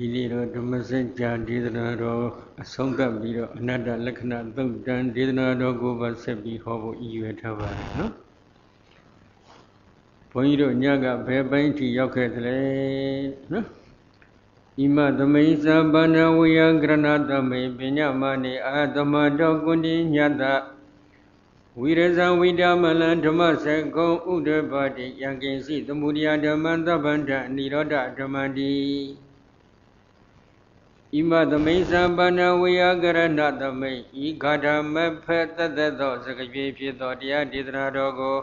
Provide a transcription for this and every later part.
ဒီနေ့တော့ဓမ္မစကြာဒေသနာတော်အဆုံးသတ်ပြီးတော့အနတ္တလက္ခဏာသုတ်တန်ဒေသနာတော်ကိုပါဆက်ပြီးဟောဖို့ရည်ရွယ်ထားပါတယ်နော်ဘုန်းကြီးတို့ညကဘယ်ပိုင်းထိရောက်ခဲ့သလဲနော်ဣမသမိသဗန္နဝေယကရဏသမိပညာမနေအာသမတောကုဏိညတဝိရဇံဝိတမလံဓမ္မစကုံဥဒ္ဓပါတိယံကိစီသမုဒိယဓမ္မံသဗ္ဗန္တနိရောဓဓမ္မတိ ဣမသမိသဗန္နဝေယကရဏသမိဤဂါဓမဖက်တသက်သောစကပြေဖြစ်သောတရားဒေသနာတော်ကို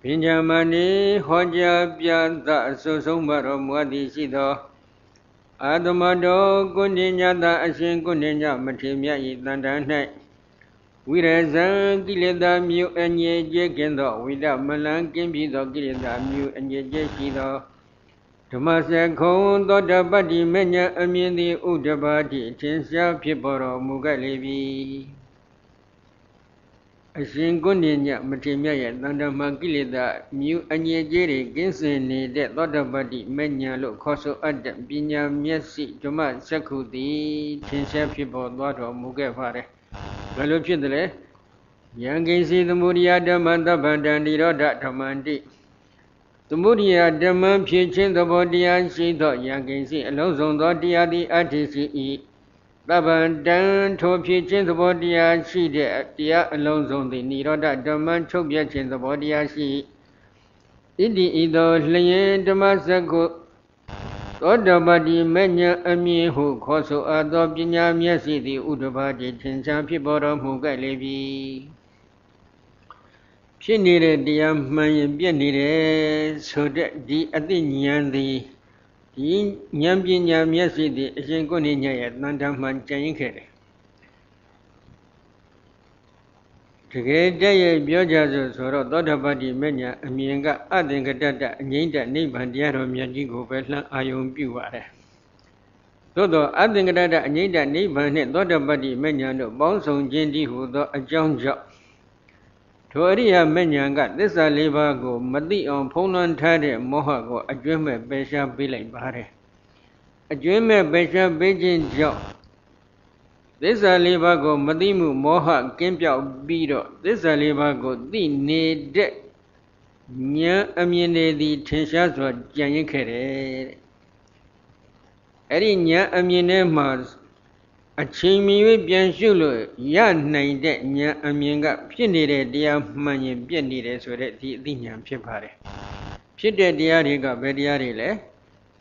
ပညာမဏိဟောကြားပြသအစွဆုံးမတော်မူသည်ရှိသောအာသမတော်ကုဏ္ဏညတအရှင်ကုဏ္ဏညမထေမြတ်ဤတန်တန်၌ဝိရဇံကိလေသာမြို့အငြိကျဲကင်းသောဝိဒမလံကင်းပြီးသောကိလေသာမြို့အငြိကျဲရှိသော ဓမ္မစကုံသောတပတ္တိမညအမြင်သည်ဥဒ္ဓပါတိအထင်ရှားဖြစ်ပေါ်တော်မူခဲ့လေပြီအရှင်ကုဏ္ဏညမထေမြတ်ရဲ့တန်တမကိလေသာမြူအငြိကျေးတွေကင်းစင်နေတဲ့သောတပတ္တိမညလို့ခေါ်ဆိုအပ်တဲ့ပညာမျက်စိဓမ္မစက္ခုသည်ထင်ရှားဖြစ်ပေါ်သွားတော်မူခဲ့ပါတယ်ဘယ်လိုဖြစ်တယ်လဲယံကိစီသမုဒိယဓမ္မတပ္ပန္တံនិရောဓဓမ္မန္တိ သမုဒိယဓမ္မဖြစ်ခြင်းသဘောတရားရှိသောယံကိစီအလုံးစုံသောတရားသည်အတ္တိစီ၏သဗ္ဗံတံထိုဖြစ်ခြင်းသဘောတရားရှိတဲ့တရားအလုံးစုံသည်និရောဓဓမ္မချုပ်ပြခြင်းသဘောတရားရှိဣတိဤသောလျင်ဓမ္မစကုသောတပတိမညံအမြင်ဟုခေါ်ဆိုအပ်သောပညာမျက်စိသည်ဥဒ္ဓဘာတိထင်ရှားဖြစ်ပေါ်တော်မူခဲ့လေပြီ ဖြစ်နေတဲ့တရားမှန်ရင်ပြည့်နေတယ်ဆိုတဲ့ဒီအသိဉာဏ်သည်ဒီဉာဏ်ပညာမျက်စိသည်အရှင်ကိုနေညရဲ့တန်တမှန်ကြံရင်ခဲ့တယ်တကယ်တည်းရဲ့ပြောကြဆိုဆိုတော့သောတပတ္တိမညာအမြင်ကအသင်္ကတတအငိမ့်တနိဗ္ဗာန်တရားတော်မြတ်ကြီးကိုပဲလှမ်းအာယုံပြုပါတယ်သို့သောအသင်္ကတတအငိမ့်တနိဗ္ဗာန်နှင့်သောတပတ္တိမညာတို့ပေါင်းစုံခြင်းတည်းဟူသောအကြောင်းကြောင့် ထိုအရိယာမညာကသစ္စာလေးပါးကို မသိအောင်ဖုံးလွှမ်းထားတဲ့မောဟကိုအကျွမ်းမဲ့ပယ်ရှားပေးလိုက်ပါတယ်အကျွမ်းမဲ့ပယ်ရှားပေးခြင်းကြောင့်သစ္စာလေးပါးကိုမသိမှုမောဟကင်းပြောက်ပြီးတော့သစ္စာလေးပါးကိုသိနေတဲ့ဉာဏ်အမြင်တွေသည်ထင်ရှားစွာကြံ့ရစ်ခဲ့တယ်တဲ့အဲ့ဒီဉာဏ်အမြင်ထဲမှာ အချိန်မီ၍ပြန်ရှုလို့ရနိုင်တဲ့ဉာဏ်အမြင်က ဖြစ်နေတဲ့တရားမှန်ရင်ပြည့်နေတယ်ဆိုတဲ့ဒီအသိဉာဏ်ဖြစ်ပါတယ်ဖြစ်တဲ့တရားတွေကဘယ်တရားတွေလဲ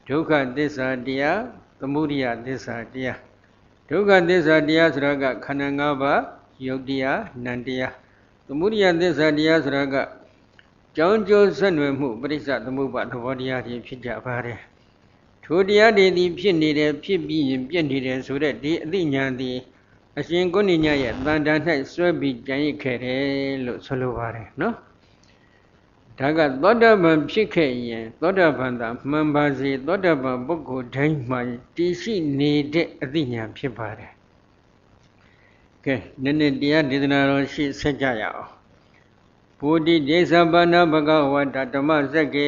ဒုက္ခသစ္စာတရားသမုဒိယသစ္စာတရားဒုက္ခသစ္စာတရားဆိုတာကခန္ဓာ၅ပါးယုတ်တရားနံတရားသမုဒိယသစ္စာတရားဆိုတာကကြောင်းကျိုးဆက်နွယ်မှုပရိစ္ဆသမုပ္ပါသဘောတရားတွေဖြစ်ကြပါတယ် ထိုတရားတွေသည်ဖြစ်နေတယ်ဖြစ်ပြီးရင်ပြည့်နေတယ်ဆိုတဲ့ဒီအသိဉာဏ်သည်အရှင်ကိုဏိညရဲ့တန်တာ၌စွဲပြီးကြံရစ်ခဲ့တယ်လို့ဆိုလိုပါတယ်နော်ဒါကသောတပန်ဖြစ်ခဲ့ရင်သောတပန်သာမှန်ပါစေသောတပန်ပုဂ္ဂိုလ်တိုင်းမှာတည်ရှိနေတဲ့အသိဉာဏ်ဖြစ်ပါတယ်ကဲနည်းနည်းတရားဒေသနာတော်ရှိဆက်ကြရအောင်ဘုဒ္ဓဒေသဗန္နဘဂဝတဓမ္မစက္ကေ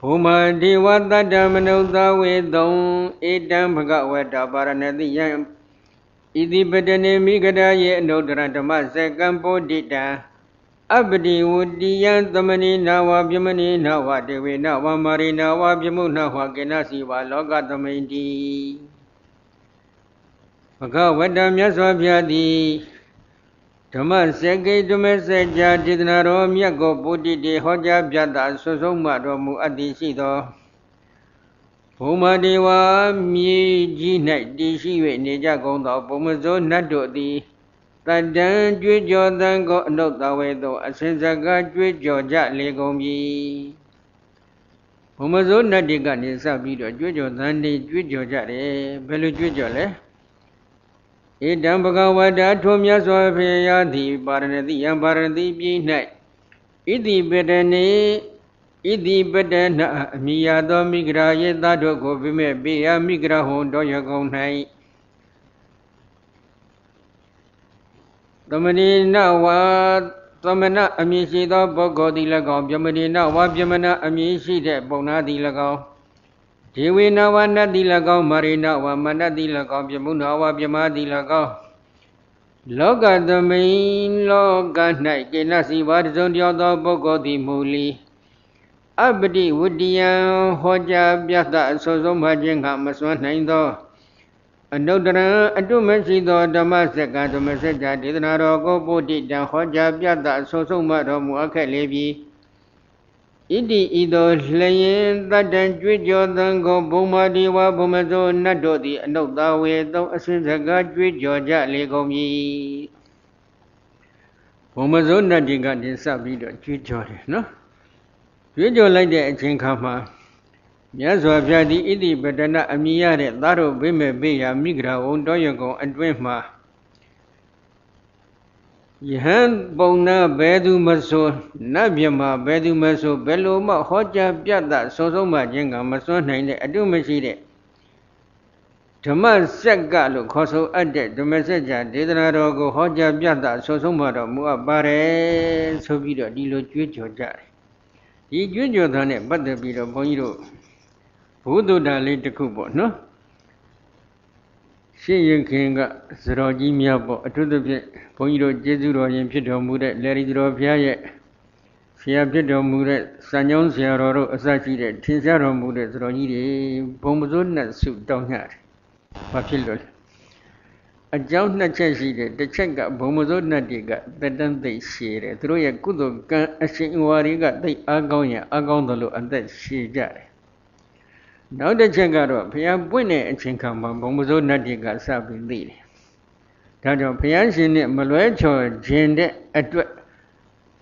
ဘုမာဒေဝတတ္တမနုဿဝေသုံဧတံဘဂဝတပါရဏတိယံဣတိပတနေမိဂဒယေအနုတ္တရဓမ္မစက္ကံပုဒ္ဓိတံအပတိဝတိယံသမဏိနာဝပြမဏိနာဝတေဝေနဝမာရိနာဝပြမုနာဝကေနစီဝလောကသမိန်တိဘဂဝတ္တမြတ်စွာဘုရားသည် ဓမ္မစက္ကိဓမ္မစကြာဒေသနာတော်မြတ်ကိုပုတ္တိတေဟောကြားပြတာဆွဆုံးမှတော်မူအပ်သည်ရှိသောဘုမဒေဝမြေကြီး၌တည်ရှိ၍နေကြကုန်သောဘုံမစိုးနတ်တို့သည်တတံကြွေးကြော်တန်ကိုအနုတဝေသောအစင်စကားကြွေးကြော်ကြလေကုန်ပြီဘုံမစိုးနတ်တွေကနေစပြီးတော့ကြွေးကြော်တန်တွေကြွေးကြော်ကြတယ်ဘယ်လိုကြွေးကြော်လဲ ဣတံဘဂဝတာထိုမြတ်စွာဘုရားသည်ပါရဏတိယံပါရဏတိပြည်၌ဣတိပတနေဣတိပတနာအမိယသောမိဂရာယေသတို့ကိုပြမဲ့ပေယမိဂရဟွန်တော်ရကုံ၌သမဏိနဝါသမဏအမည်ရှိသောပုဂ္ဂိုလ်သည်၎င်းပြမဏိနဝါပြမဏအမည်ရှိတဲ့ပုံနာသည်၎င်း ဒေဝေနဝနတ္တိ၎င်းမာရိနဝမနတ္တိ၎င်းပြမုဏဝပြမတိ၎င်းလောကသမိန်လောက၌ကိလစီဝါတစုံတယောက်သောပုဂ္ဂိုလ်သည်မူလီအပတိဝတ္တယံဟောကြားပြသအဆိုဆုံးမှခြင်းကမစွမ်းနိုင်သော အနုတ္တရံအတုမရှိသောဓမ္မစက္ကဓမ္မစက္ကဒေသနာတော်ကိုပုတ္တိတံဟောကြားပြသအဆိုဆုံးမှတော်မူအပ်ခဲ့လေပြီ ဣတိဤသို့လျင်တတ္တံကြွေးကြောသံကိုဘုံမာဒီဝဘုံမဇောနတ်တို့သည်အနုတ္တဝေသုံးအစဉ်စကားကြွေးကြောကြလေကုန်မည်ဘုံမဇောနတ်ဒီကတင်စပြီးတော့ကြွေးကြောတယ်နော်ကြွေးကြောလိုက်တဲ့အချိန်ခါမှာမြတ်စွာဘုရားသည်ဣတိပတနာအမိရတဲ့သားတို့ဘိမေဘေယမိဂရာဝံတောယကုံအတွင်းမှာ ယဟန်ပုံနာဘယ်သူမဆိုနတ်မြမဘယ်သူမဆိုဘယ်လိုမှဟောကြားပြတ်တာဆုံးဆုံးမှခြင်းကမစွမ်းနိုင်တဲ့အတုမရှိတဲ့ဓမ္မစက်ကလို့ခေါ်ဆိုအပ်တဲ့ဓမ္မစက်ကြာဒေသနာတော်ကိုဟောကြားပြတ်တာဆုံးဆုံးမှတော့မူအပ်ပါတယ်ဆိုပြီးတော့ဒီလိုကြွေးကြော်ကြတယ်ဒီကြွေးကြော်တာနဲ့ပတ်သက်ပြီးတော့ဘုန်းကြီးတို့ဘုဒ္ဓတာလေးတစ်ခုပေါ့နော် ရှင်းရင်ခင်ကစတော်ကြီးများပေါ့အထူးသဖြင့်ဘုန်းကြီးတို့ကျေးဇူးတော်ရင်ဖြစ်တော်မူတဲ့လေရီတော်ဘုရားရဲ့ဆရာဖြစ်တော်မူတဲ့စံကြောင်းဆရာတော်တို့အစရှိတဲ့ထင်ရှားတော်မူတဲ့စတော်ကြီးတွေဘုံမစိုးနဲ့ဆုတောင်းကြတယ်။ဘာဖြစ်လို့လဲ။အကြောင်းနှစ်ချက်ရှိတယ်တစ်ချက်ကဘုံမစိုးနဲ့တွေကတတန်းသိရှည်တယ်သူတို့ရဲ့ကုသိုလ်ကံအရှင်ဝါတွေကသိအားကောင်းရင်အားကောင်းသလိုအသက်ရှည်ကြတယ် နောက်တစ်ချက်ကတော့ဘုရားပွင့်တဲ့အချိန်ခါမှာဘုံမစိုးနတ်တွေကစပြီးသိတယ်။ဒါကြောင့်ဘုရားရှင်နဲ့မလွဲချော်ခြင်းတဲ့အတွက်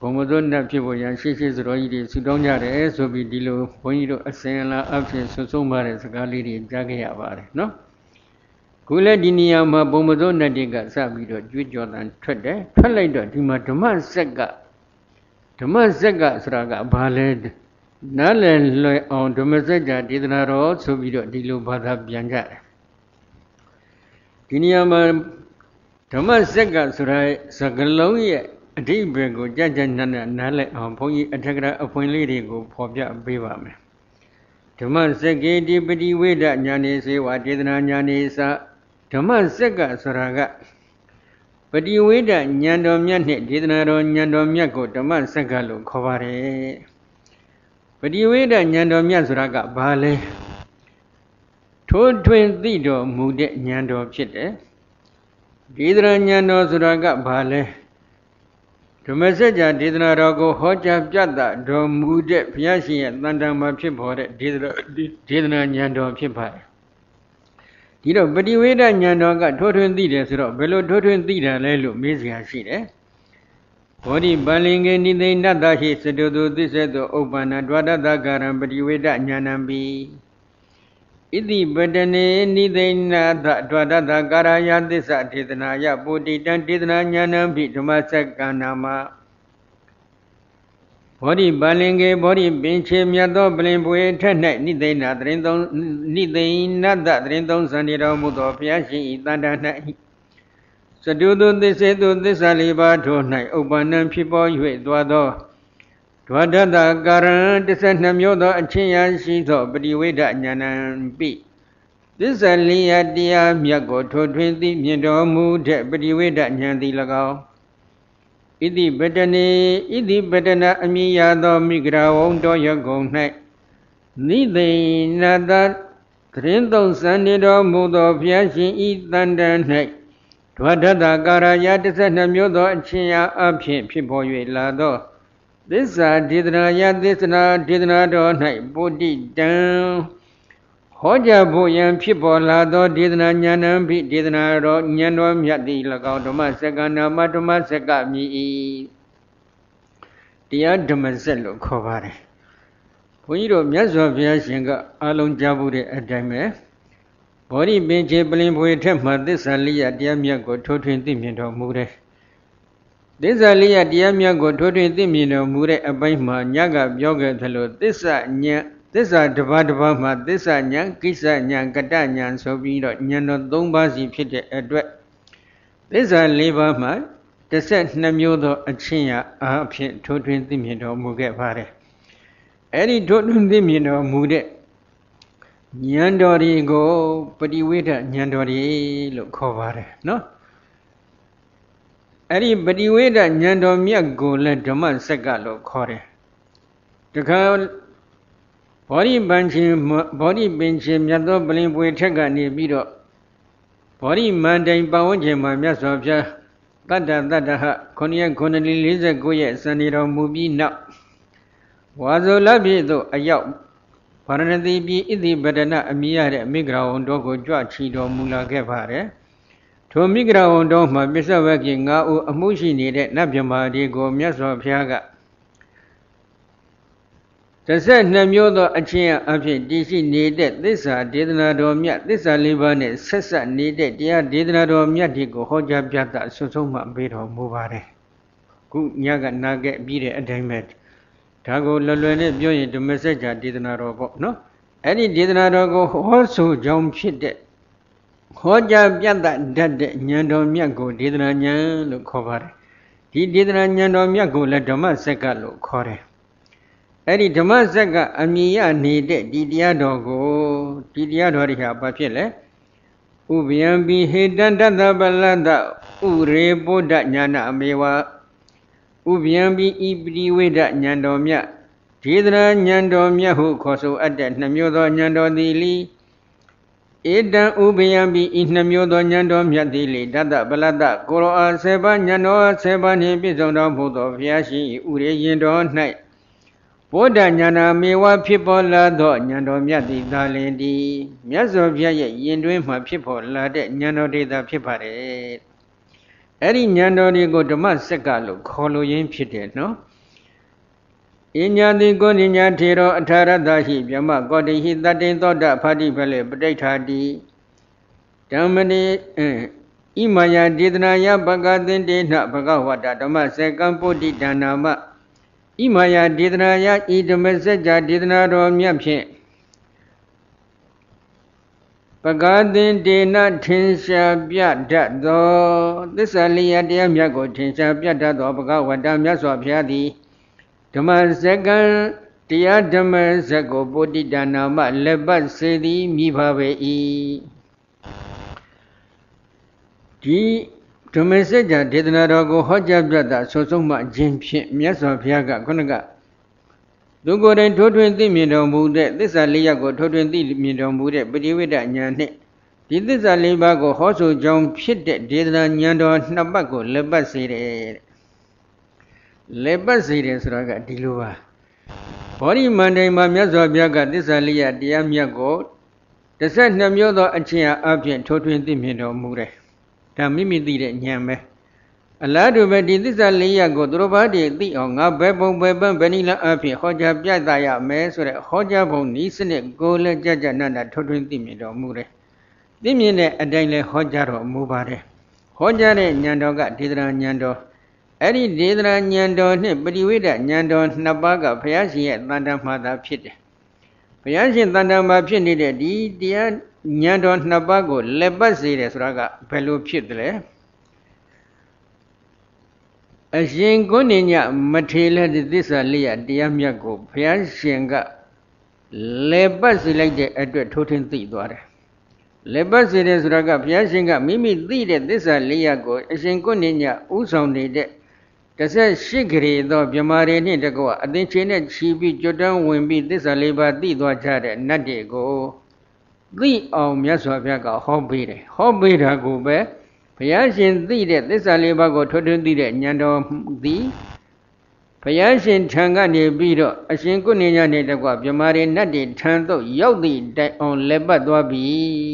ဘုံမစိုးနတ်ဖြစ်ဖို့ရန်ရှိရှိစတော်ကြီးတွေဆူတောင်းကြတယ်ဆိုပြီးဒီလိုဘုန်းကြီးတို့အစဉ်အလာအဖြစ်ဆွဆုံးပါတဲ့စကားလေးတွေကြားခဲ့ရပါတယ်နော်။ခုလည်းဒီနေရာမှာဘုံမစိုးနတ်တွေကစပြီးတော့ကြွေးကြော်တန်ထွက်တယ်။ထွက်လိုက်တော့ဒီမှာဓမ္မစက်ကဓမ္မစက်ကဆိုတာကဘာလဲ နားလည်လွယ်အောင်ဓမ္မစကြာဒေသနာတော်ဆိုပြီးတော့ဒီလိုဘာသာပြန်ကြတယ်ဒီနေရာမှာဓမ္မစက်ကဆိုတဲ့စကလုံးရဲ့အဓိပ္ပာယ်ကိုကြကြနက်နက်နားလည်အောင်ဘုန်းကြီးအထက်ကရာအဖွင့်လေးတွေကိုဖော်ပြပေးပါမယ်ဓမ္မစက္ကေတိပတိဝိဒညာနေစေဝဒေသနာညာနေစဓမ္မစက်ကဆိုတာကပတိဝိဒဉာဏ်တော်မြတ်နှင့်ဒေသနာတော်ဉာဏ်တော်မြတ်ကိုဓမ္မစက်ကလို့ခေါ်ပါတယ် ပရိဝေဒဉာဏ်တော်မြတ်ဆိုတာကဘာလဲထိုးထွင်းသိတော်မူတဲ့ဉာဏ်တော်ဖြစ်တယ်ဒေသနာဉာဏ်တော်ဆိုတာကဘာလဲဓမ္မစကြာဒေသနာတော်ကိုဟောကြားပြသတော်မူတဲ့ဘုရားရှင်ရဲ့တန်တံမှာဖြစ်ပေါ်တဲ့ဒေသနာဒေသနာဉာဏ်တော်ဖြစ်ပါတယ်ဒီတော့ပฏิဝေဒဉာဏ်တော်ကထိုးထွင်းသိတယ်ဆိုတော့ဘယ်လိုထိုးထွင်းသိတာလဲလို့မေးစရာရှိတယ် ဘောဓိပလင်္ကေနိသိဏတ္တဟိစတုတုသစ္စေတောဥပ္ပန္နဒွါဒတကာရံပတိဝေဒညာဏံပိဣတိပတနေနိသိဏတဒွါဒတကာရယသစ္စာဒေသနာယပုတိတံဒေသနာညာဏံပိဓမ္မစက္ကနာမဘောဓိပလင်္ကေဘောဓိပင်ချေမြတ်သောပလင်ပွေထက်၌နိသိဏသရင်သုံးနိသိဏတသရင်သုံးစံနေတော်မူသောဘုရားရှင်ဤတန်တာ၌ စတုတုသစ္စေတုသစ္စာလေးပါးထို၌ဥပ္ပန္နဖြစ်ပေါ်၍သွားသောဒွါဒတကာရံ12မျိုးသော အချင်းရာရှိသောပရိဝေဒဉာဏံပိသစ္စာလေးရတရားမြတ်ကိုထိုထွင်းသိမြင်တော်မူတဲ့ပရိဝေဒဉာဏ်သည်၎င်းဣတိပတနေဣတိပတနာအမိယသောမိဂရာဝံတော်ရကုံ၌နိသိဏတသရင်သုံးစံနေတော်မူသောဘုရားရှင်ဤတန်တန်၌ ဒွါဒတကာရယ12မျိုးသောအချင်းရာအဖြစ်ဖြစ်ပေါ်၍လာသောသစ္စာဒေသနာယသစ္စာဒေသနာတော်၌ပုတ္တိတံဟောကြားဖို့ယံဖြစ်ပေါ်လာသောဒေသနာဉာဏံဖိဒေသနာတော်ဉာဏ်တော်မြတ်သည်၎င်းဓမ္မစက္ကနာမဓမ္မစက္ကမြည်၏တရားဓမ္မစက်လို့ခေါ်ပါတယ်ဘုန်းကြီးတို့မြတ်စွာဘုရားရှင်ကအလုံးကြားမှုတဲ့အတိုင်းပဲ ဘောဓိပင်ခြေပလင်ဖွေထက်မှသစ္စာလေးရတရားမြတ်ကိုထိုးထွင်းသိမြင်တော်မူတယ်။သစ္စာလေးရတရားမြတ်ကိုထိုးထွင်းသိမြင်တော်မူတဲ့အပိုင်းမှာညကပြောခဲ့သလိုသစ္စာဉာဏ်သစ္စာတစ်ပါးတစ်ပါးမှာသစ္စာဉာဏ်ကိစ္စဉာဏ်ကတဉာဏ်ဆိုပြီးတော့ဉာဏ်တော်၃ပါးစီဖြစ်တဲ့အတွက်သစ္စာ၄ပါးမှာ12မျိုးသောအချင်းရာအဖြစ်ထိုးထွင်းသိမြင်တော်မူခဲ့ပါတယ်။အဲဒီထိုးထွင်းသိမြင်တော်မူတဲ့ ဉာဏ်တော်တွေကိုပฏิဝေဒဉာဏ်တော်တွေလို့ခေါ်ပါတယ်နော်အဲ့ဒီပฏิဝေဒဉာဏ်တော်မြတ်ကိုလည်းဓမ္မစက်ကလို့ခေါ်တယ်တခါဘောဓိပန်ချင်းဘောဓိပင်ချင်းမြတ်သောပလင်ပွေထက်ကနေပြီးတော့ဘောဓိမန္တိုင်ပဝန်းကျင်မှာမြတ်စွာဘုရားတတ္တတတ္တဟ9ရက်9လ49ရက်စံနေတော်မူပြီးနောက်ဝါဇုလပြည့်သို့အရောက် ဗာရဏသီပြည်ဣတိပဒနာအမိရတဲ့မိဂရာဝံတော်ကိုကြွချီတော်မူလာခဲ့ပါတယ်ထိုမိဂရာဝံတော်မှာပစ္စဝကိ၅ဦးအမှုရှိနေတဲ့နတ်မြမာတွေကိုမြတ်စွာဘုရားကတစ်ဆက်နှစ်မျိုးသောအချင်းအဖြစ်တည်ရှိနေတဲ့သစ္စာဒေသနာတော်မြတ်သစ္စာလေးပါးနဲ့ဆက်ဆက်နေတဲ့တရားဒေသနာတော်မြတ်တွေကိုဟောကြားပြသဆွဆုံးမှပေးတော်မူပါတယ်ခုညကနာခဲ့ပြီးတဲ့အတိုင်းပဲ ဒါကိုလွယ်လွယ်နဲ့ပြောရင်ဓမ္မစကြာဒေသနာတော်ပေါ့နော်အဲ့ဒီဒေသနာတော်ကိုဟောဆိုကြောင်းဖြစ်တဲ့ဟောကြားပြသတတ်တဲ့ဉာဏ်တော်မြတ်ကိုဒေသနာဉာဏ်လို့ခေါ်ပါတယ်ဒီဒေသနာဉာဏ်တော်မြတ်ကိုလည်းဓမ္မစက်ကလို့ခေါ်တယ်အဲ့ဒီဓမ္မစက်ကအမြင်ရနေတဲ့ဒီတရားတော်ကိုဒီတရားတော်တွေဟာဘာဖြစ်လဲဥပယံပိဟေတံတတပလတ္တဥရေပုဒ္ဒညာနာအမေဝ ဥပယံပိဤပရိဝေဒဉာဏ်တော်မြတ်ဒေသနာဉာဏ်တော်မြတ်ဟုခေါ်ဆိုအပ်တဲ့နှမျိုးသောဉာဏ်တော်သည်လီဧတံဥပယံပိဤနှမျိုးသောဉာဏ်တော်မြတ်သည်လီတတပလတ္တကိုရောအားဆေပါဉာဏ်တော်ဆေပါနှင့်ပြည့်စုံတော်မူသောဘုရားရှိဥရေရင်တော်၌ဗုဒ္ဓဉာဏမေဝဖြစ်ပေါ်လာသောဉာဏ်တော်မြတ်သည်သာလင်ဒီမြတ်စွာဘုရားရဲ့ယင်တွင်းမှာဖြစ်ပေါ်လာတဲ့ဉာဏ်တော်ဒေတာဖြစ်ပါတယ် အဲ့ဒီဉာဏ်တော်တွေကိုဓမ္မစက်ကလို့ခေါ်လို့ရင်းဖြစ်တယ်နော်အညာတိကိုဉ္ညာထေရောအထာရတရှိမြမကောတိဟိတတေသောတဖာတိဖလေပဋိဋ္ဌာတိဓမ္မနိဣမယဒေသနာယဘဂသင်တေနဘဂဝတဓမ္မစကံပုတ္တိဒါနာမဣမာယာဒေသနာယဤဓမ္မစကြာဒေသနာတော်မြတ်ဖြင့် ပကာသင်တေနထင်ရှားပြတတ်သောသစ္စာလေးရတရားမြတ်ကိုထင်ရှားပြတတ်သောဘဂဝတ္တမြတ်စွာဘုရားသည်ဓမ္မစကံတရားဓမ္မစက်ကိုပုတ္တိတနာမလက်ပတ်စေသည်မိဘပေ၏ဒီဓမ္မစကြာဒေသနာတော်ကိုဟောကြားပြတာဆွဆုံးမှခြင်းဖြင့်မြတ်စွာဘုရားကခုနက သူကိုယ်တိုင်ထိုးထွင်းသိမြင်တော်မူတဲ့သစ္စာလေးရပ်ကိုထိုးထွင်းသိမြင်တော်မူတဲ့ပရိဝိဒဉာဏ်နဲ့ဒီသစ္စာလေးပါးကိုဟောဆိုကြောင်းဖြစ်တဲ့ဒေသနာဉာဏ်တော်နှစ်ပတ်ကိုလက်ပတ်စေတယ်တဲ့လက်ပတ်စေတယ်ဆိုတာကဒီလိုပါဘောဓိမန္တိုင်မှာမြတ်စွာဘုရားကသစ္စာလေးရပ်တရားမြတ်ကိုတစ်ဆက်နှစ်မျိုးသောအချင်းအဖြစ်ထိုးထွင်းသိမြင်တော်မူတယ်ဒါမိမိသိတဲ့ဉာဏ်ပဲ အလားတူပဲဒီသစ္စာလေးရပ်ကိုသူတို့ဘာတည်းသိအောင်ငါဘယ်ပုံဘယ်ပန်းဘယ်နည်းလအဖြစ်ဟောကြားပြသရမယ်ဆိုတဲ့ဟောကြားပုံဤစနစ်ကိုလည်းကြကြနန္ဒထွထွင်းသိမြင်တော်မူတယ်သိမြင်တဲ့အတိုင်းလည်းဟောကြားတော်မူပါတယ်ဟောကြားတဲ့ဉာဏ်တော်ကဒေသနာဉာဏ်တော်အဲ့ဒီဒေသနာဉာဏ်တော်နှင့်ပရိဝိဒဉာဏ်တော်နှစ်ပါးကဘုရားရှင်ရဲ့တန်တမှာသာဖြစ်တယ်ဘုရားရှင်တန်တမှာဖြစ်နေတဲ့ဒီတရားဉာဏ်တော်နှစ်ပါးကိုလက်ပတ်စေတယ်ဆိုတာကဘယ်လိုဖြစ်တယ်လဲ အရှင်ကိုနေညမထေလက်သစ္စာလေးရတရားမြတ်ကိုဘုရားရှင်ကလက်ပတ်စေလိုက်တဲ့အတွက်ထိုးထင်းသိသွားတယ်လက်ပတ်စေတယ်ဆိုတာကဘုရားရှင်ကမိမိသိတဲ့သစ္စာလေးရကိုအရှင်ကိုနေညဥဆောင်နေတဲ့18ဂရေသောမြမာရီနှင့်တကွအသင်ချင်းနဲ့ချီပြီးကြွတန်းဝင်ပြီးသစ္စာလေးပါးသိသွားကြတဲ့နတ်တွေကိုသိအောင်မြတ်စွာဘုရားကဟောပေးတယ်ဟောပေးတာကိုပဲ ဘုရားရှင်သိတဲ့သစ္စာလေးပါးကိုထွတ်ထွန်းသိတဲ့ဉာဏ်တော်သည်ဘုရားရှင်ထံကနေပြီးတော့အရှင်ကုဏ္ဏညနေတကွမြမာရီနတ်တွေထံသို့ရောက်သည့်တိုင်အောင်လက်ပတ်သွားပြီ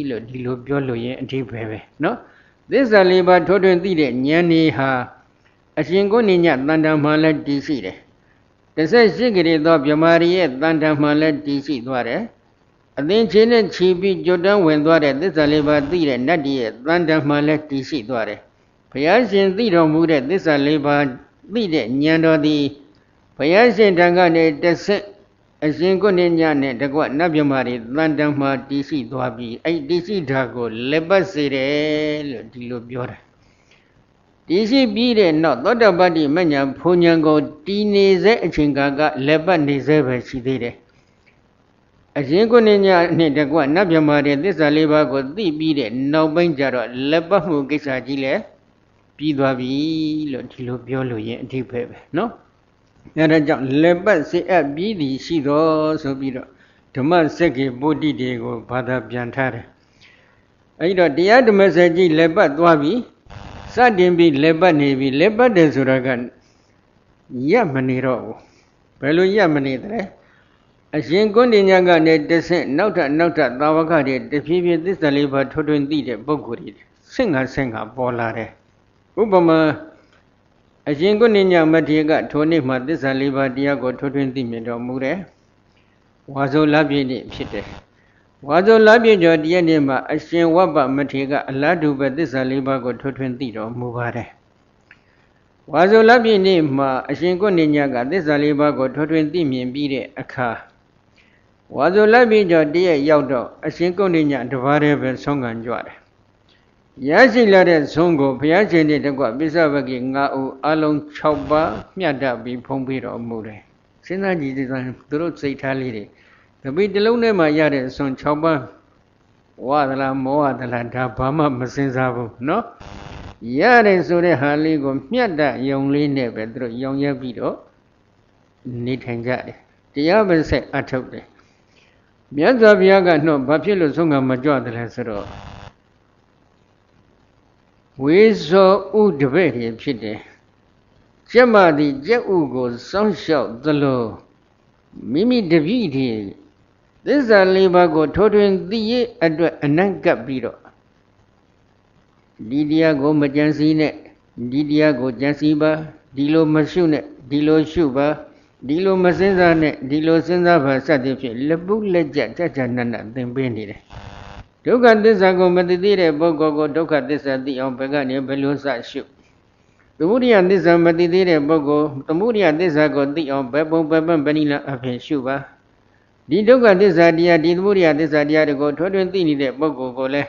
လို့ဒီလိုပြောလို့ရင်အဓိပ္ပာယ်ပဲเนาะသစ္စာလေးပါးထွတ်ထွန်းသိတဲ့ဉာဏ်ဤဟာအရှင်ကုဏ္ဏညတန်တမှလည်းတည်ရှိတယ်18ကလေးသောမြမာရီရဲ့တန်တမှလည်းတည်ရှိသွားတယ် အသင်ချင်းနဲ့ခြီးပြီးကြွတန်းဝင်သွားတဲ့သစ္စာလေးပါးသိတဲ့နတ်တည်းရဲ့တန်တမှလည်းတည်ရှိသွားတယ်ဘုရားရှင်သိတော်မူတဲ့သစ္စာလေးပါးသိတဲ့ဉာဏ်တော်သည်ဘုရားရှင်တန်ကနေတဆင့်အရှင်ကုဏ္ဏညနဲ့တကွနတ်မြမာတွေတန်တမှတည်ရှိသွားပြီးအဲ့တည်ရှိတာကိုလက်ပတ်စေတယ်လို့ဒီလိုပြောတာတည်ရှိပြီးတဲ့နောက်သောတပတ္တိမညာဘုံညာကိုတည်နေစေအချိန်ကာကလက်ပတ်နေစေပဲရှိသေးတယ် အရှင်ကုဏညနဲ့တကွနတ်မြမာတဲ့သစ္စာလေးပါးကိုသိပြီးတဲ့နောက်ပိုင်းကျတော့လက်ပတ်မှုကိစ္စကြီးလဲပြီးသွားပြီလို့ဒီလိုပြောလို့ရင်အဓိပ္ပာယ်ပဲနော်အဲဒါကြောင့်လက်ပတ်စေအပ်ပြီးသည်ရှိတော်ဆိုပြီးတော့ဓမ္မစက္ကေပုတ္တိတွေကိုဘာသာပြန်ထားတယ်အဲဒီတော့တရားဓမ္မစက်ကြီးလက်ပတ်သွားပြီစတင်ပြီးလက်ပတ်နေပြီလက်ပတ်တယ်ဆိုတာကရက်မနေတော့ဘူးဘယ်လိုရက်မနေတယ် အရှင်ကုဏ္ဏညကနေတဆင့်နောက်ထပ်နောက်ထပ်သာဝကတွေတဖြည်းဖြည်းသစ္စာလေးပါးထွထွန်းသိတဲ့ပုဂ္ဂိုလ်တွေဆင့်ကဆင့်ကပေါ်လာတယ်ဥပမာအရှင်ကုဏ္ဏညမထေရကထိုနေ့မှာသစ္စာလေးပါးတရားကိုထွထွန်းသိမြင်တော်မူတယ်ဝါဇုလပြည့်နေ့ဖြစ်တယ်ဝါဇုလပြည့်ကျော်တရက်နေ့မှာအရှင်ဝဘ္ပမထေရကအလားတူပဲသစ္စာလေးပါးကိုထွထွန်းသိတော်မူပါတယ်ဝါဇုလပြည့်နေ့မှာအရှင်ကုဏ္ဏညကသစ္စာလေးပါးကိုထွထွန်းသိမြင်ပြီးတဲ့အခါ ဝါဆိုလိုက်ပြီးတော့တရက်ရောက်တော့အရှင်ကုဋေညတပါးတည်းပဲဆုံးခံကြတယ်ရရှိလာတဲ့ဇွန်ကိုဘုရားရှင်နဲ့တကွပိဿဝကိ9ဦးအလုံး6ပါးမြတ်တပြီးဖုံးပြတော်မူတယ်။စဉ်းစားကြည့်တဲ့သူတို့စိတ်ထားလေးတွေတပိတလုံးထဲမှာရတဲ့ဇွန်6ပါးဝါဒလားမောဟဒလားဒါဘာမှမစဉ်းစားဘူးနော်။ရတယ်ဆိုတဲ့ဟာလေးကိုမြတ်တယုံလေးနဲ့ပဲသူတို့ယုံရပြီးတော့နေထိုင်ကြတယ်။တရားပဲဆက်အထုတ်တယ် မြတ်စွာဘုရားကတော့ဘာဖြစ်လို့ဆုံးကမကြွတယ်လဲဆိုတော့ဝေဇောဥတပည့်တွေဖြစ်တယ်ကျက်မသည်ကျက်ဥကိုစောင့်ရှောက်သလိုမိမိတပည့်တွေသစ္စာလေးပါးကိုထိုးထွင်းသိရအတွက်အနက်ကပ်ပြီးတော့ဒီတရားကိုမကြံစည်နဲ့ဒီတရားကိုကြံစည်ပါဒီလိုမရှုနဲ့ဒီလိုရှုပါ ဒီလိုမစင်စားနဲ့ဒီလိုစဉ်းစားပါစသည်ဖြင့်လက်ပုလက်ကြကြကြနနသင်ပေးနေတယ်ဒုက္ခသစ္စာကိုမသိသေးတဲ့ပုဂ္ဂိုလ်ကိုဒုက္ခသစ္စာသိအောင်ဘယ်ကနေဘယ်လိုစရှုသမုဒိယသစ္စာမသိသေးတဲ့ပုဂ္ဂိုလ်သမုဒိယသစ္စာကိုသိအောင်ဘယ်ပုံဘယ်ပန်းဘယ်နည်းလားအဖြစ်ရှုပါဒီဒုက္ခသစ္စာတရားဒီသမုဒိယသစ္စာတရားတွေကိုထွန်းထွန်းသိနေတဲ့ပုဂ္ဂိုလ်ကိုလည်း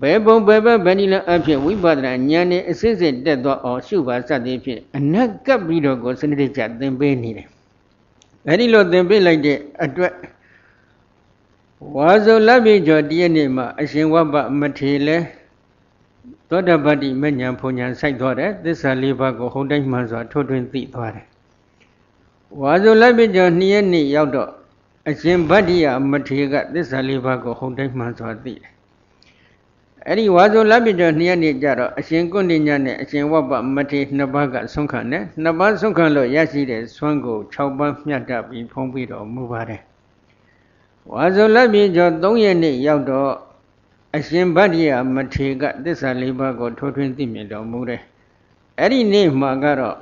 ဘယ်ပုံဘယ်ဘက်ဘယ်နည်းလအဖြစ်ဝိပဿနာဉာဏ်နဲ့အစစ်စစ်တက်သွားအောင်ရှုပါစသည်ဖြင့်အနက်ကပ်ပြီးတော့ကိုစနစ်တကျသင်ပေးနေတယ်။အဲဒီလိုသင်ပေးလိုက်တဲ့အတွက်ဝါဇုလပိကျော်တည့်နေ့မှာအရှင်ဝဘမထေလဲသောတပတ္တိမဉ္ဇဉ်ဘုံဉဏ်စိုက်သွားတယ်သစ္စာလေးပါးကိုဟုတ်တိုင်းမှန်စွာထိုးထွင်းသိသွားတယ်။ဝါဇုလပိကျော်နှစ်ရက်နေ့ရောက်တော့အရှင်ဗတ္တိယမထေကသစ္စာလေးပါးကိုဟုတ်တိုင်းမှန်စွာသိတယ် အဲ့ဒီဝါဇုလပိကျော်နှစ်ရက်နေကြတော့အရှင်ကုဏ္ဏညနဲ့အရှင်ဝဘမထေနှစ်ပါးကဆုံးခံတယ်နှစ်ပါးဆုံးခံလို့ရရှိတဲ့ဆွမ်းကို6ပါးမြတ်တပြီးဖုံးပြီးတော်မူပါတယ်ဝါဇုလပိကျော်3ရက်နေ့ရောက်တော့အရှင်ဗတ္တိယမထေကသစ္စာလေးပါးကိုထိုးထွင်းသိမြင်တော်မူတယ်အဲ့ဒီနေ့မှာကတော့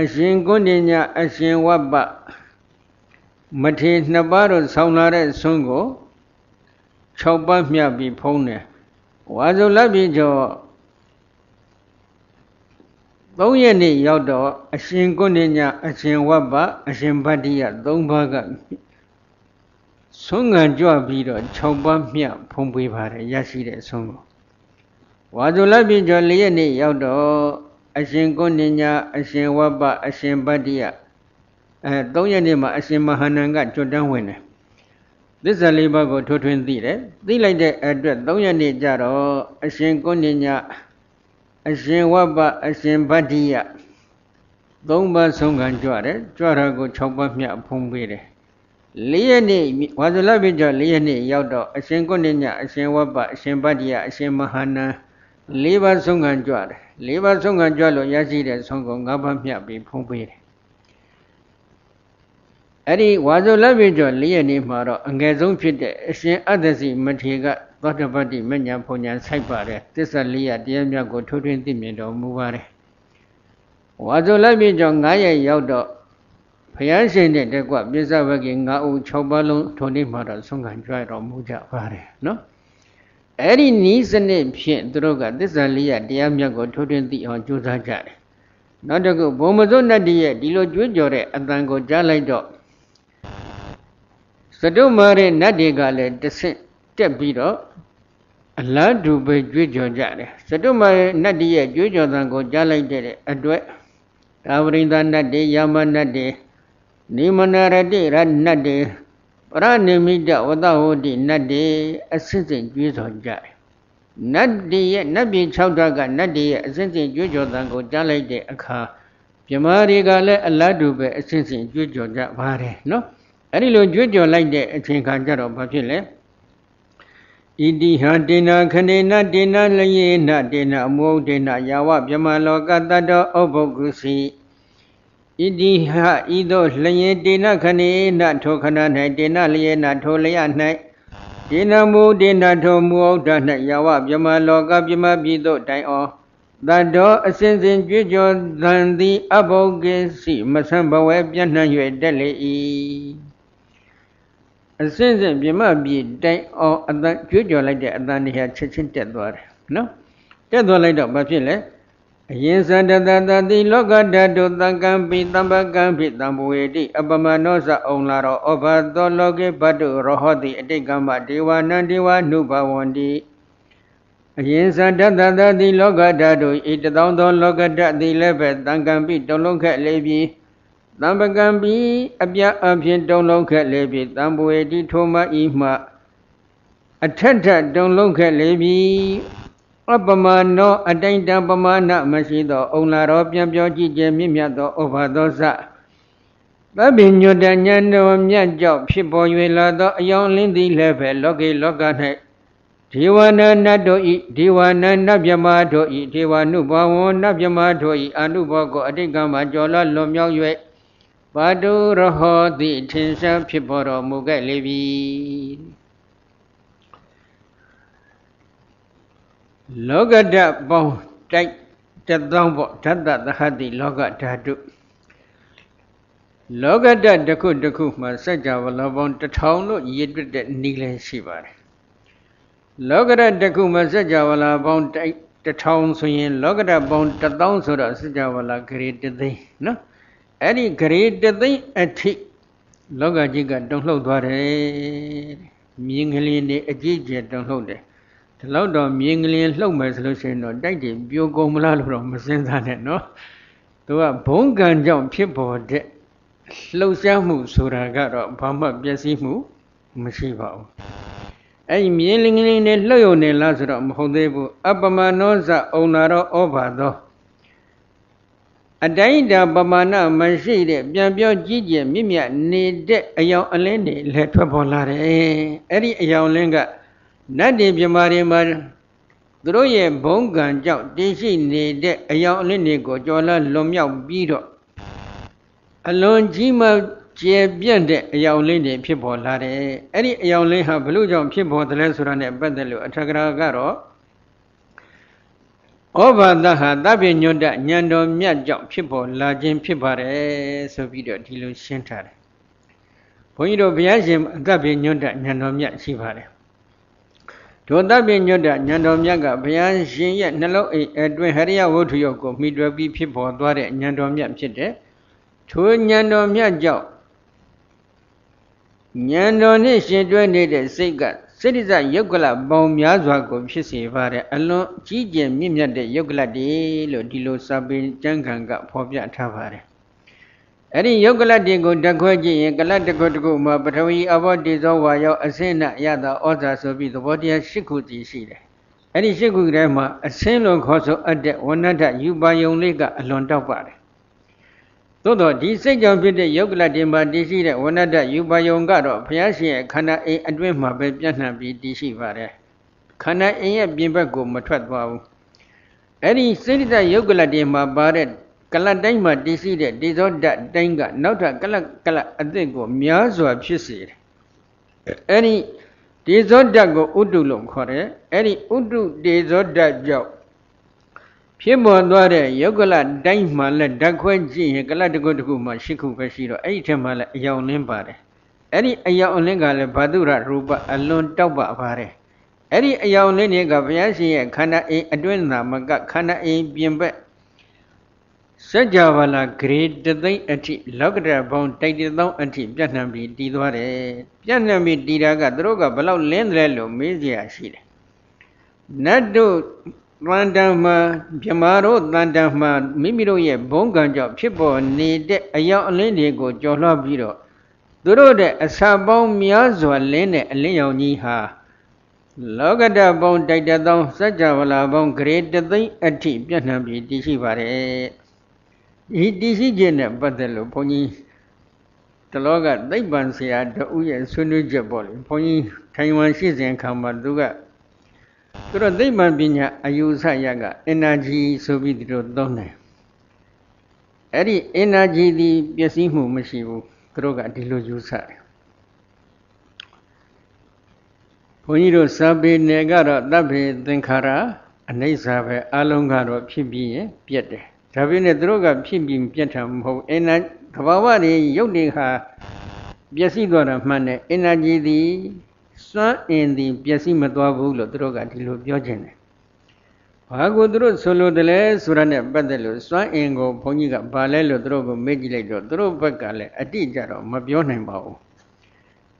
အရှင်ကုဏ္ဏညအရှင်ဝဘမထေနှစ်ပါးတို့ဆောင်းလာတဲ့ဆွမ်းကို 6ပတ်မြတ်ပြီးဖုံးတယ်ဝါဇုလက်ပြီးကျော်3ရက်နေ့ရောက်တော့အရှင်ကုဏ္ဏညအရှင်ဝဘ္ဘအရှင်ဗတ္တိယ3ပါးကဆုံးငံကြွပြီးတော့6ပတ်မြတ်ဖုံးပေးပါတယ်ရရှိတဲ့ဆုံးကိုဝါဇုလက်ပြီးကျော်4ရက်နေ့ရောက်တော့အရှင်ကုဏ္ဏညအရှင်ဝဘ္ဘအရှင်ဗတ္တိယအဲ3ရက်နေ့မှာအရှင်မဟာနံကကျွတ်တန်းဝင်တယ် သစ္စာလေးပါးကိုထိုးထွင်းသိတယ်သိလိုက်တဲ့အတွက်၃ရက်နေ့ကျတော့အရှင်ကုဏ္ဏညအရှင်ဝဘ္ဘအရှင်ဗတ္တိယသုံးပါးဆုံးခံကြွတယ်ကြွတာကို၆ပါးမြတ်ဖုံးပေးတယ်၄ရက်နေ့ဝါဇလပိကျော်၄ရက်နေ့ရောက်တော့အရှင်ကုဏ္ဏညအရှင်ဝဘ္ဘအရှင်ဗတ္တိယအရှင်မဟာနံ၄ပါးဆုံးခံကြွတယ်၄ပါးဆုံးခံကြွလို့ရရှိတဲ့ဆုံးကို၅ပါးမြတ်ပြီးဖုံးပေးတယ် အဲ့ဒီဝါဇုလက်ပြကျော်၄ရက်နေမှာတော့အငယ်ဆုံးဖြစ်တဲ့အရှင်အတ္တစီမထေကသောတပတ္တိမညာဘုံညာစိုက်ပါတယ်သစ္စာ၄ရတရားမြတ်ကိုထိုးထွင်းသိမြင်တော်မူပါတယ်ဝါဇုလက်ပြကျော်9ရက်ရောက်တော့ဘုရားရှင်တဲ့တကွပြစ္ဆဝကိ9ဦး6ပါးလုံးထိုနေ့မှာတော့ဆုံးခံကြွတော်မူကြပါတယ်နော်အဲ့ဒီနီးစနစ်ဖြင့်သူတို့ကသစ္စာလေးရတရားမြတ်ကိုထိုးထွင်းသိအောင်ကြိုးစားကြတယ်နောက်တစ်ခုဘုံမစွတ်တတ္တိရဲ့ဒီလိုကြွေးကြော်တဲ့အတန်ကိုကြားလိုက်တော့ သတုမာရဲ့နတ်တွေကလည်းတဆင့်တက်ပြီးတော့အလားတူပဲကြွေးကြော်ကြတယ်သတုမာရဲ့နတ်တွေရဲ့ကြွေးကြော်သံကိုကြားလိုက်တဲ့အတွက်ဒါဝရိန္ဒနတ်တွေယာမနတ်တွေနိမနရတိရနတ်တေပရနိမိတဝတဟောတိနတ်တေအစစ်စစ်ကြွေးဆောင်ကြတယ်နတ်တည်းရဲ့နတ်ပြည်6ဓာတ်ကနတ်တည်းရဲ့အစစ်စစ်ကြွေးကြော်တန်ကိုကြားလိုက်တဲ့အခါမြမာတွေကလည်းအလတ်တူပဲအစစ်စစ်ကြွေးကြော်ကြပါတယ်နော် အဲ့ဒီလိုကြွေးကြော်လိုက်တဲ့အချိန်ခါကျတော့ဘာဖြစ်လဲဣတိဟတေနခဏေနတေနလယေနတေနအမောတေနယာဝမြမလောကတတ္တောဥပုဂ္ဂုစီဣတိဟဤသို့လျင်တေနခဏေနထိုခဏ၌တေနလယေနထိုလျ၌ဒေနမူဒေနထိုမူဩဒ၌ယဝပြမလောကပြမပြည်သို့တိုင်အောင်တတောအစဉ်စဉ်ကြွကြော်သံသည်အဘုတ်ကိစီမဆံဘဝဲပြန့်နှံ့၍တက်လေ၏ အစဉ်စဉ်ပြမပြည်တိုင်အောင်အတန်ကြွကြော်လိုက်တဲ့အတန်တရားချက်ချင်းတက်သွားတယ်နော်တက်သွားလိုက်တော့ဘာဖြစ်လဲအယင်သတတတတိလောကဓာတုသံကံပိတံပကံပိတံဘဝေတိအပမနောဇအုံလာရောဩဘသောလောကေဘတ်တုရောဟောတိအတိတ်ကမ္မဒေဝနံဒေဝနုဘဝန္တိအယင်သတတတတိလောကဓာတုဤတသောသောလောကဓာတိလည်းပဲသံကံပိတုံလုံးခက်လေးပြီ တံပကံပိအပြအဖြစ်တုံလုံးခက်လေးပြီတံဘဝေတိထိုမဤမှအထက်ထတုံလုံးခက်လေးပြီအပမနောအတိုင်တပမာဏမရှိသောအုံလာတော်ပြန်ပြောကြည့်ခြင်းမြင့်မြတ်သောဩဘာသောစသဗ္ဗညုတဉာဏ်တော်မြတ်ကြောင့်ဖြစ်ပေါ်၍လာသောအယောင်လင်းသည်လည်းပဲလောကေလောက၌ဒေဝနာနတ်တို့ဤဒေဝနာနတ်မြမတို့ဤဒေဝနုဘဝနတ်မြမတို့ဤအနုဘောကိုအတိတ်ကမှာကြော်လလွန်မြောက်၍ ဘာတုရဟောတိထင်ရှားဖြစ်ပေါ်တော်မူခဲ့လေပြီလောကဓာတ်ပေါင်းတိုက်တသောပေါ့ဓာတသဟတိလောကဓာတုလောကဓာတ်တစ်ခုတစ်ခုမှာစัจ java လောပေါင်းတစ်ထောင်လို့ရည်တွက်တဲ့နည်းလည်းရှိပါတယ်လောကဓာတ်တစ်ခုမှာစัจ java လောပေါင်းတိုက်တစ်ထောင်ဆိုရင် လောကဓာတ်ပေါင်းတစ်သောင်းဆိုတော့စัจ java လောဂရေတသိန်းနော် အဲ့ဒီဂရေတသိန်းအထိလောကကြီးကတုံ့လှုပ်သွားတယ်မြင်းကလေးနေအကြည့်ကျတုံ့လှုပ်တယ်ဒီလောက်တော့မြင်ကလေးလှုပ်မယ်ဆိုလို့ရှိရင်တော့တိုက်တယ်ပြိုကုန်မလားလို့တော့မစင်စားနဲ့နော်သူကဘုံကံကြောင့်ဖြစ်ပေါ်တဲ့လှုပ်ရှားမှုဆိုတာကတော့ဘာမှပျက်စီးမှုမရှိပါဘူးအဲ့ဒီမြင်လင်းကလေးနဲ့လှုပ်ရုံနဲ့လားဆိုတော့မဟုတ်သေးဘူးအပမနောဇအုံနာတော့ဩဘာသော အတိုင်းတာပမာဏမရှိတဲ့ပြန်ပြောကြည့်ကြမြင့်မြတ်နေတဲ့အယောင်အလင်းတွေလည်းထွက်ပေါ်လာတယ်အဲ့ဒီအယောင်လင်းကနတ်တွေမြမာတွေမှာသူတို့ရဲ့ဘုံကံကြောင့်တည်ရှိနေတဲ့အယောင်အလင်းတွေကိုကြော်လာလွန်မြောက်ပြီးတော့အလွန်ကြီးမားကျေပြန့်တဲ့အယောင်လင်းတွေဖြစ်ပေါ်လာတယ်အဲ့ဒီအယောင်လင်းဟာဘလို့ကြောင့်ဖြစ်ပေါ်တယ်လဲဆိုတာ ਨੇ ပတ်သက်လို့အထက်ကရာကတော့ ဩဘာသဟာသဗ္ဗညွတ်တဉာဏ်တော်မြတ်ကြောင့်ဖြစ်ပေါ်လာခြင်းဖြစ်ပါတယ်ဆိုပြီးတော့ဒီလိုရှင်းထားတယ်ဘုန်းကြီးတို့ဘုရားရှင်သဗ္ဗညွတ်တဉာဏ်တော်မြတ်ရှိပါတယ်ဒုသဗ္ဗညွတ်တဉာဏ်တော်မြတ်ကဘုရားရှင်ရဲ့နှလုံးအိမ်အတွင်းဟရိယဝုထုယုတ်ကိုမိတွယ်ပြီးဖြစ်ပေါ်သွားတဲ့ဉာဏ်တော်မြတ်ဖြစ်တယ်ထိုဉာဏ်တော်မြတ်ကြောင့်ဉာဏ်တော်နှင့်ရှင်တွဲနေတဲ့စိတ်က စိတ္တဇယုတ်ကလပေါင်းများစွာကိုဖြစ်စေပါတဲ့အလွန်ကြီးကျယ်မြင့်မြတ်တဲ့ယုတ်ကလတည်းလို့ဒီလိုစာပေကျမ်းဂန်ကဖော်ပြထားပါတယ်အဲ့ဒီယုတ်ကလတေကိုတခွဲကြည့်ရင်ကလတ်တခုတခုမှာပထဝီအဘောတေဇောဝါယောအစင်းနဲ့ရတာဩဇာဆိုပြီးသဘောတရား၈ခုတည်ရှိတယ်။အဲ့ဒီ၈ခုထဲမှာအစင်းလုံးခေါ်ဆိုအပ်တဲ့ဝဏ္ဏတယူပါယုံလေးကအလွန်တောက်ပါတယ်။ သို့တော့ဒီစိတ်ကြောင့်ဖြစ်တဲ့ယုတ်ကလတေမှာတည်ရှိတဲ့ဝဏ္ဏတယူပါယုံကတော့ဘုရားရှင်ရဲ့ခန္ဓာအိမ်အတွင်းမှာပဲပြန့်နှံ့ပြီးတည်ရှိပါတယ်။ခန္ဓာအိမ်ရဲ့ပြင်ဘက်ကိုမထွက်သွားဘူး။အဲ့ဒီစိတ္တယုတ်ကလတေမှာပါတဲ့ကလတ်တိုင်းမှာတည်ရှိတဲ့ဒေဇောဓာတ်တိုင်းကနောက်ထပ်ကလတ်ကလတ်အသစ်ကိုများစွာဖြစ်စေတယ်အဲ့ဒီဒေဇောဓာတ်ကိုဥတုလို့ခေါ်တယ်အဲ့ဒီဥတုဒေဇောဓာတ်ကြောင့် ဖြစ်ပေါ်သွားတဲ့ယုတ်ကလတိုင်းမှာလည်းဓာတ်ခွဲကြည့်ရင်ကလတ်တစ်ခုတစ်ခုမှာရှစ်ခုပဲရှိတော့အဲ့ဒီထက်မှလည်းအယောင်လင်းပါတယ်အဲ့ဒီအယောင်လင်းကလည်းဘာတုရရူပအလွန်တောက်ပါပါတယ်အဲ့ဒီအယောင်လင်းတွေကဘုရားရှင်ရဲ့ခန္ဓာအိမ်အတွင်းသာမကခန္ဓာအိမ်ပြင်ဘက်စัจ java လာဂရေတသိမ့်အထိလောကဓာတ်ပေါင်းတိုက်တသောအထိပြန့်နှံ့ပြီးတည်သွားတယ်ပြန့်နှံ့ပြီးတည်တာကသူတို့ကဘလောက်လင်းတယ်လို့မေးစရာရှိတယ်နတ်တို့ တန်တန်မှာမြမာတို့တန်တန်မှာမိမိတို့ရဲ့ဘုံကံကြောင့်ဖြစ်ပေါ်နေတဲ့အယောင်အလင်းတွေကိုကြော်လွှတ်ပြီးတော့သူတို့တဲ့အစာပေါင်းများစွာလင်းတဲ့အလင်းရောင်ကြီးဟာလောကတပေါင်းတိုက်တသောစัจ java လာပေါင်းဂရေတသိန်းအထိပြန့်နှံ့ပြီးတည်ရှိပါတယ်ဒီတည်ရှိခြင်းနဲ့ပတ်သက်လို့ဘုန်းကြီးတလောကသိပ္ပံဆရာတူရဲ့ဆွေးနွေးချက်ပေါ့လေဘုန်းကြီးထိုင်ဝမ်ရှိစဉ်ခါမှာသူက သူတို့သိပ္ပံပညာအယူဆရက energy ဆိုပြီးသူတို့သုံးတယ်အဲ့ဒီ energy ဒီပျက်စီးမှုမရှိဘူးသူတို့ကဒီလိုယူဆတယ်ဘုန်းကြီးတို့စာပေနယ်ကတော့တပ်ဖေသင်္ခါရအနိစ္စပဲအလုံးကတော့ဖြစ်ပြီးရင်ပြက်တယ်ဒါပေမဲ့သူတို့ကဖြစ်ပြီးပြက်တာမဟုတ်အင်နာသဘာဝတွေရုပ်တွေဟာပျက်စီးသွားတာမှန်တယ် energy သည် စွမ်းအင်သည်ပျက်စီးမသွားဘူးလို့သူတို့ကဒီလိုပြောခြင်းတယ်ဘာကိုသူတို့ဆိုလိုတယ်လဲဆိုရတဲ့ပတ်သက်လို့စွမ်းအင်ကိုဘုန်းကြီးကဘာလဲလို့သူတို့ကိုမေ့ကြည့်လိုက်တော့သူတို့ဘက်ကလည်းအတိအကျတော့မပြောနိုင်ပါဘူး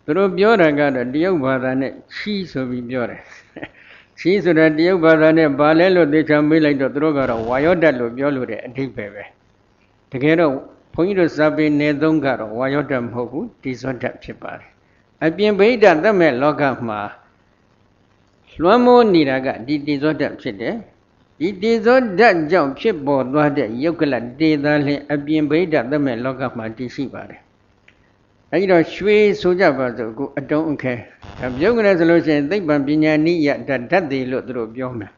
သူတို့ပြောတာကတော့တရုတ်ဘာသာနဲ့ချီဆိုပြီးပြောတယ်ချီဆိုတာတရုတ်ဘာသာနဲ့ဘာလဲလို့သေချာမေးလိုက်တော့သူတို့ကတော့ဝါယောဓာတ်လို့ပြောလို့တဲ့အဓိပ္ပာယ်ပဲတကယ်တော့ဘုန်းကြီးတို့စာပေနယ်သုံးကတော့ဝါယောဓာတ်မဟုတ်ဘူးဒီဇောဓာတ်ဖြစ်ပါတယ် အပြင်ဗိဓာတ်မဲ့လောကမှာလွှမ်းမိုးနေတာကဒီဒီဇောဓာတ်ဖြစ်တယ်ဒီတေဇောဓာတ်ကြောင့်ဖြစ်ပေါ်သွားတဲ့ယုတ်ကလတေသာလင်အပြင်ဗိဓာသမဲ့လောကမှာတည်ရှိပါတယ်အဲဒီတော့ရွှေဆိုကြပါစို့အခုအတုံးအခဲဒါပြုတ်ကြတယ်ဆိုလို့ရှိရင်သိပ္ပံပညာနိယဓာတ်ဓာတ်တွေလို့သူတို့ပြောမယ်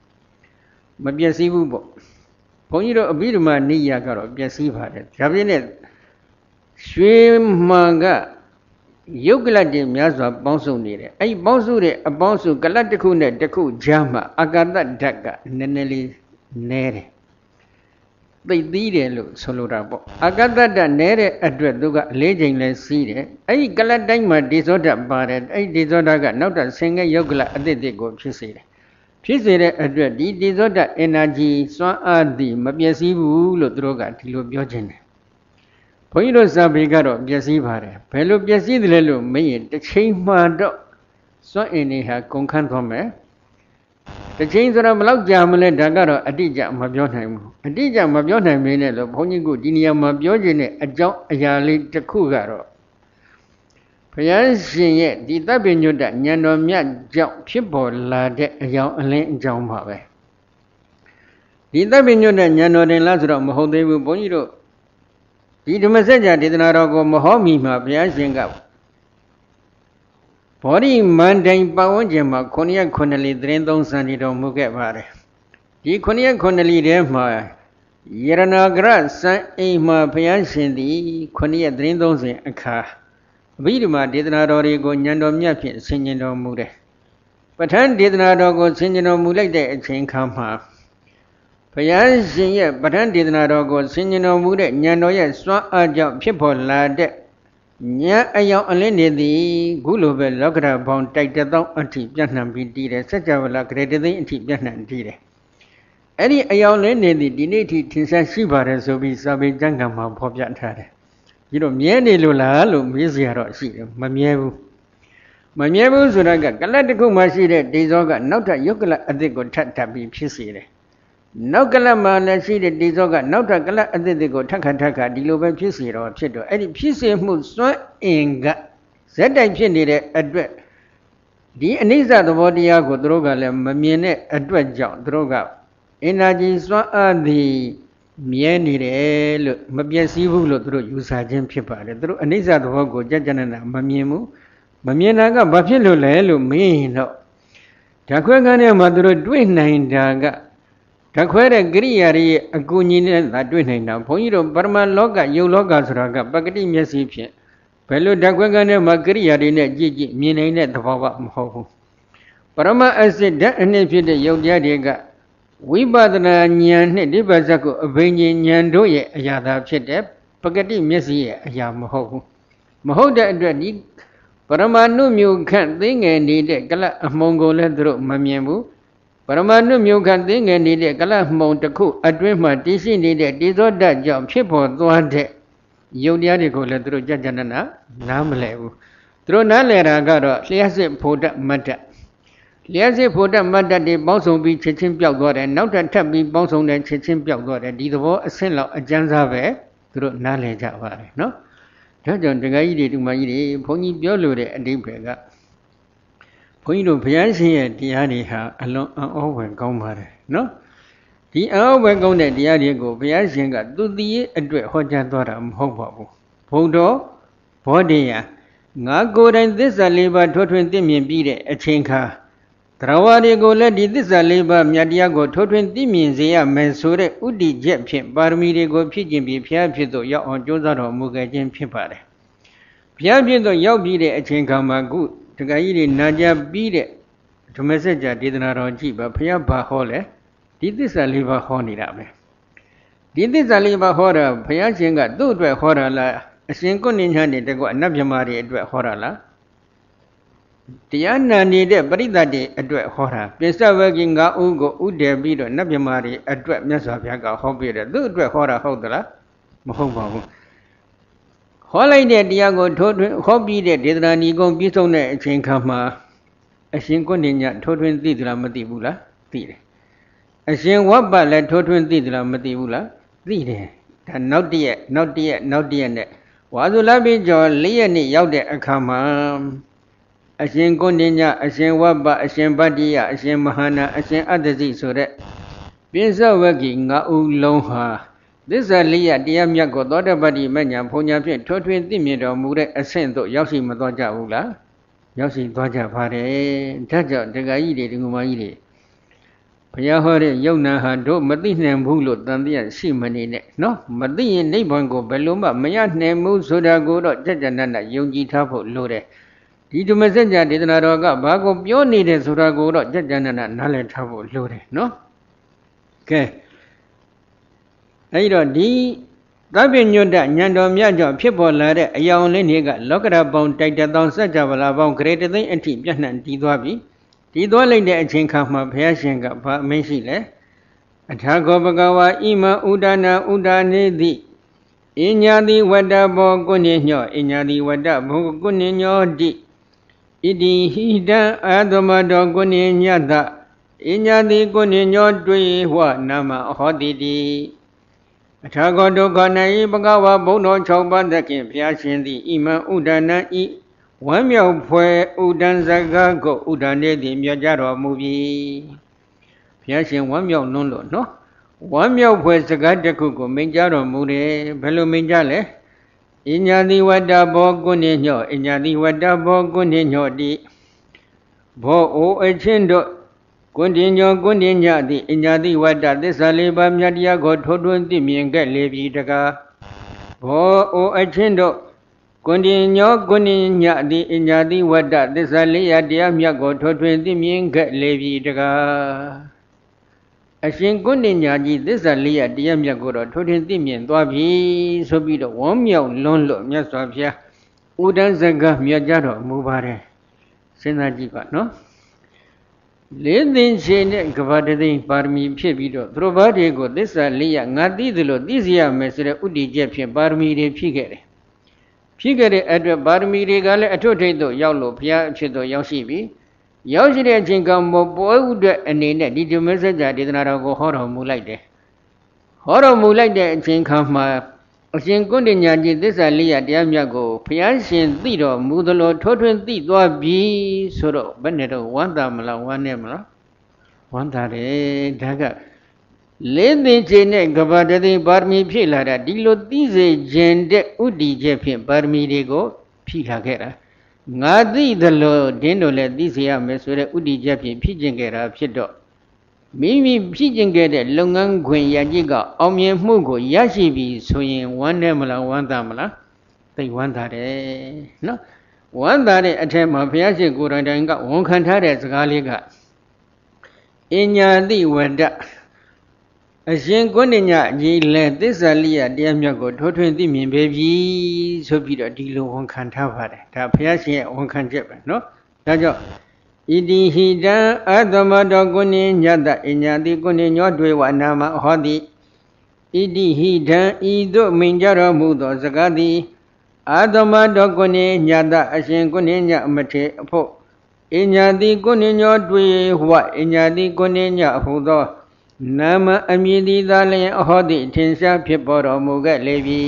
မပျက်စီးဘူးပေါ့ဘုန်းကြီးတို့အဘိဓမ္မာနိယကတော့ပျက်စီးပါတယ်ဒါပြင်းနဲ့ရွှေမှန်က ယုတ်ကလတ်တွေများစွာပေါင်းစုံနေတယ်အဲ့ဒီပေါင်းစုတဲ့အပေါင်းစုကလတ်တစ်ခုနဲ့တစ်ခုကြားမှာအာကာသဓာတ်ကနည်းနည်းလေးနဲတယ်သိသီးတယ်လို့ဆိုလိုတာပေါ့အာကာသဓာတ်နဲတဲ့အတွက်သူကအလေးချိန်လဲစီးတယ်အဲ့ဒီကလတ်တိုင်းမှာဒီဇောဓာတ်ပါတယ်အဲ့ဒီဒီဇောဓာတ်ကနောက်တာဆင်ငယ်ယုတ်ကလတ်အသစ်တစ်ကိုဖြစ်စေတယ်ဖြစ်စေတဲ့အတွက်ဒီဒီဇောဓာတ် energy စွမ်းအားသည်မပျက်စီးဘူးလို့သူတို့ကဒီလိုပြောခြင်းတယ် ဘုန်းကြီးတို့စာပေကတော့ပျက်စီးပါတယ်ဘယ်လိုပျက်စီးတယ်လဲလို့မင်းရင်တစ်ချိန်မှတော့စွန့်အင်းနေဟာကုန်ခန်းသွားမယ်တစ်ချိန်ဆိုတော့ဘလောက်ကြာမလဲဒါကတော့အတိအကျမပြောနိုင်ဘူးအတိအကျမပြောနိုင်မင်းနဲ့လို့ဘုန်းကြီးကဒီနေရာမှာပြောခြင်းတဲ့အကြောင်းအရာလေးတစ်ခုကတော့ဘုရားရှင်ရဲ့ဒီတပ်ပညွတ်တညံတော်မြတ်ကြောင့်ဖြစ်ပေါ်လာတဲ့အကြောင်းအလင်းအကြောင်းပါပဲဒီတပ်ပညွတ်တညံတော်တင်လားဆိုတော့မဟုတ်သေးဘူးဘုန်းကြီးတို့ ဒီဓမ္မစကြာဒေသနာတော်ကိုမဟောမီမှာဘုရားရှင်ကဘောဓိမန္တိုင်ပတ်ဝန်းကျင်မှာ9ရက်9လီသတင်းသုံးစံတီတော်မူခဲ့ပါတယ်ဒီ9ရက်9လီထဲမှာယရနာဂရစံအိမ်မှာဘုရားရှင်သည်9ရက်သတင်းသုံးစဉ်အခါအဘိဓမ္မာဒေသနာတော်တွေကိုညံတော်မြတ်ဖြင့်ဆင်ញင်တော်မူတယ်ပဋ္ဌာန်းဒေသနာတော်ကိုဆင်ញင်တော်မူလိုက်တဲ့အချိန်ခါမှာ ဘုရားရှင်ရဲ့ပဋ္ဌာန်းဒေသနာတော်ကိုဆင်ញင်တော်မူတဲ့ဉာဏ်တော်ရဲ့စွမ်းအားကြောင့်ဖြစ်ပေါ်လာတဲ့ဉာဏ်အယောင်အလင်းနေသည်ခုလိုပဲလောကဓာတ်ပေါင်းတိုက်တသောအထိပြန့်နှံ့ပြီးတည်တယ်စัจ java လာဂရေတသိန်းအထိပြန့်နှံ့တည်တယ်အဲ့ဒီအယောင်လင်းနေသည်ဒီနေ့အထိထင်ရှားရှိပါတယ်ဆိုပြီးစာပေကျမ်းဂန်မှာဖော်ပြထားတယ်ဒီတော့မြဲနေလို့လားလို့မေးစရာတော့ရှိတယ်မမြဲဘူးမမြဲဘူးဆိုတာကကလတ်တစ်ခုမှရှိတဲ့ဒေဇောကနောက်ထပ်ယုတ်ကလတ်အသစ်ကိုထပ်ထပ်ပြီးဖြစ်စေတယ် နောက်ကလမှာလည်းရှိတဲ့ဒီဇောကနောက်ထပ်ကလအသစ်တွေကိုထက်ခါထက်ခါဒီလိုပဲဖြစ်စီတော့ဖြစ်တော့အဲ့ဒီဖြစ်စေမှုစွမ်းအင်ကဇက်တိုက်ဖြစ်နေတဲ့အတွက်ဒီအနိစ္စသဘောတရားကိုသူတို့ကလည်းမမြင်တဲ့အတွက်ကြောင့်သူတို့ကအင်နာဂျီစွမ်းအားသည်မြဲနေတယ်လို့မပြည့်စည်ဘူးလို့သူတို့ယူဆခြင်းဖြစ်ပါတယ်သူတို့အနိစ္စသဘောကိုကြကြနနာမမြင်ဘူးမမြင်တာကဘာဖြစ်လို့လဲလို့မင်းရင်တော့ဓာခွဲကန်းထဲမှာသူတို့တွေ့နိုင်တာက ဓာခွဲတဲ့ကရိယာတွေရဲ့အကူအညီနဲ့သာတွေ့နိုင်တာဘုန်းကြီးတို့ပရမလောကယုတ်လောကဆိုတာကပကတိမျက်စိဖြင့်ဘယ်လိုဓာခွဲကနဲ့မှာကရိယာတွေနဲ့ကြည့်ကြည့်မြင်နိုင်တဲ့သဘောကမဟုတ်ဘူးပရမအစစ်ဓာတ်အနှစ်ဖြစ်တဲ့ယုတ်တရားတွေကဝိပဿနာဉာဏ်နဲ့ဒီပါဇက်ကိုအဘိညာဉ်ဉာဏ်တို့ရဲ့အရာသာဖြစ်တဲ့ပကတိမျက်စိရဲ့အရာမဟုတ်ဘူးမဟုတ်တဲ့အတွက်ဒီပရမနုမျိုးခန့်သိငယ်နေတဲ့ကလအမှုံကိုလည်းသူတို့မမြင်ဘူး ပရမနုမြုပ်ခတ်သိငယ်နေတဲ့ကလမှုံတစ်ခုအတွင်းမှာတည်ရှိနေတဲ့တိသောတတ်ကြောင့်ဖြစ်ပေါ်သွားတဲ့ယုံတရားတွေကိုလည်းသူတို့ကြကြနနာနားမလဲဘူးသူတို့နားလဲတာကတော့လျှက်စစ်ဖို့တတ်မတ်တတ်လျှက်စစ်ဖို့တက်မတ်တက်တွေပေါင်းစုံပြီးချက်ချင်းပြောက်သွားတယ်နောက်ထပ်ထပ်ပြီးပေါင်းစုံတယ်ချက်ချင်းပြောက်သွားတယ်ဒီသဘောအဆင့်လောက်အကျဉ်းစားပဲသူတို့နားလည်ကြပါတယ်နော်ဒါကြောင့်တခါကြီးတွေဒီမကြီးတွေဘုန်းကြီးပြောလို့တဲ့အတိပ္ပယ်က ဘုန်းကြီးတို့ဘုရားရှင်ရဲ့တရားတွေဟာအလွန်အံ့ဩဖွယ်ကောင်းပါတယ်နော်ဒီအံ့ဩဖွယ်ကောင်းတဲ့တရားတွေကိုဘုရားရှင်ကသူတည်ရဲ့အတွက်ဟောကြားသွားတာမဟုတ်ပါဘူးဘုံတော်ဘောဓိယငါကိုယ်တိုင်သစ္စာလေးပါးထွထွင်းသိမြင်ပြီးတဲ့အချိန်ခါတရားဝါတွေကိုလည်းဒီသစ္စာလေးပါးမြတ်တရားကိုထွထွင်းသိမြင်စေရမယ်ဆိုတဲ့ဥတည်ချက်ဖြင့်ပါရမီတွေကိုဖြည့်ကျင်ပြီးဘုရားဖြစ်သို့ရောက်အောင်ကြိုးစားတော်မူခဲ့ခြင်းဖြစ်ပါတယ်ဘုရားဖြစ်သို့ရောက်ပြီးတဲ့အချိန်ခါမှာခု တခါကြီးတွေနာကြပြီးတဲ့ဓမ္မစကြာဒေသနာတော်ကြည့်ပါဘုရားဘာဟောလဲဒီသစ္စာလေးပါးဟောနေတာပဲဒီသစ္စာလေးပါးဟောတာဘုရားရှင်ကသူ့အတွက်ဟောတာလားအရှင်ကုဏ္ဏညနေတကွအနတ်မြမာတွေအတွက်ဟောတာလားတရားနာနေတဲ့ပရိသတ်တွေအတွက်ဟောတာပိဿဝဂိငါဥကိုဥတည်ပြီးတော့နတ်မြမာတွေအတွက်မြတ်စွာဘုရားကဟောပြတယ်သူ့အတွက်ဟောတာဟုတ်သလားမဟုတ်ပါဘူး ဟောလိုက်တဲ့တရားကိုထိုးထွင်းဟောပြီးတဲ့ဒေသနာနီကုံပြည့်စုံတဲ့အချိန်ခါမှာအရှင်ကုဏ္ဏညထိုးထွင်းသိသလားမသိဘူးလားသိတယ်အရှင်ဝဘ္ပလည်းထိုးထွင်းသိသလားမသိဘူးလားသိတယ်ဒါနောက်တည့်နောက်တည့်နောက်တည့်နဲ့ဝါစုလပိကျော်၄ရက်နေ့ရောက်တဲ့အခါမှာအရှင်ကုဏ္ဏညအရှင်ဝဘ္ပအရှင်ဗတ္တိယအရှင်မဟာနာအရှင်အတ္တစီဆိုတဲ့ပိဿဝဂ္ဂိငါးဦးလုံးဟာ သစ္စာလေးရတရားမြတ်ကိုသောတပတ္တိမညာဘုံညာဖြင့်ထွထွင်းသိမြင်တော်မူတဲ့အဆင့်သို့ရောက်ရှိမသွားကြဘူးလားရောက်ရှိသွားကြပါတယ်ဒါကြောင့်ဒကာကြီးတွေဒီကုမကြီးတွေဘုရားဟောတဲ့ယုံနာဟာတို့မသိနိုင်ဘူးလို့တန်တရားရှိမနေနဲ့နော်မသိရင်နိဗ္ဗာန်ကိုဘယ်လိုမှမရနိုင်ဘူးဆိုတာကိုတော့ကြကြနတ်နတ်ယုံကြည်ထားဖို့လိုတယ်ဒီဓမ္မစကြာဒေသနာတော်ကဘာကိုပြောနေတယ်ဆိုတာကိုတော့ကြကြနတ်နတ်နားလည်ထားဖို့လိုတယ်နော်ကဲ အဲဒီတော့ဒီသဗ္ဗညုတ္တညံတော်မြတ်ကြောင့်ဖြစ်ပေါ်လာတဲ့အယောင်လေးတွေကလောကဓာတ်ပေါင်းတိုက်တသောစัจ java လာပေါင်းဂရေတသိန်းအထိပြန့်နှံ့တည်သွားပြီဒီသွားလိုက်တဲ့အချိန်ခါမှာဘုရားရှင်ကဘာအမင်းရှိလဲအထာဂောဘဂဝါဣမဥဒနာဥဒနေတိအညာတိဝတ္တဘောကုဏ္ဏညောအညာတိဝတ္တဘောကုဏ္ဏညောတိဣတိဟိတံအာသမတောကုဏ္ဏညတအညာတိကုဏ္ဏညောတွေ့ဟောနာမဟောတိတိ အထာဂောဒုက္ခနယိဘဂဝါဘုံတော်၆ပါးသခင်ဘုရားရှင်သည်ဣမံဥဒနာဤဝမ်းမြောက်ဖွယ်ဥဒံဇဂကိုဥဒံနေသည်မြတ်ကြတော်မူပြီဘုရားရှင်ဝမ်းမြောက်လွန်းလို့နော်ဝမ်းမြောက်ဖွယ်စကားတစ်ခုကိုမိန့်ကြားတော်မူတယ်ဘယ်လိုမိန့်ကြားလဲအညာတိဝတ္တဘောကုဏ္ဏညောအညာတိဝတ္တဘောကုဏ္ဏညောတိဘောအိုအချင်းတို့ ကွန်တင်ညောကွန်တင်ညတိအညာတိဝတ္တသစ္စာလေးပါးမြတ်တရားကိုထိုးထွင်းသိမြင်ခဲ့လေပြီတကားဘောအိုအချင်းတို့ကွန်တင်ညောကွန်တင်ညတိအညာတိဝတ္တသစ္စာလေးရတရားမြတ်ကိုထိုးထွင်းသိမြင်ခဲ့လေပြီတကားအရှင်ကွန်တင်ညာကြီးသစ္စာလေးရတရားမြတ်ကိုတော့ထိုးထွင်းသိမြင်သွားပြီဆိုပြီးတော့ဝမ်းမြောက်လွန်းလို့မြတ်စွာဘုရားဥဒ္ဒဇကမြတ်ကြတော်မူပါတယ်စဉ်းစားကြည့်ပါနော် လေးသိင်ရှင်တဲ့ကဘာတသိင်ပါရမီဖြစ်ပြီးတော့သူတို့ဘာတွေကိုသစ္စာလေးရငါသိသလိုသိစီရမယ်ဆိုတဲ့ဥတည်ချက်ဖြင့်ပါရမီတွေဖြည့်ခဲ့တယ်ဖြစ်ခဲ့တဲ့အတွက်ပါရမီတွေကလည်းအထွတ်ထိပ်သို့ရောက်လို့ဘုရားအဖြစ်သို့ရောက်ရှိပြီရောက်ရှိတဲ့အချိန်ကမောပွဲဥအတွက်အနေနဲ့ဒီဓမ္မစကြာဒေသနာတော်ကိုဟောတော်မူလိုက်တယ်ဟောတော်မူလိုက်တဲ့အချိန်ခါမှာ အရှင်ကုဏ္ဏညာကြီးသစ္စာလေးရတရားမြတ်ကိုဘုရားရှင်သိတော်မူသလိုထိုးထွင်းသိသွားပြီဆိုတော့ဘယ်နဲ့တော့ဝမ်းသာမလားဝမ်းနဲ့မလားဝမ်းသာတယ်ဒါကလေးသိခြင်းနဲ့ကဘာတသိပါရမီဖြည့်လာတာဒီလိုသိစေခြင်းတဲ့ဥတည်ချက်ဖြင့်ပါရမီတွေကိုဖြည့်လာခဲ့တာငါသိသလိုဒင်းတို့လည်းသိစေရမယ်ဆိုတဲ့ဥတည်ချက်ဖြင့်ဖြည့်ကျင်ခဲ့တာဖြစ်တော့ မိမိဖြစ်ကျင်ခဲ့တဲ့လုပ်ငန်းခွင်ရจิตကအောင်မြင်မှုကိုရရှိပြီဆိုရင်ဝမ်းနဲ့မလားဝမ်းသာမလားသိဝမ်းသာတယ်နော်ဝမ်းသာတဲ့အထက်မှာဘုရားရှင်ကိုယ်တိုင်တိုင်ကဝန်ခံထားတဲ့စကားလေးကအညာတိဝဒအရှင်ကုဏ္ဏညကြီးလဲသစ္စာလိယတရားမြတ်ကိုထိုးထွင်းသိမြင်ပေပြီဆိုပြီးတော့ဒီလိုဝန်ခံထားပါတယ်ဒါဘုရားရှင်ရဲ့ဝန်ခံချက်ပဲနော်ဒါကြောင့် ဣတိဟိတံအသမတောကုဏိညတအညာတိကုဏိညောတွေဝနာမဟောတိဣတိဟိတံဤသို့မိန်ကြတော်မူသောစကားသည်အာသမတောကုဏိညတအရှင်ကုဏိညမထေအဖို့အညာတိကုဏညောတွေ့ဝအညာတိကုဏညဟုသောနာမအမည်သည်သာလျင်အဟောတိထင်ရှားဖြစ်ပေါ်တော်မူခဲ့လေပြီ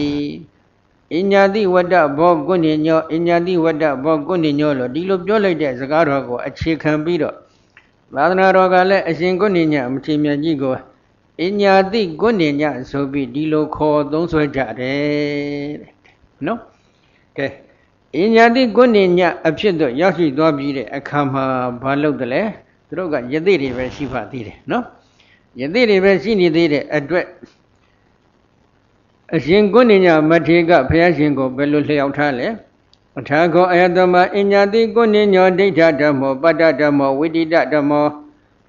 အညာတိဝတ္တဘောကုဏညောအညာတိဝတ္တဘောကုဏညောလို့ဒီလိုပြောလိုက်တဲ့စကားတော်ကိုအခြေခံပြီးတော့သာသနာတော်ကလည်းအရှင်ကုဏညမထေမြတ်ကြီးကိုအညာတိကုဏညဆိုပြီးဒီလိုခေါ်သုံးဆွဲကြတယ်တဲ့နော်ကဲအညာတိကုဏညအဖြစ်တော့ရောက်ရှိသွားပြီးတဲ့အခါမှာဘာလုပ်တယ်လဲသူတို့ကယသိတွေပဲရှိပါသေးတယ်နော်ယသိတွေပဲရှိနေသေးတဲ့အတွက် အရှင်ကုဏညမထေကဘုရားရှင်ကိုဘယ်လိုလျှောက်ထားလဲအထာခောအယတမအညာတိကုဏညောဒိဋ္ဌဓမ္မောပတ္တဓမ္မောဝိတိတဓမ္မော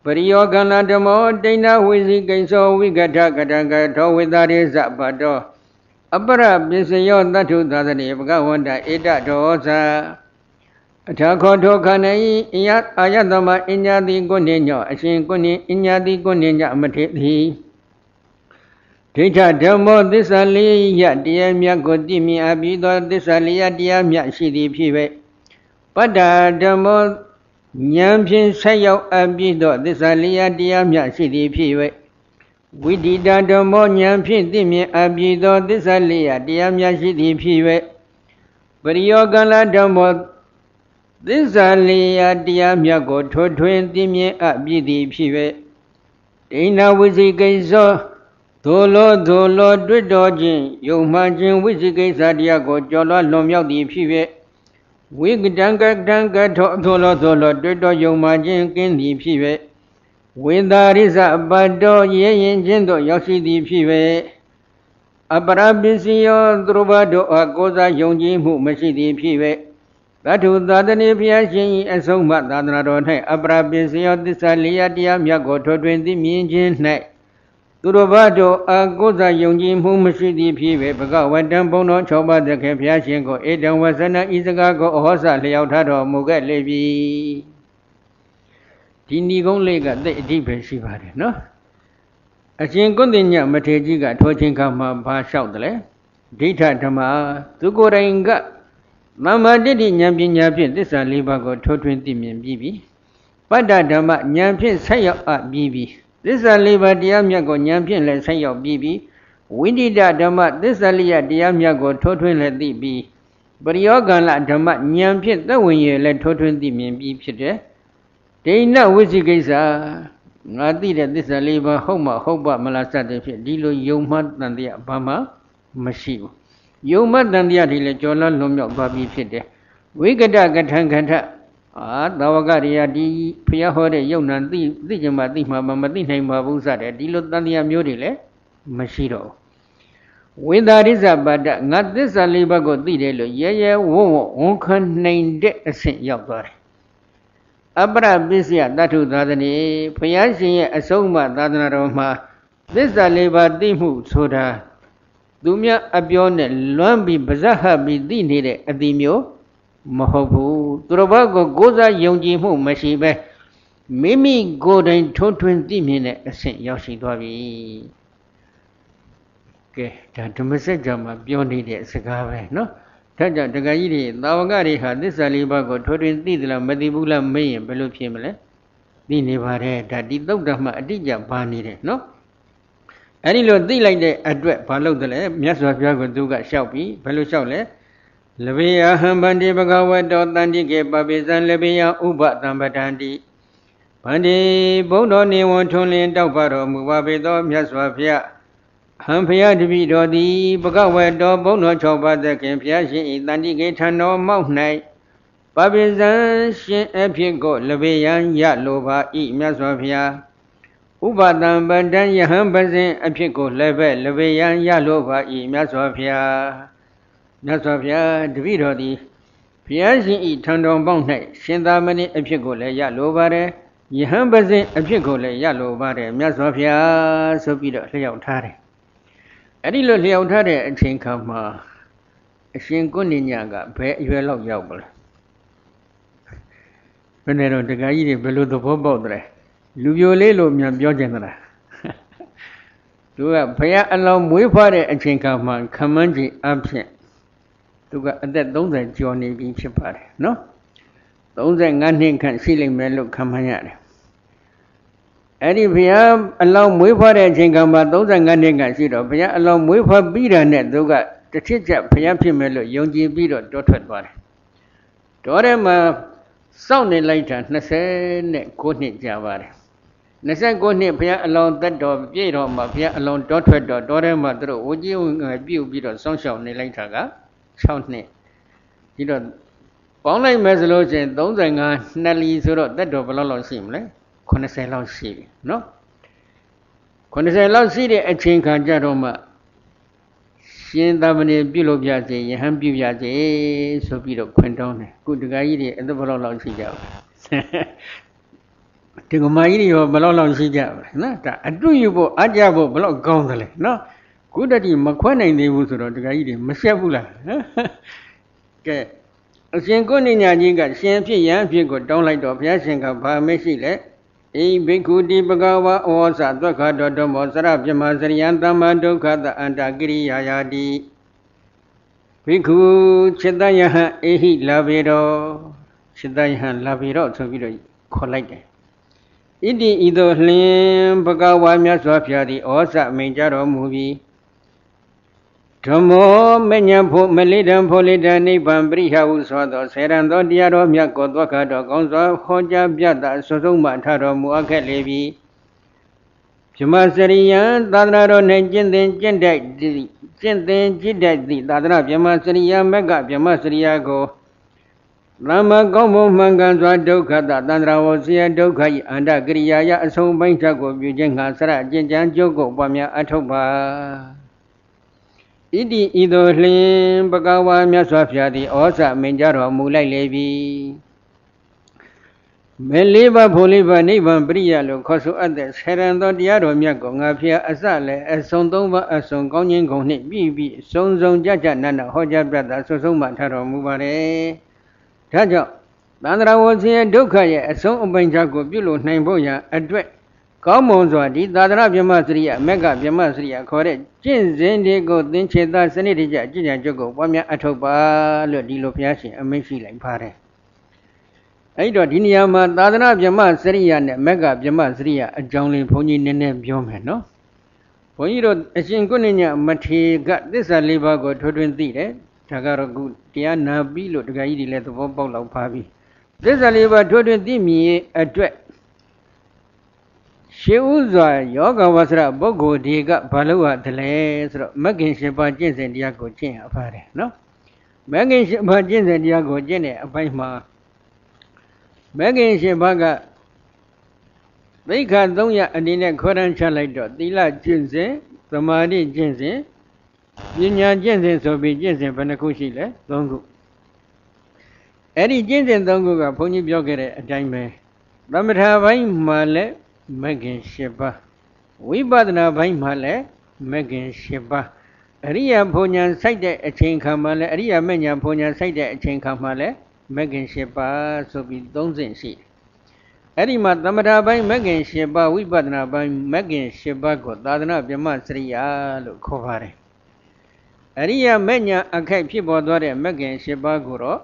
ပရိယောကန္လဓမ္မောဒိဋ္ဌဝိဇိကိသောဝိကထကတံကထောဝိသာရိဇဘတောအပရပစ္စယောတထုသာသနေဘဂဝန္တဧတဒောဇာအထာခောထောခဏိအယအာယတမအညာတိကုဏညောအရှင်ကုဏအညာတိကုဏညမထေတိ ဒိဋ္ဌဓမ္မောသစ္စာလေးရတရားမြတ်ကိုတည်မြင်အပ်ပြီးသောသစ္စာလေးရတရားမြတ်ရှိသည်ဖြစ်၍ပတ္တဓမ္မောဉာဏ်ဖြင့်ဆက်ရောက်အပ်ပြီးသောသစ္စာလေးရတရားမြတ်ရှိသည်ဖြစ်၍ဝိတိတဓမ္မောဉာဏ်ဖြင့်တည်မြင်အပ်ပြီးသောသစ္စာလေးရတရားမြတ်ရှိသည်ဖြစ်၍ပရိယောကလဓမ္မောသစ္စာလေးရတရားမြတ်ကိုထွထွင်းတည်မြင်အပ်ပြီးသည်ဖြစ်၍ဒိဏဝိသိကိသော သို့လောသို့လောတွေ့တော်ခြင်းယုံမှန်ခြင်းဝိသိကိစ္စတရားကိုကြော်လွှတ်လွန်မြောက်သည်ဖြစ်၍ဝိကတံကတံကထောသို့လောသို့လောတွေ့တော်ယုံမှန်ခြင်းကင်းသည်ဖြစ်၍ဝိသာရိစပတ္တောရဲရင်ခြင်းသို့ရောက်ရှိသည်ဖြစ်၍အပရပစ္စယောသူတို့ဘာတို့အကိုးစားယုံကြည်မှုမရှိသည်ဖြစ်၍သတ္ထုသာသနေဘုရားရှင်၏အဆုံးမသာသနာတော်၌အပရပစ္စယောသစ္စာလေးရတရားမြတ်ကိုထွထွင်သိမြင်ခြင်း၌ သူတို့ဘာတို့အကုသယုံကြည်မှုမရှိသည်ဖြစ်ပဲဘဂဝတံဘုံတော်၆ပါးတခေဘုရားရှင်ကိုဧတံဝဇနဤစကားကိုအဟောစလျောက်ထားတော်မူခဲ့လေပြီဒီဏီကုန်းလေးကသိအဓိပ္ပာယ်ရှိပါတယ်နော်အရှင်ကုသညမထေကြီးကထိုချင်းခါမှာဘာလျှောက်တယ်လဲဒိဋ္ဌဓမ္မသူကိုယ်တိုင်ကသမ္မာတ္တိဉာဏ်ပညာဖြင့်သစ္စာလေးပါးကိုထိုးထွင်းသိမြင်ပြီးပြီပတ္တဓမ္မဉာဏ်ဖြင့်ဆက်ရောက်အပ်ပြီးပြီ သစ္စာလေးပါးတရားမြတ်ကိုဉာဏ်ဖြင့်လည်းဆက်ရောက်ပြီးပြီဝိတိတဓမ္မသစ္စာလေးရတရားမြတ်ကိုထိုးထွင်းလည်းသိပြီးပရိယောဂန္လဓမ္မဉာဏ်ဖြင့်သက်ဝင်ရလည်းထိုးထွင်းသိမြင်ပြီးဖြစ်တယ်ဒိဋ္ဌဝိသိကိစ္စငါသိတဲ့သစ္စာလေးပါးဟုတ်မှဟုတ်ပါမလားစတဲ့ဖြစ်ဒီလိုယုံမှတန်တရားဘာမှမရှိဘူးယုံမှတန်တရားဒီလေကြော်လလွန်မြောက်သွားပြီးဖြစ်တယ်ဝိကတကထံခထ အာသဝကရိယာဒီဖျားဟောတဲ့ယုံနံသိသိကြမှာသိမှာမသိနိုင်ပါဘူးစတဲ့ဒီလိုတန်တရားမျိုးတွေလည်းမရှိတော့ဝိသာရိဇပါဒငါသစ္စာလေးပါးကိုသိတယ်လို့ရဲရဲဝုံဝုံဝန်ခံနိုင်တဲ့အဆင့်ရောက်သွားတယ်အပရပစ္စယတထုသာသနေဘုရားရှင်ရဲ့အဆုံးအမသာသနာတော်မှာသစ္စာလေးပါးသိမှုဆိုတာသူမြတ်အပြောနဲ့လွမ်းပြီးပါဇက်ဟပ်ပြီးသိနေတဲ့အတိမျိုး မဟုတ်ဘူးသူတော်ဘာကိုကိုးစားယုံကြည်မှုမရှိပဲမိမိကိုယ်တိုင်ထုံးထွင်းသိမြင်တဲ့အဆင့်ရောက်ရှိသွားပြီကဲဒါဓမ္မစကြာမှာပြောနေတဲ့စကားပဲနော်ဒါကြောင့်တက္ကကြီးတွေသာဝကတွေဟာသစ္စာလေးပါးကိုထိုးထွင်းသိသလားမသိဘူးလားမေးရင်ဘယ်လိုဖြစ်မလဲသိနေပါတယ်ဒါဒီသုတ်တမှအတိအကျပါနေတယ်နော်အဲဒီလိုသိလိုက်တဲ့အတွက်ဘာလုပ်သလဲမြတ်စွာဘုရားကသူကလျှောက်ပြီးဘယ်လိုလျှောက်လဲ လဘေယဟံဗန္တိဘဂဝတောတန္တိကေပပိဇံလဘေယဥပတံပတန္တိဗန္တိဘုံတော်နေဝန်ထွန်းလင်းတောက်ပါတော်မူပါပေသောမြတ်စွာဘုရားဟံဖျားတပိတော်သည်ဘဂဝတောဘုံတော်၆ပါးသခင်ဘုရားရှင်ဤတန္တိကေထံတော်မောက်၌ပပိဇံရှင်အဖြစ်ကိုလဘေယံရလိုပါဤမြတ်စွာဘုရားဥပတံပတံယဟံပဇင်အဖြစ်ကိုလည်းပဲလဘေယံရလိုပါဤမြတ်စွာဘုရား မြတ်စွာဘုရားတပည့်တော်သည်ဘုရားရှင်ဤထံတော်ပေါင်း၌ရှင်သာမဏေအဖြစ်ကိုလည်းရလိုပါတယ်ယဟန်ပဇင်အဖြစ်ကိုလည်းရလိုပါတယ်မြတ်စွာဘုရားဆိုပြီးတော့လျှောက်ထားတယ်အဲ့ဒီလိုလျှောက်ထားတဲ့အချိန်ခါမှာအရှင်ကုဏိညကဘယ်အရွယ်လောက်ရောက်မလဲဘယ်နဲ့တော့တခါကြီးတွေဘယ်လိုသဘောပေါက်တယ်လူပြိုလေးလို့မြန်ပြောကြင်သလားသူကဘုရားအလောင်းမွေးဖွားတဲ့အချိန်ခါမှာခမန်းကြီးအဖြစ် သူကအသက်30ကျော်နေပြီဖြစ်ပါတယ်နော်35နှစ်ခန့်ရှိလိမ့်မယ်လို့ခန့်မှန်းရတယ်အဲ့ဒီဘုရားအလောင်းမွေးဖွားတဲ့အချိန်ကမှ35နှစ်ခန့်ရှိတော့ဘုရားအလောင်းမွေးဖွားပြီးတာနဲ့သူကတစ်ချစ်ချက်ဘုရားဖြစ်မယ်လို့ယုံကြည်ပြီးတော့တောထွက်သွားတယ်တောထဲမှာစောင့်နေလိုက်တာ29နှစ်ကြာပါတယ်29နှစ်ဘုရားအလောင်းသက်တော်ပြည့်တော်မှာဘုရားအလောင်းတောထွက်တော့တောထဲမှာသူတို့ဝကြီးဝင်ပြုတ်ပြီးတော့စောင့်ရှောက်နေလိုက်တာက 6နှစ်ဒီတော့ပေါင်းလိုက်မယ်ဆိုလို့ချင်း35နှစ်လီဆိုတော့သက်တော်ဘယ်လောက်လောက်ရှိမလဲ80လောက်ရှိပြီနော်80လောက်ရှိတဲ့အချိန်ခါကြတော့မှရှင်သမဏေပြုလုပ်ပြစေယဟန်ပြုပြစေဆိုပြီးတော့ခွင့်တောင်းတယ်ခုတခါကြီးတွေအသက်ဘယ်လောက်လောက်ရှိကြပါဒီကမာကြီးတွေရောဘယ်လောက်လောက်ရှိကြပါလဲနော်ဒါအတူယူဖို့အကြဖို့ဘယ်လောက်ကောင်းသလဲနော် ခုတတိမခွဲနိုင်သေးဘူးဆိုတော့တခါကြီးတွေမဆက်ဘူးလားနော်ကဲအရှင်ကိုနိညာကြီးကရှင်ဖြစ်ရန်ဖြစ်ကိုတောင်းလိုက်တော့ဘုရားရှင်ကဘာမရှိလဲဣဘိက္ခုတိပကဝဩဇာသွက်ခတောဓမ္မောစရပြမစရိယံတမ္မာဒုက္ခတအန္တကိရိယာယာတိဘိက္ခုจิตယဟံအေဟိလာဘေရောจิตယဟံလာဘေရောဆိုပြီးတော့ခေါ်လိုက်တယ်ဣတိဤသို့လျင်ဘဂဝါမြတ်စွာဘုရားသည်ဩဇာမိန်ကြတော်မူပြီး ဓမ္မောမညံဖို့မလိတံဖို့လိတံနိဗ္ဗာန်ပရိဟဟုဆိုသောဆေရန်သောတရားတော်မြတ်ကိုသွက်ခတော်ကောင်းစွာဟောကြားပြတာဆွဆုံးမှထတော်မူအပ်ခဲ့လေပြီပြမစရိယံသာသနာတော်၌ကျင့်သင်ကျင့်တိုက်ကျင့်သင်ကြည်တိုက်သည့်သာသနာပြမစရိယမက်ကပြမစရိယကိုသမ္မကောင်းဖို့မှန်ကန်စွာဒုက္ခတသန္တရာဝဆရာဒုက္ခဤအန္တကရိယာယအဆုံးပိုင်းချက်ကိုပြုခြင်းငါစရအကျဉ်းချမ်းကျုပ်ကိုပွားများအထောက်ပါ ဣတိဤသို့လျင်ပကဝါမြတ်စွာဘုရားသည်ဩဇာမင်ကြတော်မူလိုက်လေပြီမေလေးပါဖို့လေးပါနိဗ္ဗာန်ပရိယလို့ခေါ်ဆိုအပ်တဲ့ဆရံတော်တရားတော်မြတ်ကိုငါဖျားအစလည်းအစုံသုံးပါအစုံကောင်းခြင်းကုန်နှင့်ပြီးပြီးစုံစုံကြကြနတ်နဟောကြားပြတာဆွဆုံးမှထတော်မူပါတယ်ဒါကြောင့်သန္တရာဝဆင်းရဲဒုက္ခရဲ့အဆုံးအပိုင်ချက်ကိုပြုလို့နိုင်ဖို့ရန်အတွက် ကောင်းမွန်စွာဒီသာသနာပြမစရိယမက်ကပြမစရိယခေါ်တဲ့ကျင့်စဉ်တွေကိုသင်္ချေသစနစ်တကျအကျင့်ကြံကြုတ်ကိုပွားများအထောက်ပါလို့ဒီလိုဘုရားရှင်အမိန့်ရှိလိုက်ပါတယ်အဲ့တော့ဒီနေရာမှာသာသနာပြမစရိယနဲ့မက်ကပြမစရိယအကြောင်းလေးဘုန်းကြီးနည်းနည်းပြောမယ်နော်ဘုန်းကြီးတို့အရှင်ကုဏ္ဏညမထေကသစ္စာလေးပါးကိုထွထွင်းသိတယ်ဒါကတော့ခုတရားနာပြီးလို့တခါကြီးတွေလည်းသဘောပေါက်လောက်ပါပြီသစ္စာလေးပါးထွထွင်းသိမြင်အတွက် ရှေးဥစွာယောဂဝဆရပုဂ္ဂိုလ်ဒီကဘာလို့ရသလဲဆိုတော့မဂ္ဂင်ရှင်ပါကျင့်စဉ်တရားကိုကျင့်ရပါတယ်နော်မဂ္ဂင်ရှင်ပါကျင့်စဉ်တရားကိုကျင့်တဲ့အပိုင်းမှာမဂ္ဂင်ရှင်ပါကသိက္ခာ300အနေနဲ့ခေါ်တန်းချလိုက်တော့သီလကျင့်စဉ်သမာဓိကျင့်စဉ်ပညာကျင့်စဉ်ဆိုပြီးကျင့်စဉ်ဘယ်နှခုရှိလဲ3ခုအဲ့ဒီကျင့်စဉ်3ခုကဘုန်းကြီးပြောခဲ့တဲ့အတိုင်းပဲသမထဘိုင်းမှာလည်း မဂ်ခင်၈ပါးဝိပဿနာဘိုင်းမှာလည်းမဂ်ခင်၈ပါးအရိယာဘုံညာစိုက်တဲ့အချိန်ခါမှာလည်းအရိယာမညာဘုံညာစိုက်တဲ့အချိန်ခါမှာလည်းမဂ်ခင်၈ပါးဆိုပြီး၃ဆင့်ရှိတယ်အဲ့ဒီမှာသမထဘိုင်းမဂ်ခင်၈ပါးဝိပဿနာဘိုင်းမဂ်ခင်၈ပါးကိုသာသနာပြမစရိယာလို့ခေါ်ပါတယ်အရိယာမညာအခိုက်ဖြစ်ပေါ်သွားတဲ့မဂ်ခင်၈ပါးကိုတော့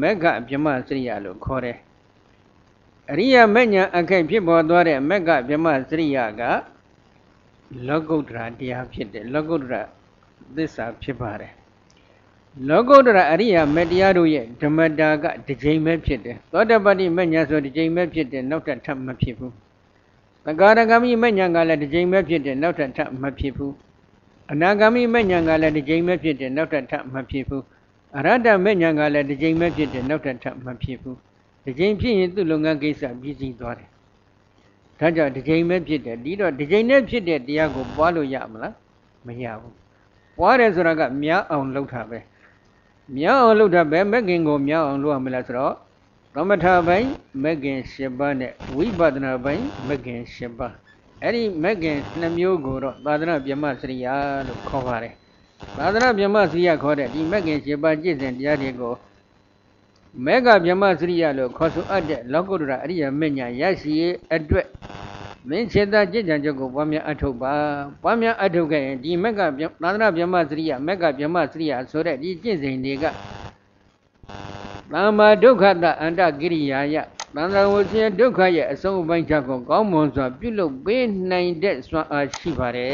မဂ္ဂပြမစရိယာလို့ခေါ်တယ် အရိယာမဉ္ဇဉ်အခိုက်ဖြစ်ပေါ်သွားတဲ့မက္ကဗြဟ္မစရိယကလောကုတ္တရာတရားဖြစ်တယ်လောကုတ္တရာသစ္စာဖြစ်ပါတယ်လောကုတ္တရာအရိယာမတရားတို့ရဲ့ဓမ္မတာကတစ်ကြိမ်ပဲဖြစ်တယ်သောတပတ္တိမဉ္ဇဉ်ဆိုတစ်ကြိမ်ပဲဖြစ်တယ်နောက်ထပ်ထပ်မဖြစ်ဘူးသကာရဂမိမဉ္ဇဉ်ကလည်းတစ်ကြိမ်ပဲဖြစ်တယ်နောက်ထပ်ထပ်မဖြစ်ဘူးအနာဂမိမဉ္ဇဉ်ကလည်းတစ်ကြိမ်ပဲဖြစ်တယ်နောက်ထပ်ထပ်မဖြစ်ဘူးအရဟတမဉ္ဇဉ်ကလည်းတစ်ကြိမ်ပဲဖြစ်တယ်နောက်ထပ်ထပ်မဖြစ်ဘူး တစ်ချိန်ဖြစ်ရင်သူ့လုပ်ငန်းကိစ္စပြီးစီးသွားတယ်ဒါကြောင့်တစ်ချိန်ပဲဖြစ်တယ်ဒီတော့တစ်ချိန်နဲ့ဖြစ်တဲ့တရားကိုပွားလို့ရမလားမရဘူးပွားတယ်ဆိုတာကများအောင်လုပ်တာပဲများအောင်လုပ်တာပဲမက်ကင်ကိုများအောင်လုပ်ရမလားဆိုတော့သမထပိုင်းမက်ကင်၈ပါးနဲ့ဝိပဿနာပိုင်းမက်ကင်၈ပါးအဲ့ဒီမက်ကင်နှမျိုးကိုတော့သာသနာပြမစရိယာလို့ခေါ်ပါတယ်သာသနာပြမစရိယာခေါ်တဲ့ဒီမက်ကင်၈ပါးကျင့်စဉ်တရားတွေကို မေဃဗြဟ္မစရိယလို့ခေါ်ဆိုအပ်တဲ့လောကုတ္တရာအရိယာမညာရရှိရေးအတွက်မင်းစေတကြည်ကြံချက်ကိုပွားများအထုတ်ပါပွားများအထုတ်ခဲ့ရင်ဒီမက်ကသာသနာဗြဟ္မစရိယမက်ကဗြဟ္မစရိယဆိုတဲ့ဒီကျင့်စဉ်တွေကသမ္မာဒုက္ခတအန္တကိရိယာယသံဃာဝဆင်းဒုက္ခရဲ့အဆုံးအပိုင်းချက်ကိုကောင်းမွန်စွာပြုလုပ်ပေးနိုင်တဲ့စွမ်းအားရှိပါတယ်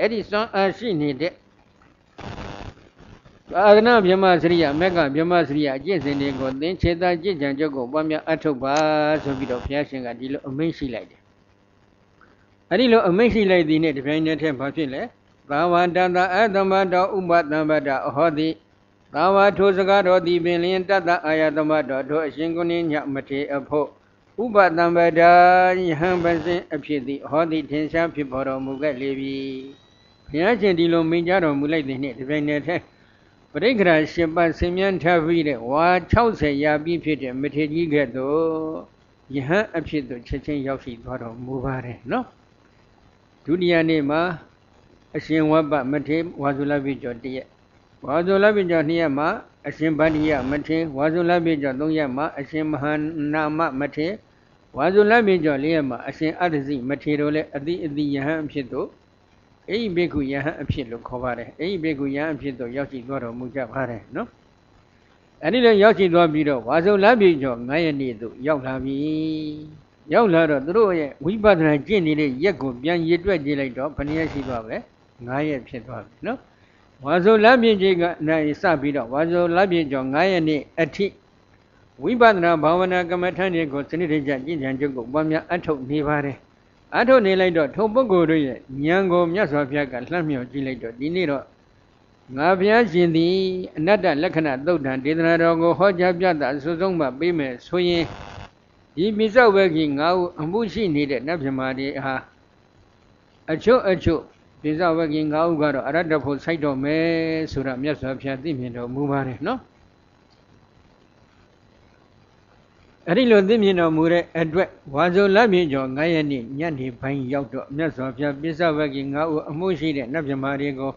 အဲ့ဒီစွမ်းအားရှိနေတဲ့ အာရဏမြမစရိယမက်ကမြမစရိယအကျင့်စဉ်တွေကိုသင်္ချေတာကြည်ကြံကြုတ်ကိုပွားများအထုတ်ပါဆိုပြီးတော့ဘုရားရှင်ကဒီလိုအမိန့်ရှိလိုက်တယ်အဲ့ဒီလိုအမိန့်ရှိလိုက်သည်နဲ့တပြိုင်တည်းထဲဘာဖြစ်လဲသာဝတ္တအသမတောဥပတံပတအဟောတိသာဝထိုစကားတော်သည်ပင်လျင်တတ္တအာယသမတော်တို့အရှင်ကုဏိညမထေအဖို့ဥပတံပဒာယဟံပစင်အဖြစ်သည်ဟောသည်ထင်ရှားဖြစ်ပေါ်တော်မူခဲ့လေပြီဘုရားရှင်ဒီလိုမိန့်ကြားတော်မူလိုက်သည်နှင့်ဒီပြိုင်တည်းထဲ ပရိက္ခရာရှင်ပတ်ဆင်မြန်းထပ်ပြီးတဲ့ဝါ60ရာပြီးဖြစ်တဲ့မထေကြီးကဲ့သို့ယဟန်အဖြစ်သို့ချက်ချင်းရောက်ရှိသွားတော်မူပါတယ်နော်ဒုတိယနေ့မှာအရှင်ဝဘ္ပမထေဝါဇုလပိကျော်တရက်ဝါဇုလပိကျော်2ရက်မှာအရှင်ဗန္ဓိယမထေဝါဇုလပိကျော်3ရက်မှာအရှင်မဟာနာမမထေဝါဇုလပိကျော်4ရက်မှာအရှင်အတ္တစီမထေတို့လည်းအတိအတိယဟန်အဖြစ်သို့ အဲ့ဒီဘေကုယဟန်အဖြစ်လို့ခေါ်ပါတယ်အဲ့ဒီဘေကုယဟန်အဖြစ်သို့ရောက်ရှိသွားတော်မူကြပါတယ်နော်အဲ့ဒီလိုရောက်ရှိသွားပြီးတော့ဝါဇုလပိကျော်9ရက်နေ့သို့ရောက်လာပြီရောက်လာတော့သူတို့ရဲ့ဝိပဿနာကျင့်နေတဲ့ရက်ကိုပြန်ရည်တွက်ကြည့်လိုက်တော့ဘယ်နည်းရှိသွားလဲ9ရက်ဖြစ်သွားပြီနော်ဝါဇုလပြည့်ကြီးကနိုင်စပြီးတော့ဝါဇုလပြည့်ကျော်9ရက်နေ့အထိဝိပဿနာဘာဝနာကမ္မထန်တွေကိုစနစ်တကျကြည်ကြံကြုတ်ကိုပွားများအထုတ်နေပါတယ် အထုတ်နေလိုက်တော့ထုံပုဂ္ဂိုလ်တို့ရဲ့ဉာဏ်ကိုမြတ်စွာဘုရားကလှမ်းမြော်ကြည့်လိုက်တော့ဒီနေ့တော့ငါဘုရားရှင်သည်အနတ္တလက္ခဏာသုတ်တံဒေသနာတော်ကိုဟောကြားပြတာအစိုးဆုံးမှပေးမယ်ဆိုရင်ဒီပိစ္ဆဝေကြီးငါ့ကိုအမှုရှိနေတဲ့နတ်မြမာတွေဟာအချို့အချို့ပိစ္ဆဝဂင်၅ဦးကတော့အရတ္တဖို့စိုက်တော်မယ်ဆိုတာမြတ်စွာဘုရားသိမြင်တော်မူပါတယ်နော် အဲ့ဒီလိုသိမြင်တော်မူတဲ့အတွက်ဝါဇုလပြည့်ကျော်9ရက်နေ့ညနေပိုင်းရောက်တော့မြတ်စွာဘုရားပိစ္ဆဝဂင်၅ဦးအမှုရှိတဲ့နတ်မြမာတွေကို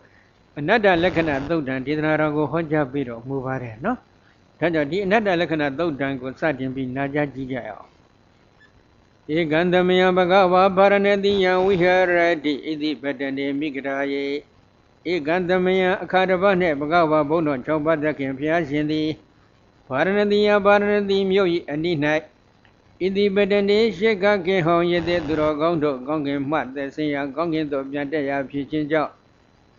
အနတ္တလက္ခဏာသုတ်တံဒေသနာတော်ကိုဟောကြားပြီးတော်မူပါတယ်နော်ဒါကြောင့်ဒီအနတ္တလက္ခဏာသုတ်တံကိုစတင်ပြီးနာကြားကြည့်ကြရအောင်ဧကံသမယဘဂဝါဗာရဏတိယံဝိဟရတိဣတိပတနေမိဂရာယေဧကံသမယအခါတပတ်နှင့်ဘဂဝါဘုန်းတော်၆ပါးသခင်ဘုရားရှင်သည် ဗာရဏတိယဗာရဏတိမြို့၏အနိ၌ဣတိပတနေရှိကကေဟောင်းရတဲ့သူတော်ကောင်းတို့ကောင်းကင်မှသက်စင်ရာကောင်းကင်သို့ပြန်တက်ရာဖြစ်ခြင်းကြောင့်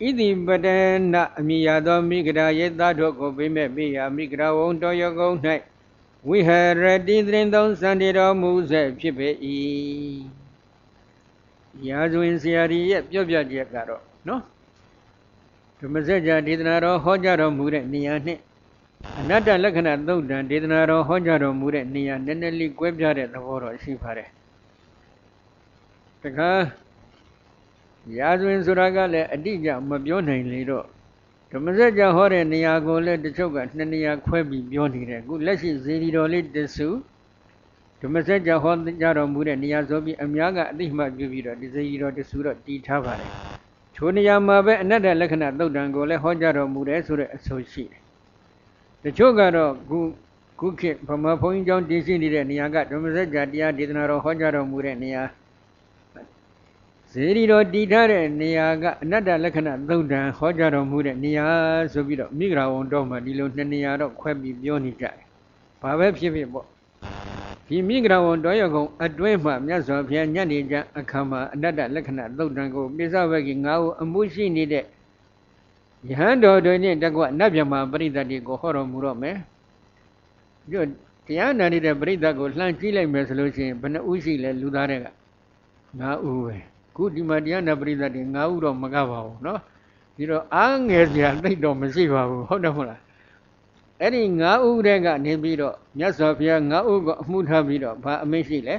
ဣတိပတနာအမိယာသောမိဂရာယေသားတို့ကိုပြိမဲ့မိယာမိဂရာဝုံတော်ရကုန်း၌ဝိဟရတိသရင်သုံးစံတေတော်မူစေဖြစ်ပေ၏ရာဇဝင်ဆရာကြီးရဲ့ပြောပြချက်ကတော့နော်ဓမ္မစကြာဒေသနာတော်ဟောကြားတော်မူတဲ့နေရာနှင့် အနတ္တလက္ခဏာသုတ်တံဒေသနာတော်ဟောကြားတော်မူတဲ့နေရာနည်းနည်းလေးကွဲပြားတဲ့သဘောတော်ရှိပါတယ်တခါရာဇဝင်ဆိုတာကလည်းအတိအကျမပြောနိုင်လေတော့ဓမ္မစကြာဟောတဲ့နေရာကိုလည်းတချို့ကနှစ်နေရာခွဲပြီးပြောနေတယ်အခုလက်ရှိဇေဒီတော်လေးတစုဓမ္မစကြာဟောကြတော်မူတဲ့နေရာဆိုပြီးအများကအတိမှပြုပြီးတော့ဒီဇေဒီတော်တစုတော့တည်ထားပါတယ်ထိုနေရာမှာပဲအနတ္တလက္ခဏာသုတ်တံကိုလည်းဟောကြားတော်မူတယ်ဆိုတဲ့အဆိုရှိတယ် တချို့ကတော့ခုခုခေတ်ဗမာဘုန်းကြီးကျောင်းတည်ရှိနေတဲ့နေရာကဓမ္မစကြာတရားဒေသနာတော်ဟောကြားတော်မူတဲ့နေရာဇေဒီတော်တည်ထားတဲ့နေရာကအနတ္တလက္ခဏာသုတ်တံဟောကြားတော်မူတဲ့နေရာဆိုပြီးတော့မိဂရာဝံတော်မှာဒီလိုနှစ်နေရာတော့ခွဲပြီးပြောနေကြတယ်။ဘာပဲဖြစ်ဖြစ်ပေါ့။ဒီမိဂရာဝံတော်ရကုံအတွင်းမှာမြတ်စွာဘုရားညနေကျအခါမှာအနတ္တလက္ခဏာသုတ်တံကိုပိဿဝဂ္ဂိငါးဦးအမှုရှိနေတဲ့ ယဟန်တော်တွေနဲ့တကွနတ်မြမပရိသတ်တွေကိုဟောတော်မူတော့မယ်။ဒီတရားနာနေတဲ့ပရိသတ်ကိုလှမ်းကြည့်လိုက်မယ်ဆိုလို့ရှိရင်ဘယ်နှဦးရှိလဲလူသားတွေက၅ဦးပဲ။ခုဒီမှာတရားနာပရိသတ်တွေ၅ဦးတော့မကပါဘူးเนาะဒီတော့အားငယ်စရာသိတော့မရှိပါဘူးဟုတ်တယ်မဟုတ်လားအဲ့ဒီ၅ဦးတဲ့ကနေပြီးတော့မြတ်စွာဘုရား၅ဦးကိုအမှုထားပြီးတော့ဘာအမိန့်ရှိလဲ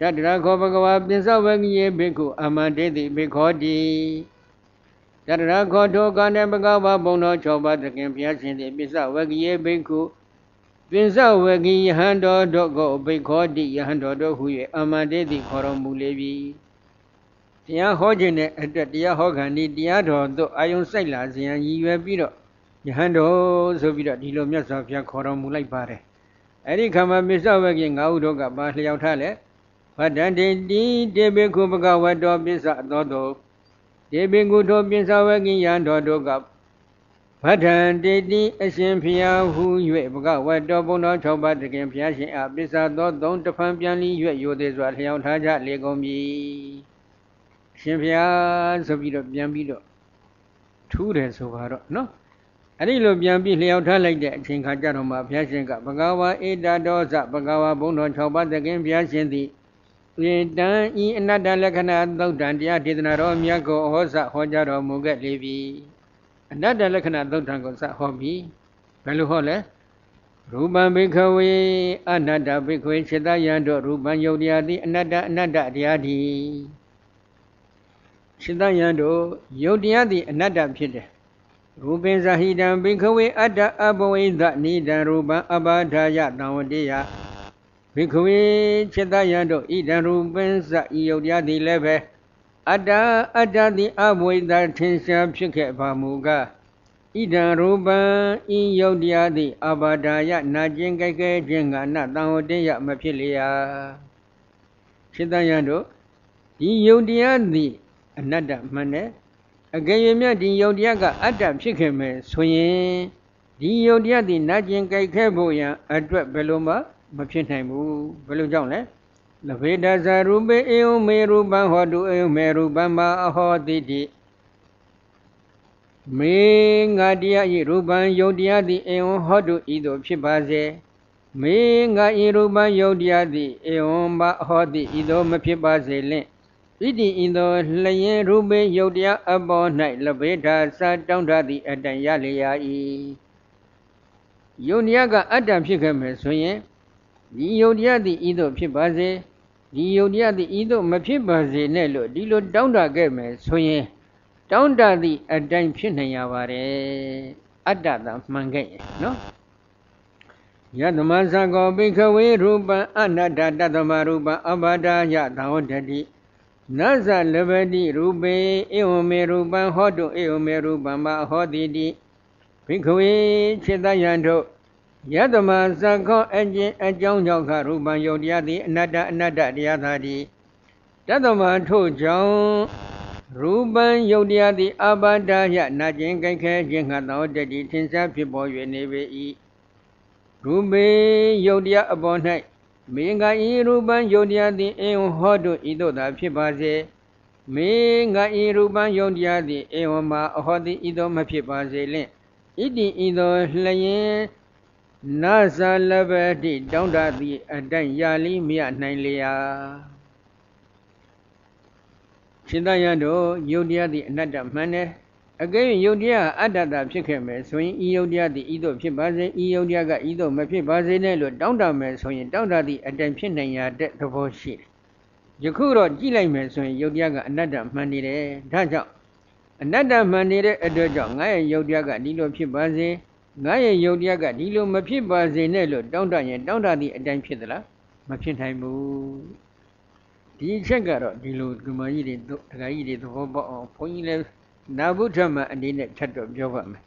တတရာခောဘဂဝါပိစဝဂိယေဘိက္ခုအမန္တေတိဘိခောတိ တတရာခောထောကနေဘဂဝါဘုံတော်၆ပါးတခင်ဘုရားရှင်သည်ပိစဝဂိယေဘိက္ခုပိစဝဂိယဟန်တော်တို့ကိုဘိခောတိယဟန်တော်တို့ဟု၍အမန္တေတိခေါ်တော်မူလေပြီတရားဟောခြင်းနဲ့အတွက်တရားဟောခံဒီတရားတော်သို့အာယုံစိုက်လာစေရန်ရည်ရွယ်ပြီးတော့ယဟန်တော်ဆိုပြီးတော့ဒီလိုမြတ်စွာဘုရားခေါ်တော်မူလိုက်ပါတယ်အဲ့ဒီခါမှာမစ္ဆဝဂိငါးဦးတို့ကဘာလျှောက်ထားလဲဝတ္တန္တိတိတေဘေခုဘဂဝတောပစ္စအသောတော တေဘေကုသောပစ္စဝဂိယံတော်တို့ကဗဒ္ဒံတေတိအရှင်ဖျားဟု၍ဘဂဝတ္တောဘုံတော်၆ပါးတခင်ဖျားရှင်အပိစ္ဆာသောသုံးတဖန်ပြန်လီ၍ရိုသေးစွာလျှောက်ထားကြလေကုန်ပြီအရှင်ဖျားဆိုပြီးတော့ပြန်ပြီးတော့ထူးတယ်ဆိုပါတော့နော်အဲ့ဒီလိုပြန်ပြီးလျှောက်ထားလိုက်တဲ့အချိန်ခါကျတော့မှဘုရားရှင်ကဘဂဝါဧတတောဇဘဂဝါဘုံတော်၆ပါးတခင်ဘုရားရှင်သည် ဧတံဤအနတ္တလက္ခဏာသုတ်တံတရားဒေသနာတော်မြတ်ကိုဟောစဟောကြားတော်မူခဲ့လေပြီအနတ္တလက္ခဏာသုတ်တံကိုစဟောပြီဘယ်လိုဟောလဲရူပံဘိခဝေအနတ္တဘိခဝေစေတယံတို့ရူပံယုတ်တရားသည်အနတ္တအနတ္တတရားသည်စေတယံတို့ယုတ်တရားသည်အနတ္တဖြစ်တယ်ရူပင်ဇဟိတံဘိခဝေအတ္တအဘဝိဒနိဒံရူပံအဘာဒာယတံဝတေယ ဘိခဝေစေတယံတို့ဣဒံရူပင်ဇဤယုတ်တရားသည်လည်းပဲအတ္တအတ္တသည်အဘဝိဒထင်ရှားဖြစ်ခဲ့ပါမူကားဣဒံရူပံဤယုတ်တရားသည်အဘာဒာယနာကျင်ကြိုက်ခဲခြင်းကနတံဝတေယမဖြစ်လျာစေတယံတို့ဒီယုတ်တရားသည်အနတ္တမှန်တယ်အကယ်၍မြတ်ဒီယုတ်တရားကအတ္တဖြစ်ခဲ့မယ်ဆိုရင်ဒီယုတ်တရားသည်နာကျင်ကြိုက်ခဲဖို့ရန်အတွက်ဘယ်လိုမှ မဖြစ်နိုင်ဘူးဘယ်လိုကြောင့်လဲလဗေဒဇရူပေအေယမေရူပံဟောတုအေယမေရူပံမအဟောတိတိမေငါတရားဤရူပံယုတ်တရားသည်အေယဟောတုဤသို့ဖြစ်ပါစေမေငါဤရူပံယုတ်တရားသည်အေယမအဟောတိဤသို့မဖြစ်ပါစေလင့်ဣတိဤသို့လျင်ရူပေယုတ်တရားအပေါ်၌လဗေဒစာတောင်းတသည့်အတန်ရလျာ၏ယုတ်တရားကအတ္တဖြစ်ခဲ့မယ်ဆိုရင် ဒီယုတ်တရားသည်ဤသို့ဖြစ်ပါစေဒီယုတ်တရားသည်ဤသို့မဖြစ်ပါစေနဲ့လို့ဒီလိုတောင်းတခဲ့မယ်ဆိုရင်တောင်းတသည့်အတိုင်းဖြစ်နိုင်ရပါတယ်အတ္တသာမှန်ခဲ့ရင်နော်ယသမသကောဘိခဝေရူပံအနတ္တတသမရူပံအဘာဒာယသဝတ္တိနသလဘတိရူပေဧဝမေရူပံဟောတုဧဝမေရူပံမဟောတိတိဘိခဝေခြေတယံတို့ ယတမသခောအကျင့်အကြောင်းကြောင့်ခရူပံယုတ်တရားသည်အနတ္တအနတ္တတရားသာသည်တတမထို့ကြောင့်ရူပံယုတ်တရားသည်အဘာဒာယနာကျင်ကြိုက်ခဲခြင်းငှသောတတိထင်ရှားဖြစ်ပေါ်၍နေပေ၏ရူပေယုတ်တရားအပေါ်၌မင်းကဤရူပံယုတ်တရားသည်အေဝဟောတုဤသို့သာဖြစ်ပါစေမင်းကဤရူပံယုတ်တရားသည်အေဝမအဟောတိဤသို့မဖြစ်ပါစေလင့်ဣတိဤသို့လျင် နာဇာလဘတိတောင်းတသည့်အတိုင်းယာလိမြနိုင်လျာရှင်သာယတို့ယုတ်တရားသည်အနတ္တမှန်တယ်အကဲ၍ယုတ်တရားအတ္တတာဖြစ်ခဲ့မယ်ဆိုရင်ဤယုတ်တရားသည်ဤသို့ဖြစ်ပါစေဤယုတ်တရားကဤသို့မဖြစ်ပါစေနဲ့လို့တောင်းတမယ်ဆိုရင်တောင်းတသည့်အတိုင်းဖြစ်နိုင်ရတဲ့သဘောရှိတယ်ယခုတော့ကြည့်လိုက်မယ်ဆိုရင်ယုတ်တရားကအနတ္တမှန်နေတယ်ဒါကြောင့်အနတ္တမှန်နေတဲ့အတွက်ကြောင့်ငါရဲ့ယုတ်တရားကဒီလိုဖြစ်ပါစေ ငါရဲ့ယုတ်တရားကဒီလိုမဖြစ်ပါစေနဲ့လို့တောင်းတရင်တောင်းတသည့်အတိုင်းဖြစ်သလားမဖြစ်နိုင်ဘူးဒီချက်ကတော့ဒီလိုကမာကြီးတွေဒကာကြီးတွေသဘောပေါက်အောင်ဘုန်းကြီးလည်းနာဘုထမအနေနဲ့ထပ်တော့ပြောပါမယ်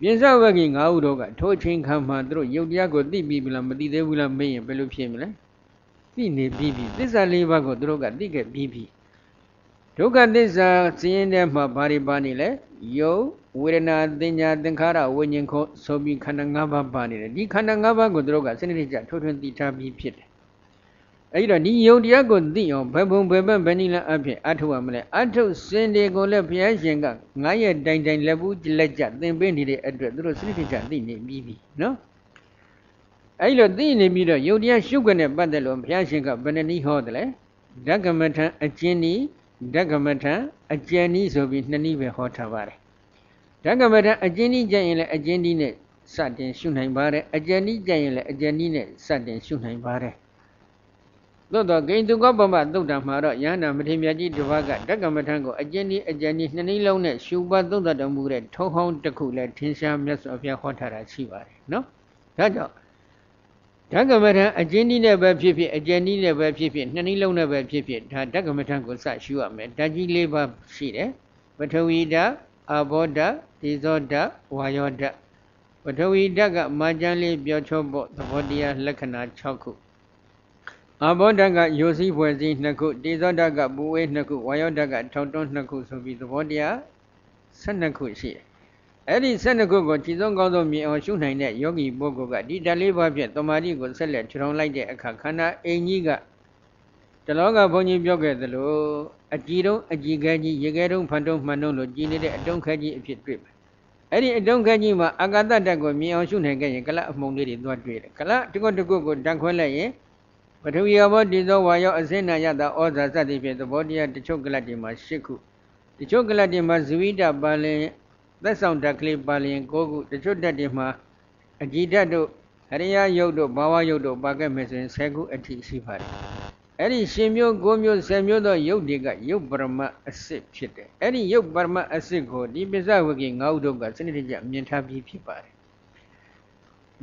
ပြင်းစဝဂီ၅ဦးတို့ကထိုးချင်းခံမှသူတို့ယုတ်တရားကိုသိပြီလားမသိသေးဘူးလားမေးရင်ဘယ်လိုဖြစ်မလဲသိနေပြီပြီသစ္စာလေးပါးကိုသူတို့ကသိခဲ့ပြီးပြီ ဒုက္ခသစ္စာစင်းတဲ့မှာဘာတွေပါနေလဲယုတ်ဝေဒနာတင်ညာသင်္ခါရဝိညာဉ်ခေါ်ဆိုပြီးခန္ဓာ၅ပါးပါနေတယ်ဒီခန္ဓာ၅ပါးကိုသူတို့ကစနစ်တကျထုတ်ထွင်းသိထားပြီးဖြစ်တယ်အဲ့တော့ဒီယုံတရားကိုသိအောင်ဘယ်ဘုံဘယ်ဘက်ဘယ်နည်းလဲအဖြစ်အထုတ်ရမလဲအထုတ်စင်တွေကိုလည်းဘုရားရှင်ကငါရဲ့တိုင်တိုင်လက်ဘူးလက်ကြသင်ပေးနေတဲ့အတွက်သူတို့စနစ်တကျသိနေပြီးပြီနော်အဲ့လိုသိနေပြီးတော့ယုံတရားရှုခွနဲ့ပတ်သက်လို့ဘုရားရှင်ကဘယ်နည်းဟောတယ်လဲဓကမထံအကျဉ်းဤ ဓကမထံအကျဉ်းဤဆိုပြီးနှစ်နည်းပဲဟောထားပါတယ်ဓကမထံအကျဉ်းဤကြရင်လည်းအကျဉ်းဤနဲ့စတင်ရှုနိုင်ပါတယ်အကျဉ်းဤကြရင်လည်းအကျဉ်းဤနဲ့စတင်ရှုနိုင်ပါတယ်သို့တော့ဂိဉ္တုကောပမသုတ်တံမှာတော့ယန္တာမထေမြတ်ကြီးတစ်ပါးကဓကမထံကိုအကျဉ်းဤအကျဉ်းဤနှစ်နည်းလုံးနဲ့ရှုပတ်သုတ်တော်မူတဲ့ထုံးဟောင်းတစ်ခုလည်းထင်ရှားမြတ်စွာဘုရားဟောထားတာရှိပါတယ်နော်ဒါကြောင့် ဓကမထံအကျဉ်းဤနဲ့ပဲဖြစ်ဖြစ်အကျဉ်းဤနဲ့ပဲဖြစ်ဖြစ်နှစ်နည်းလုံးနဲ့ပဲဖြစ်ဖြစ်ဒါဓကမထံကိုစရှုရမယ်ဓာကြီးလေးပါရှိတယ်ပထဝီဓာတ်အဘောဓာတ်ဒီဇောဓာတ်ဝါယောဓာတ်ပထဝီဓာတ်ကမာကျန်လေးပြောချောဖို့သဘောတရားလက္ခဏာ6ခုအဘောဓကယိုစီဖွဲ့စည်းနှစ်ခုတေဇောဓကပူဝေးနှစ်ခုဝါယောဓကထောက်တွန်းနှစ်ခုဆိုပြီးသဘောတရား12ခုရှိတယ် အဲ့ဒီ12ခုကိုကြည်ဆုံးကောင်းဆုံးမြင်အောင်ရှုနိုင်တဲ့ယောဂီပုဂ္ဂိုလ်ကဒီဓာတ်လေးပါးဖြင့်တမာတိကိုဆက်လက်ထထောင်လိုက်တဲ့အခါခန္ဓာအိမ်ကြီးကတလောကဘုန်းကြီးပြောခဲ့သလိုအကြည်တုံးအကြည်ခဲကြီးရေခဲတုံးဖန်တုံးမှန်တုံးလို့ကြည်နေတဲ့အတုံးခဲကြီးအဖြစ်တွေ့ပါအဲ့ဒီအတုံးခဲကြီးမှာအာကာသဓာတ်ကိုမြင်အောင်ရှုနိုင်ခဲ့ရင်ကလအမှုန်လေးတွေသွားတွေ့တယ်ကလတကုတ်တကုတ်ကိုဓာတ်ခွဲလိုက်ရင်ပထဝီဘောတိသောဝါယောအစင်းနာယတာဩဇာစသည်ဖြင့်သဘောတရားတချို့ကလတ်တွေမှာ၈ခုတချို့ကလတ်တွေမှာဇဝိတပါလင် သက်ဆောင်ဓာတ်ကလေးပါလင်၉ခုတချို့ဓာတ်တွေမှာအကြည်ဓာတ်တို့ဟရိယယုတ်တို့ဘာဝယုတ်တို့ပါခဲ့မယ်ဆိုရင်10ခုအထိရှိပါတယ်အဲ့ဒီရှင်မျိုး၉မျိုး10မျိုးသောယုတ်တွေကယုတ်ပရမအစစ်ဖြစ်တယ်အဲ့ဒီယုတ်ပရမအစစ်ကိုဒီပိဿဝဂေငါးဥဒုကစနစ်တကျမြင်ထားပြီးဖြစ်ပါတယ်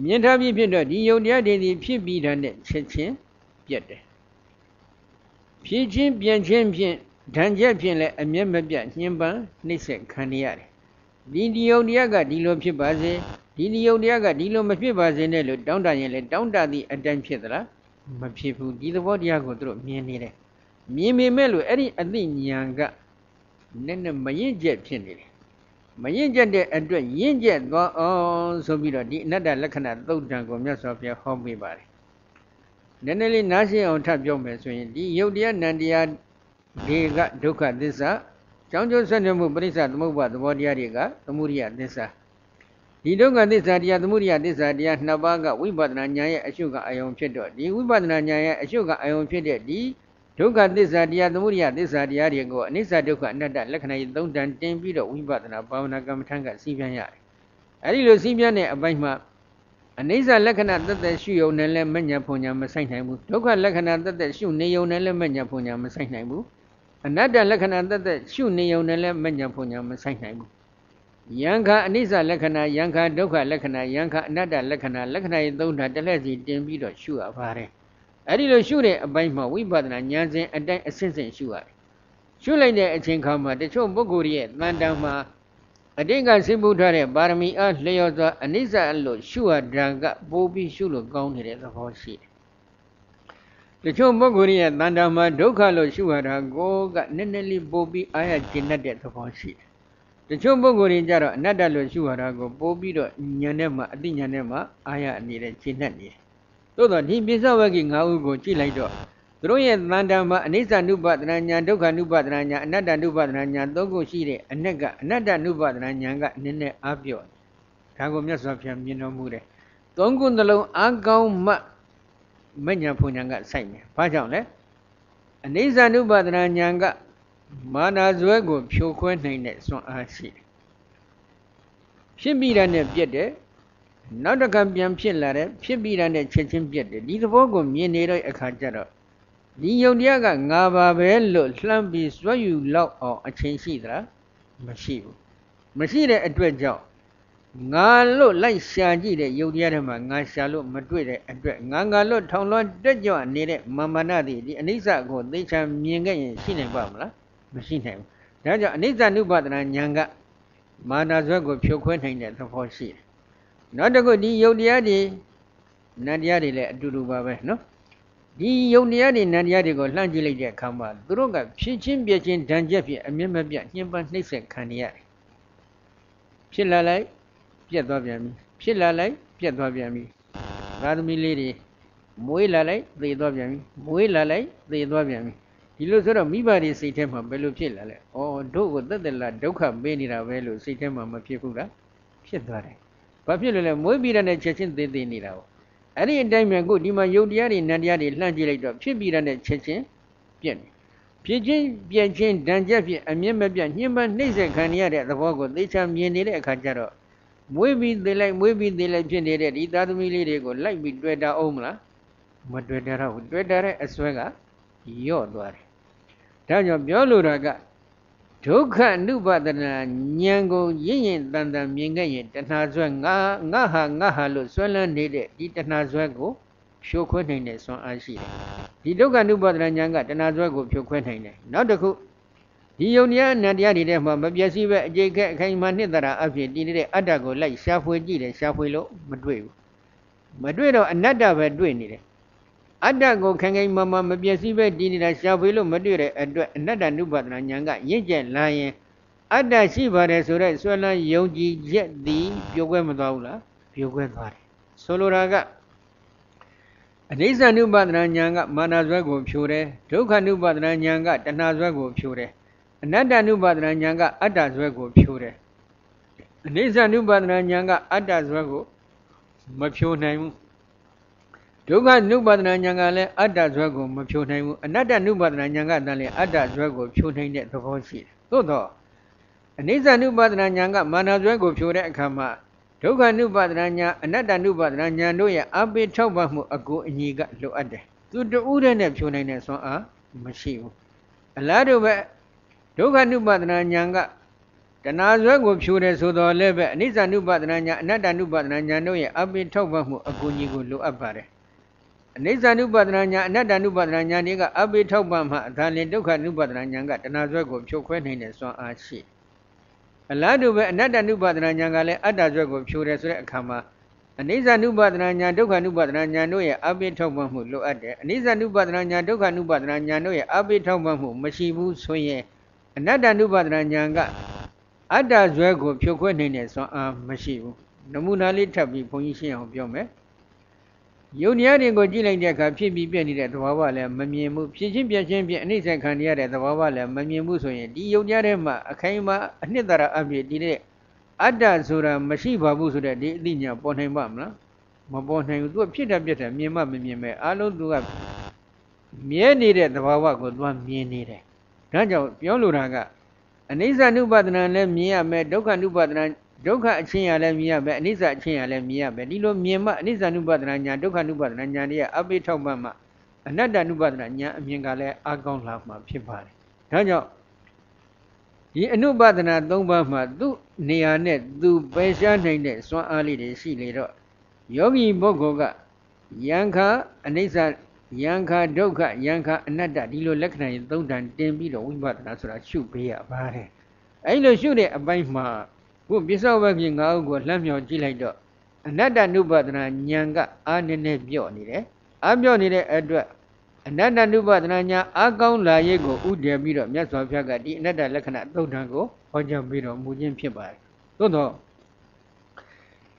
မြင်ထားပြီးဖြစ်တော့ဒီယုတ်တရားတွေဒီဖြစ်ပြီးတဲ့ချက်ချင်းပြတ်တယ်ဖြစ်ချင်းပြန်ချင်းဖြင့်ဓာန်ချက်ဖြင့်လည်းအမျက်မပြတ်ညှဉ်းပန်းနှိမ့်ဆက်ခံရရတယ် ဒီဒီယုတ်တရားကဒီလိုဖြစ်ပါစေဒီဒီယုတ်တရားကဒီလိုမဖြစ်ပါစေနဲ့လို့တောင်းတရင်လည်းတောင်းတသည့်အတိုင်းဖြစ်သလားမဖြစ်ဘူးဒီသဘောတရားကိုသူတို့မြင်နေတယ်မြင်ပေမဲ့လို့အဲ့ဒီအသိဉာဏ်ကနည်းနည်းမရင်ကျက်ဖြစ်နေတယ်မရင်ကျက်တဲ့အတွက်ရင့်ကျက်သွားအောင်ဆိုပြီးတော့ဒီအနတ္တလက္ခဏာသုတ်တံကိုမြတ်စွာဘုရားဟောပေးပါတယ်နည်းနည်းလေးနားရှင်းအောင်ထပ်ပြောမယ်ဆိုရင်ဒီယုတ်တရားနံတရားတွေကဒုက္ခသစ္စာ ကြောင်းကျိုးဆက်နွယ်မှုပရိစ္ဆသမုပ္ပါသဘောတရားတွေကသမုဒိယသစ္စာဒီဒုက္ခသစ္စာတရားသမုဒိယသစ္စာတရားနှစ်ပါးကဝိပဿနာဉာဏ်ရဲ့အရှုကအယုံဖြစ်တော့ဒီဝိပဿနာဉာဏ်ရဲ့အရှုကအယုံဖြစ်တဲ့ဒီဒုက္ခသစ္စာတရားသမုဒိယသစ္စာတရားတွေကိုအနိစ္စဒုက္ခအနတ္တလက္ခဏာကြီးသုံးတန်တင်ပြီးတော့ဝိပဿနာဘာဝနာကမ္မထံကစီးပြန်ရတယ်အဲဒီလိုစီးပြန်တဲ့အပိုင်းမှာအနိစ္စလက္ခဏာတသက်ရှုယုံနဲ့လည်းမညံဖွညာမဆိုင်နိုင်ဘူးဒုက္ခလက္ခဏာတသက်ရှုနေယုံနဲ့လည်းမညံဖွညာမဆိုင်နိုင်ဘူး အနတ္တလက္ခဏာတသက်ရှုနေယုံနဲ့လည်းမညံဖွညာမဆိုင်နိုင်ဘူးယံခအနိစ္စလက္ခဏာယံခဒုက္ခလက္ခဏာယံခအနတ္တလက္ခဏာလက္ခဏာရဲ့သုံးဓာတ်တစ်လက်စီတင်ပြီးတော့ရှုရပါတယ်အဲ့ဒီလိုရှုတဲ့အပိုင်းမှာဝိပဿနာဉာဏ်စဉ်အတိုင်းအစစ်စစ်ရှုရတယ်ရှုလိုက်တဲ့အချိန်ခါမှာတချို့ပုဂ္ဂိုလ်ရဲ့တန်တန်မှာအတိတ်ကစိပုထားတဲ့ပါရမီအားလျော်စွာအနိစ္စအလို့ရှုရတာကပိုးပြီးရှုလို့ကောင်းနေတဲ့သဘောရှိတယ် တချို့ပုဂ္ဂိုလ်ရဲ့တန်တာမှာဒုက္ခလို့ရှုရတာကိုကနည်းနည်းလေးပို့ပြီးအာရကျင်တတ်တဲ့သဘောရှိတယ်။တချို့ပုဂ္ဂိုလ်တွေကြတော့အနတ္တလို့ရှုရတာကိုပို့ပြီးတော့ဉာဏ်နဲ့မှအတိဉာဏ်နဲ့မှအာရအနေနဲ့ကျင်တတ်နေတယ်။သို့တော့ဒီပိဿဝဂ္ဂိ၅ဥကိုကြည့်လိုက်တော့သူတို့ရဲ့တန်တာမှာအနိစ္စ అను ပဒနာညာဒုက္ခ అను ပဒနာညာအနတ္တ అను ပဒနာညာသုံးခုရှိတဲ့အ낵ကအနတ္တ అను ပဒနာညာကနည်းနည်းအပြော့ဒါကိုမြတ်စွာဘုရားမြင်တော်မူတယ်။သုံးခုသလုံးအကောင်းမှ မညာဖွညာကစိုက်မယ်ဘာကြောင့်လဲအနိစ္စ ानु ပဒနာညာကမာနာဇွဲကို ဖြိုခွဲနိုင်တဲ့စွမ်းအားရှိတယ်ဖြစ်ပြီးတာနဲ့ပြက်တယ်နောက်တစ်ခါပြန်ဖြစ်လာတယ်ဖြစ်ပြီးတာနဲ့ချက်ချင်းပြက်တယ်ဒီသဘောကိုမြင်နေတဲ့အခါကျတော့ဒီယုံတရားကငါပါပဲလို့လှမ်းပြီးစွဲယူလောက်အောင်အချိန်ရှိသလားမရှိဘူးမရှိတဲ့အတွက်ကြောင့် ငါလို့လိုက်ရှာကြည့်တဲ့ယုတ်တရားတွေမှာငါရှာလို့မတွေ့တဲ့အတွက်ငါငါလို့ထောင်လွှမ်းတက်ကြွနေတဲ့မာမနာတိဒီအနိစ္စကိုသိချာမြင်ခဲ့ရင်ရှိနိုင်ပါမလားမရှိနိုင်ဘူးဒါကြောင့်အနိစ္စနုပဒနာဉာဏ်ကမာနာဇွဲကိုဖြိုခွဲနိုင်တဲ့သဘောရှိတယ်နောက်တစ်ခုဒီယုတ်တရားတွေနတ်တရားတွေလည်းအတူတူပါပဲနော်ဒီယုံတရားတွေနန္တရားတွေကိုလှမ်းကြည့်လိုက်တဲ့အခါမှာသူတို့ကဖြစ်ချင်းပြချင်းဒဏ်ချက်ဖြစ်အမျက်မပြတ်ညှဉ်းပန်းနှိပ်စက်ခံနေရတယ်ဖြစ်လာလိုက် ပြက်သွားပြန်ပြီဖြစ်လာလိုက်ပြက်သွားပြန်ပြီသာသမီလေးတွေမွေးလာလိုက်သေသွားပြန်ပြီမွေးလာလိုက်သေသွားပြန်ပြီဒီလိုဆိုတော့မိဘတွေစိတ်ထဲမှာဘယ်လိုဖြစ်လာလဲဩတို့ကိုတက်တက်လာဒုက္ခပေးနေတာပဲလို့စိတ်ထဲမှာမဖြစ်ဘူးလားဖြစ်သွားတယ်ဘာဖြစ်လို့လဲမွေးပြီးတဲ့ချက်ချင်းသေးသေးနေတာပေါ့အဲ့ဒီအတိုင်းမြန်ကိုဒီမှာယုတ်တရားတွေနံတရားတွေလှမ်းကြည့်လိုက်တော့ဖြစ်ပြီးတဲ့ချက်ချင်းပြက်နေဖြစ်ချင်းပြက်ချင်းဒဏ်ချက်ဖြစ်အမြင့်မပြတ်ညှဉ်းပန်းနှိမ့်ဆက်ခံရတဲ့သဘောကိုသိချာမြင်နေတဲ့အခါကျတော့ မွေးပြီးသေးလိုက်မွေးပြီးသေးလိုက်ဖြစ်နေတဲ့ဒီသားသမီးလေးတွေကိုလိုက်ပြီးတွေ့တာအောင်မလားမတွေ့တာတော့တွေ့တာတဲ့အစွဲကယော့သွားတယ်ဒါကြောင့်ပြောလိုတာကဒုက္ခအနုပဒနာဉာဏ်ကိုရင့်ရင်တန်တန်မြင်ခဲ့ရင်တဏှာဆွဲငါငါဟာငါဟာလို့ဆွဲလန်းနေတဲ့ဒီတဏှာဆွဲကိုဖြိုခွဲနိုင်တဲ့စွမ်းအားရှိတယ်ဒီဒုက္ခအနုပဒနာဉာဏ်ကတဏှာဆွဲကိုဖြိုခွဲနိုင်တယ်နောက်တစ်ခု ဒီယုံတရားအနန္တရားတွေထဲမှာမပြည့်စည်ပဲအကျိတ်ခက်အခိုင်အမာနှစ်တရာအဖြစ်တည်နေတဲ့အတ္တကိုလိုက်ရှားဖွေကြည့်တယ်ရှားဖွေလို့မတွေ့ဘူးမတွေ့တော့အနတ္တပဲတွေ့နေတယ်အတ္တကိုခိုင်ခိုင်မာမာမပြည့်စည်ပဲတည်နေတာရှားဖွေလို့မတွေ့တဲ့အတွက်အနတ္တနုပါဒနာဉာဏ်ကရင့်ကျက်လာရင်အတ္တရှိပါတယ်ဆိုတော့ဆွဲလန်းယုံကြည်ချက်သည်ပြိုကွဲမသွားဘူးလားပြိုကွဲသွားတယ်ဆိုလိုတာကအနိစ္စ ानु ပဒနာဉာဏ်ကမာနဇွဲကိုဖြိုတယ်ဒုက္ခ ानु ပဒနာဉာဏ်ကတဏှာဇွဲကိုဖြိုတယ် အနတ္တ ानु ပဒနာဉာဏ်ကအတ္တဇွဲကိုဖြိုတယ်အနိစ္စ ानु ပဒနာဉာဏ်ကအတ္တဇွဲကိုမဖြိုနိုင်ဘူးဒုက္ခ ानु ပဒနာဉာဏ်ကလည်းအတ္တဇွဲကိုမဖြိုနိုင်ဘူးအနတ္တ ानु ပဒနာဉာဏ်ကတည်းကအတ္တဇွဲကိုဖြိုနိုင်တဲ့သဘောရှိတယ်သို့တော့အနိစ္စ ानु ပဒနာဉာဏ်ကမာနဇွဲကိုဖြိုတဲ့အခါမှာဒုက္ခ ानु ပဒနာဉာဏ်အနတ္တ ानु ပဒနာဉာဏ်တို့ရဲ့အပိထောက်ပံ့မှုအကူအညီကလိုအပ်တယ်သူတူးတဲ့နဲ့ဖြိုနိုင်တဲ့ဆွမ်းအားမရှိဘူးအလားတူပဲ ဒုက္ခနုပဒနာဉာဏ်ကတဏှာဆွဲကိုဖြိုတယ်ဆိုတော့လည်းပဲအနိစ္စနုပဒနာဉာဏ်အနတ္တနုပဒနာဉာဏ်တို့ရဲ့အပိထောက်ပံ့မှုအကူအညီကိုလိုအပ်ပါတယ်အနိစ္စနုပဒနာဉာဏ်အနတ္တနုပဒနာဉာဏ်တွေကအပိထောက်ပံ့မှအသာလင်ဒုက္ခနုပဒနာဉာဏ်ကတဏှာဆွဲကိုဖြိုခွဲနိုင်တဲ့စွမ်းအားရှိအလားတူပဲအနတ္တနုပဒနာဉာဏ်ကလည်းအတ္တဆွဲကိုဖြိုတယ်ဆိုတဲ့အခါမှာအနိစ္စနုပဒနာညာဒုက္ခနုပဒနာညာတို့ရဲ့အပိထောက်ပံ့မှုလိုအပ်တယ်အနိစ္စနုပဒနာညာဒုက္ခနုပဒနာညာတို့ရဲ့အပိထောက်ပံ့မှုမရှိဘူးဆိုရင် အနတ္တ ानु ပဒနာဉာဏ်ကအတ္တဇွဲကိုဖြိုခွဲနိုင်တဲ့စွမ်းအားမရှိဘူးနမူနာလေးထပ်ပြီးဘုန်းကြီးရှင်းအောင်ပြောမယ်ယုံတရားတွေကိုကြည့်လိုက်တဲ့အခါဖြစ်ပြီးပြည့်နေတဲ့သဘောဝလည်းမမြင်ဘူးဖြစ်ချင်းပြည့်ချင်းပြည့်အနိစ္စခံရတဲ့သဘောဝလည်းမမြင်ဘူးဆိုရင်ဒီယုံတရားထဲမှာအခိုင်အမာအနှစ်သာရအပြည့်ဒီတဲ့အတ္တဆိုတာမရှိပါဘူးဆိုတဲ့ဒီအသိဉာဏ်ပေါ်နိုင်ပါမလားမပေါ်နိုင်ဘူးသူကဖြစ်တာပြည့်တယ်မြင်မှမမြင်မဲ့အလုံးသူကမြဲနေတဲ့သဘာဝကိုသူကမြင်နေတယ် ဒါကြောင့်ပြောလိုတာကအနိစ္စ అను ပဒနာလည်းမြင်ရမယ်ဒုက္ခ అను ပဒနာဒုက္ခအချင်းရလည်းမြင်ရမယ်အနိစ္စအချင်းရလည်းမြင်ရမယ်ဒီလိုမြင်မှအနိစ္စ అను ပဒနာညာဒုက္ခ అను ပဒနာညာတွေကအပိထောက်မှမှအနတ္တ అను ပဒနာညာအမြင်ကလည်းအကောင်းလာမှဖြစ်ပါတယ်ဒါကြောင့်ဒီအနုပဒနာ၃ပါးမှာသူ့နေရာနဲ့သူပယ်ရှားနိုင်တဲ့စွမ်းအားလေးတွေရှိလေတော့ယောဂီပုဂ္ဂိုလ်ကယံခာအနိစ္စ ယံခဒုက္ခယံခအနတ္တဒီလိုလက္ခဏာတွေသုံးတန်တင်ပြီးတော့ဝိပဿနာဆိုတာရှုပေးရပါတယ်အဲ့လိုရှုတဲ့အပိုင်းမှာခုပစ္စောဝကိငါးဥကိုလှမ်းမြော်ကြည့်လိုက်တော့အနတ္တနုပဒနာဉာဏ်ကအာနည်းနည်းပြော့နေတယ်အာပြော့နေတဲ့အတွက်အနတ္တနုပဒနာညာအကောင်းလာရေးကိုဥတည်ပြီးတော့မြတ်စွာဘုရားကဒီအနတ္တလက္ခဏာသုတ်တံကိုဟောကြားပြီးတော့မူခြင်းဖြစ်ပါတယ်သို့တော့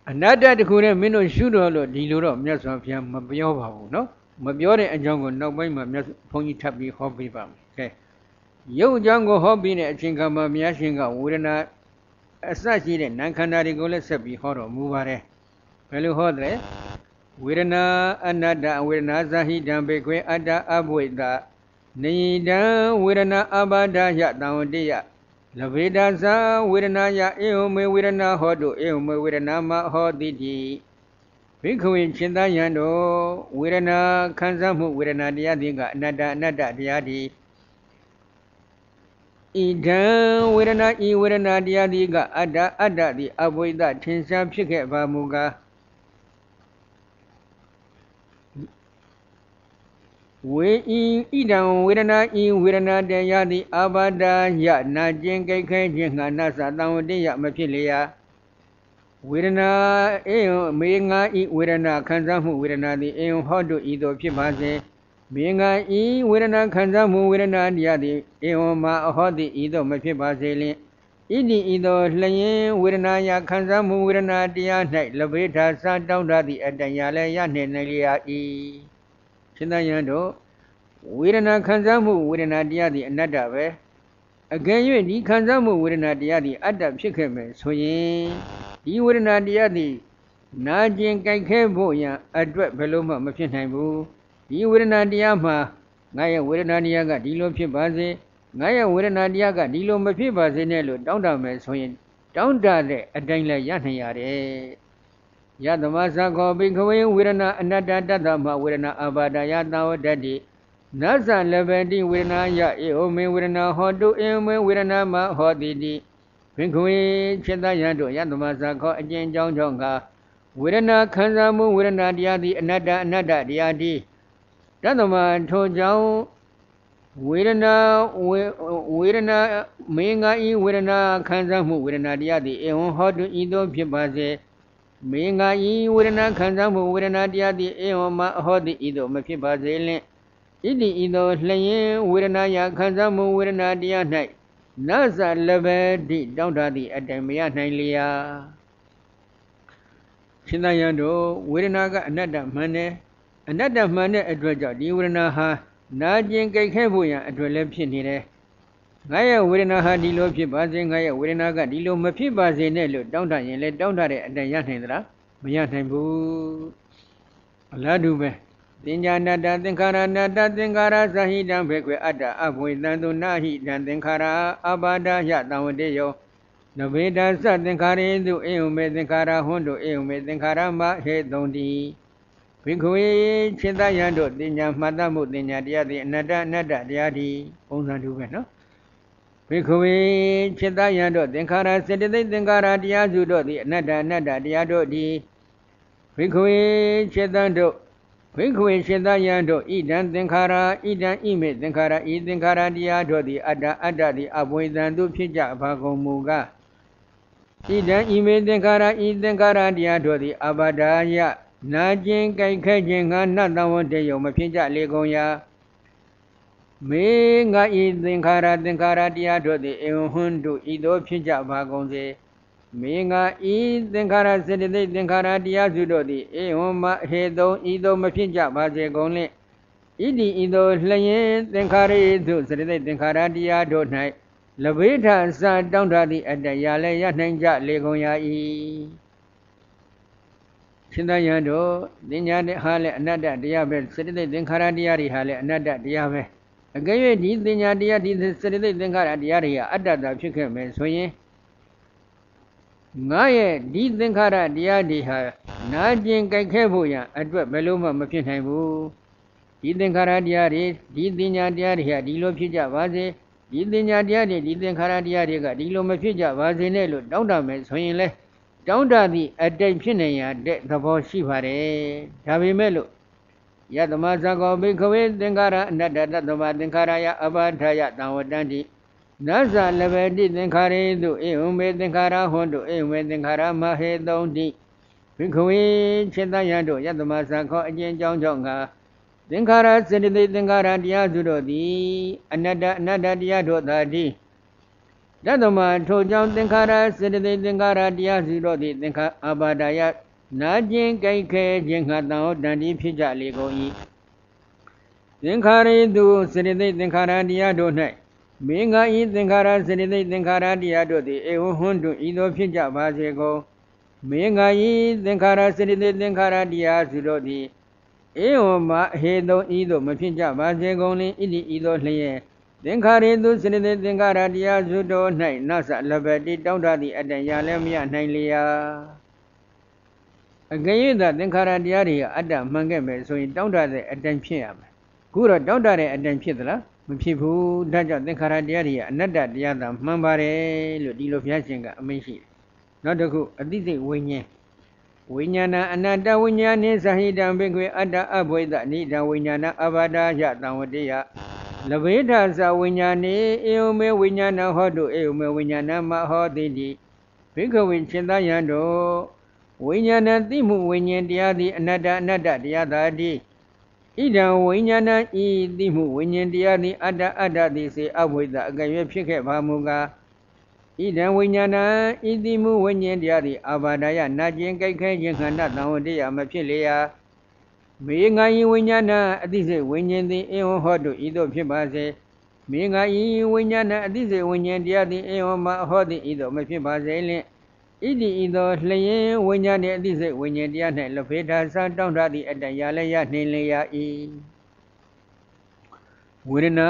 အနတ္တတခုနဲ့မင်းတို့ရှုတော်လို့ဒီလိုတော့မြတ်စွာဘုရားမပြောပါဘူးเนาะ မပြောတဲ့အကြောင်းကိုနောက်ပိုင်းမှာမြတ်ဘုန်းကြီးထပ်ပြီးဟောပေးပါမယ်ကဲရုပ်အကြောင်းကိုဟောပြီးတဲ့အချိန်ခါမှာမြတ်ရှင်ကဝေဒနာအစရှိတဲ့နာခန္ဓာတွေကိုလည်းဆက်ပြီးဟောတော်မူပါတယ်ဘယ်လိုဟောတယ်ဝေဒနာအနတ္တဝေဒနာဇာဟိတံဘေခွေအတ္တအဘွေတနေတံဝေဒနာအဘာဒယတံဝတိယလဗေဒဇာဝေဒနာယအေဟမေဝေဒနာဟောတုအေဟမေဝေဒနာမဟောတိတိ ဘိခဝေရှင်သာယံတို့ဝေဒနာခံစားမှုဝေဒနာတရားတွေကအနတ္တအနတ္တတရားတွေဣဒံဝေဒနာဤဝေဒနာတရားတွေကအတ္တအတ္တသည်အဘိဓထင်ရှားဖြစ်ခဲ့ပါမူကားဝေဤဣဒံဝေဒနာဤဝေဒနာတရားသည်အာဘာဒယနာကျင်ကြိတ်ခဲခြင်းငါနသတံဝတိယမဖြစ်လျာ ဝေဒနာအေယမေငါဤဝေဒနာခံစားမှုဝေဒနာသည်အေယဟောတုဤသို့ဖြစ်ပါစေမေငါဤဝေဒနာခံစားမှုဝေဒနာတရားသည်အေယမအဟောတိဤသို့မဖြစ်ပါစေလင်ဣတိဤသို့လျင်ဝေဒနာယခံစားမှုဝေဒနာတရား၌လဘေထာစတောင်းတသည့်အတ္တရာလည်းရနှင့်နေလျာ၏ရှင်သန်ရန်တို့ဝေဒနာခံစားမှုဝေဒနာတရားသည်အနတ္တပဲ အကယ်၍ဒီခံစားမှုဝေဒနာတရားသည်အတ္တဖြစ်ခဲ့မယ်ဆိုရင်ဒီဝေဒနာတရားသည်နာကျင်ကြိုက်ခဲဖို့ရန်အတွက်ဘယ်လို့မှမဖြစ်နိုင်ဘူးဒီဝေဒနာတရားမှာငါရဲ့ဝေဒနာတရားကဒီလိုဖြစ်ပါစေငါရဲ့ဝေဒနာတရားကဒီလိုမဖြစ်ပါစေနဲ့လို့တောင်းတမယ်ဆိုရင် တောင်းတတဲ့အတိုင်းလည်းရနိုင်ရတယ်ယသမသခောဘိခဝေဝေဒနာအနတ္တတတ္တမဝေဒနာအဘာဒယတာဝတ္တိ နသလဘတိဝေဒနာယဧဟောမေဝေဒနာဟောတုဧမေဝေဒနာမဟောတိတိဘင်္ဂဝေจิตယံတို့ယသမဇာခောအကျဉ်းကြောင်းကြောင့်ကဝေဒနာခံစားမှုဝေဒနာတရားသည်အနတ္တအနတ္တတရားသည်တသမထိုကြောင့်ဝေဒနာဝေဒနာမင်းငါဤဝေဒနာခံစားမှုဝေဒနာတရားသည်ဧဝံဟောတုဤသို့ဖြစ်ပါစေမင်းငါဤဝေဒနာခံစားမှုဝေဒနာတရားသည်ဧဝံမအဟောတိဤသို့မဖြစ်ပါစေလင့် ဣတိဤသို့လျင်ဝေဒနာယခံစားမှုဝေဒနာတရား၌နသလဘတိတောင်းတသည့်အတိုင်မရနိုင်လျာရှင်သာယံတို့ဝေဒနာကအနတ္တမှန်တယ်အနတ္တမှန်တဲ့အတွက်ကြောင့်ဒီဝေဒနာဟာနာကျင်ကြိတ်ခဲဖို့ရန်အတွက်လည်းဖြစ်နေတယ်ငါရဲ့ဝေဒနာဟာဒီလိုဖြစ်ပါစေငါရဲ့ဝေဒနာကဒီလိုမဖြစ်ပါစေနဲ့လို့တောင်းတရင်လည်းတောင်းတတဲ့အတိုင်ရနိုင်သလားမရနိုင်ဘူးအလားတူပဲ တင်ညာနတ္တသင်္ခါရနတ္တသင်္ခါရသဟိတံဘေကွေအတ္တအဘွေတံတုနာဟိတံသင်္ခါရအဘာဒယတံဝတေယောနဗေဒသသင်္ခါရေတုအေယုမေသင်္ခါရဟွန်းတို့အေယုမေသင်္ခါရမဟေတုံတိဘိက္ခဝေခြေတယံတို့တင်ညာမှတ်တမှုတင်ညာတရားသည်အနတ္တအနတ္တတရားသည်ပုံစံတူပဲနော်ဘိက္ခဝေခြေတယံတို့သင်္ခါရစေတသိက်သင်္ခါရတရားစုတို့သည်အနတ္တအနတ္တတရားတို့သည်ဘိက္ခဝေခြေတံတို့ ဘိက္ခဝေရှင်သယံတို့ဣဒံသင်္ခါရဣဒံဣမေသင်္ခါရဤသင်္ခါရတရားတို့သည်အတ္တအတ္တသည်အဘွေတံသူဖြစ်ကြဘာကုန်မူကားဣဒံဣမေသင်္ခါရဤသင်္ခါရတရားတို့သည်အဘာဒာယနာကျင်ကြိုက်ခဲခြင်းငါနတ်တဝတေယုံမဖြစ်ကြလေကုန်ရာမေငါဤသင်္ခါရသင်္ခါရတရားတို့သည်အေဝဟွန်းတို့ဤသို့ဖြစ်ကြပါကုန်စေ မေငါဤသင်္ခါရစေတသိက်သင်္ခါရတရားစုတို့သည်အေဝံမဟေတုံဤသို့မဖြစ်ကြပါစေကုန်လင့်ဣတိဤသို့လျင်သင်္ခါရသို့စေတသိက်သင်္ခါရတရားတို့၌လဘေထစတောင်းတသည့်အတ္တရာလည်းရနိုင်ကြလေကုန်ရာ၏ရှင်သာယံတို့ဉာဏ်တဲ့ဟာလည်းအနတ္တတရားပဲစေတသိက်သင်္ခါရတရားတွေဟာလည်းအနတ္တတရားပဲအကယ်၍ဒီသင်ညာတရားဒီစေတသိက်သင်္ခါရတရားတွေဟာအတ္တတာဖြစ်ခဲ့မယ်ဆိုရင် ငါရဲ့ဒီသင်္ခါရတရားတွေဟာနာကျင်ကြိုက်ခဲဖို့ရန်အတွက်ဘယ်လို့မှမဖြစ်နိုင်ဘူးဒီသင်္ခါရတရားတွေဒီသင်ညာတရားတွေဟာဒီလိုဖြစ်ကြပါစေဒီသင်ညာတရားတွေဒီသင်္ခါရတရားတွေကဒီလိုမဖြစ်ကြပါစေနဲ့လို့တောင်းတမယ်ဆိုရင်လေတောင်းတသည့်အတိတ်ဖြစ်နေရတဲ့သဘောရှိပါတယ်ဒါပေမဲ့လို့ယသမသကောဘိခဝေသင်္ခါရအနတ္တတသမသင်္ခါရယအဘာထယတံဝတ္တ န္တိနသလဘတိသင်္ခါရေတုအေဝမေသင်္ခါရဟွန်တုအေဝမေသင်္ခါရမဟေတုံတိဘိခဝေခြေတယံတို့ယသမသခောအကျဉ်းကြောင်းကြောင့်ငါသင်္ခါရစေတသိက်သင်္ခါရတရားစုတို့သည်အနတ္တအနတ္တတရားတို့သာတိတသမထိုကြောင့်သင်္ခါရစေတသိက်သင်္ခါရတရားစုတို့သည်သင်္ခါအပါဒယနာကျင်ကြိုက်ခဲခြင်းငါတန်ဟောတန်တိဖြစ်ကြလေကုန်၏သင်္ခါရိတုစေတသိက်သင်္ခါရတရားတို့၌ မင်္ဂဤသင်္ခါရစေတသိက်သင်္ခါရတရားတို့သည်အေဝဟွန်းတုဤသို့ဖြစ်ကြပါစေကုန်မင်္ဂဤသင်္ခါရစေတသိက်သင်္ခါရတရားစုတို့သည်ဧဝမဟေတုံဤသို့မဖြစ်ကြပါစေကုန်လင်ဣတိဤသို့လျက်သင်္ခါရေသူစေတသိက်သင်္ခါရတရားစုတို့၌နသလဘတိတောင်းတသည့်အတ္တရလည်းမရနိုင်လျာအကယ်၍သာသင်္ခါရတရားတွေအတ္တမှန်ခဲ့မယ်ဆိုရင်တောင်းတတဲ့အတ္တဖြစ်ရမယ်ခုတော့တောင်းတတဲ့အတ္တဖြစ်သလား မဖြစ်ဘူးဒါကြောင့်သင်္ခါရတရားတွေကအနတ္တတရားသာမှန်ပါတယ်လို့ဒီလိုဘုရားရှင်ကအမိန့်ရှိတယ်နောက်တစ်ခုအသိစိတ်ဝိညာဉ်ဝိညာဏအနတ္တဝိညာဉ်သဟိတံဘေကွေအတ္တအဘွေဒအနိဒံဝိညာဏအဘာဒယတံဝတိယလဗေဒသဝိညာဏေအေယမေဝိညာဏဟောတုအေယမေဝိညာဏမဟောတိတိဘေကဝိရှင်သယံတို့ဝိညာဏသိမှုဝိညာဉ်တရားသည်အနတ္တအနတ္တတရားသာတိ ဣဒံဝိညာဏဤသိမှုဝိညာဉ်တရားသည်အတ္တအတ္တသည်စေအဝိဒအကရွယ်ဖြစ်ခဲ့ပါမူကားဣဒံဝိညာဏဤသိမှုဝိညာဉ်တရားသည်အာဘာဒယနာကျင်ကြိုက်ခဲခြင်းခန္ဓာတံဝတရားမဖြစ်လျာမေငါယဝိညာဏအသိစိတ်ဝိညာဉ်သည်အေဝဟောတုဤသို့ဖြစ်ပါစေမေငါယဝိညာဏအသိစိတ်ဝိညာဉ်တရားသည်အေဝမဟောသည်ဤသို့မဖြစ်ပါစေလင့် ဣတိဤသောလျင်ဝိညာဉ်နှင့်အသိစိတ်ဝိညာဉ်တရား၌လဖေတာစတောင်းတသည့်အတ္တရလည်းရနှင်းလျာ၏ဝေဒနာ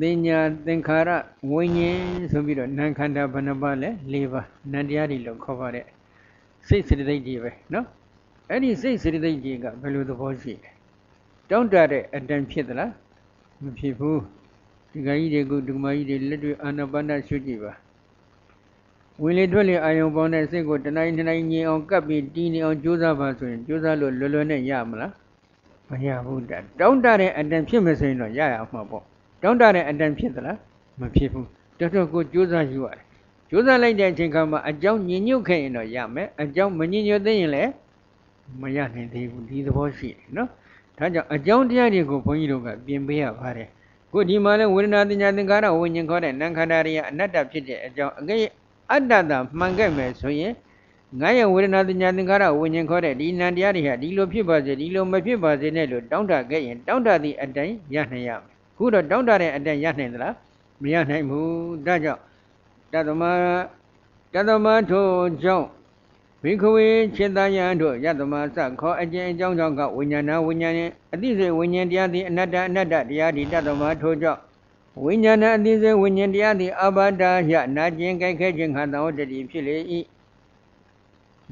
သင်ညာသင်္ခါရဝိညာဉ်ဆိုပြီးတော့နာမ်ခန္ဓာဘယ်နှပါလဲ၄ပါးနံတရားတွေလို့ခေါ်ပါတယ်စိတ်စေတသိက်တွေပဲเนาะအဲ့ဒီစိတ်စေတသိက်တွေကဘယ်လိုသဘောရှိလဲတောင်းတတဲ့အတန်ဖြစ်သလားမဖြစ်ဘူးဒီကကြီးတွေကဒုမကြီးတွေလက်တွေအာနာပါနရှုကြည့်ပါ ဝင်လေထွက်လေအာယုံပေါင်းတဲ့စိတ်ကိုတနိုင်တနိုင်ငြိမ်အောင်ကပ်ပြီးတီးနေအောင်ကြိုးစားပါဆိုရင်ကြိုးစားလို့လွယ်လွယ်နဲ့ရမလားမရဘူးတတောင်းတတဲ့အတန်ဖြစ်မယ်ဆိုရင်တော့ရရမှာပေါ့တောင်းတတဲ့အတန်ဖြစ်သလားမဖြစ်ဘူးတော်တော်ကိုကြိုးစားယူရတယ်ကြိုးစားလိုက်တဲ့အချိန်ခါမှာအကြောင်းညင်ညွတ်ခဲ့ရင်တော့ရမယ်အကြောင်းမညင်ညွတ်သေးရင်လည်းမရနိုင်သေးဘူးဒီသဘောရှိတယ်နော်ဒါကြောင့်အကြောင်းတရားတွေကိုဘုန်းကြီးတို့ကပြင်ပေးရပါတယ်ခုခုဒီမှာလဲဝေဒနာတင်ညာသင်္ခါရဝိညာဉ်ခေါ်တဲ့နံခန္ဓာတွေကအနတ္တဖြစ်တဲ့အကြောင်းအကဲ အတ္တတာမှန်ခဲ့မယ်ဆိုရင်ငါရဲ့ဝေဒနာတင်ညာသင်္ခါရဝိညာဉ်ခေါ်တဲ့ဒီနံတရားတွေဟာဒီလိုဖြစ်ပါစေဒီလိုမဖြစ်ပါစေနဲ့လို့တောင်းတခဲ့ရင်တောင်းတသည့်အတိုင်းရနိုင်ရမယ်ခုတော့တောင်းတတဲ့အတိုင်းရနိုင်သလားမရနိုင်ဘူးဒါကြောင့်တသမတသမထိုကြောင့်ဘိခဝေခြေတယံတို့ယတမစခေါ်အကျဉ်အကြောင်းကြောင့်ကဝိညာဏဝိညာဉ်အတိစေဝိညာဉ်တရားသည်အနတ္တအနတ္တတရားသည်တသမထိုကြောင့် ဝိညာဏအတိစေဝိညာဉ်တရားသည်အဘာဒာယနာကျင်ကြိုက်ခဲခြင်းခန္ဓာဝတ္တိဖြစ်လေ၏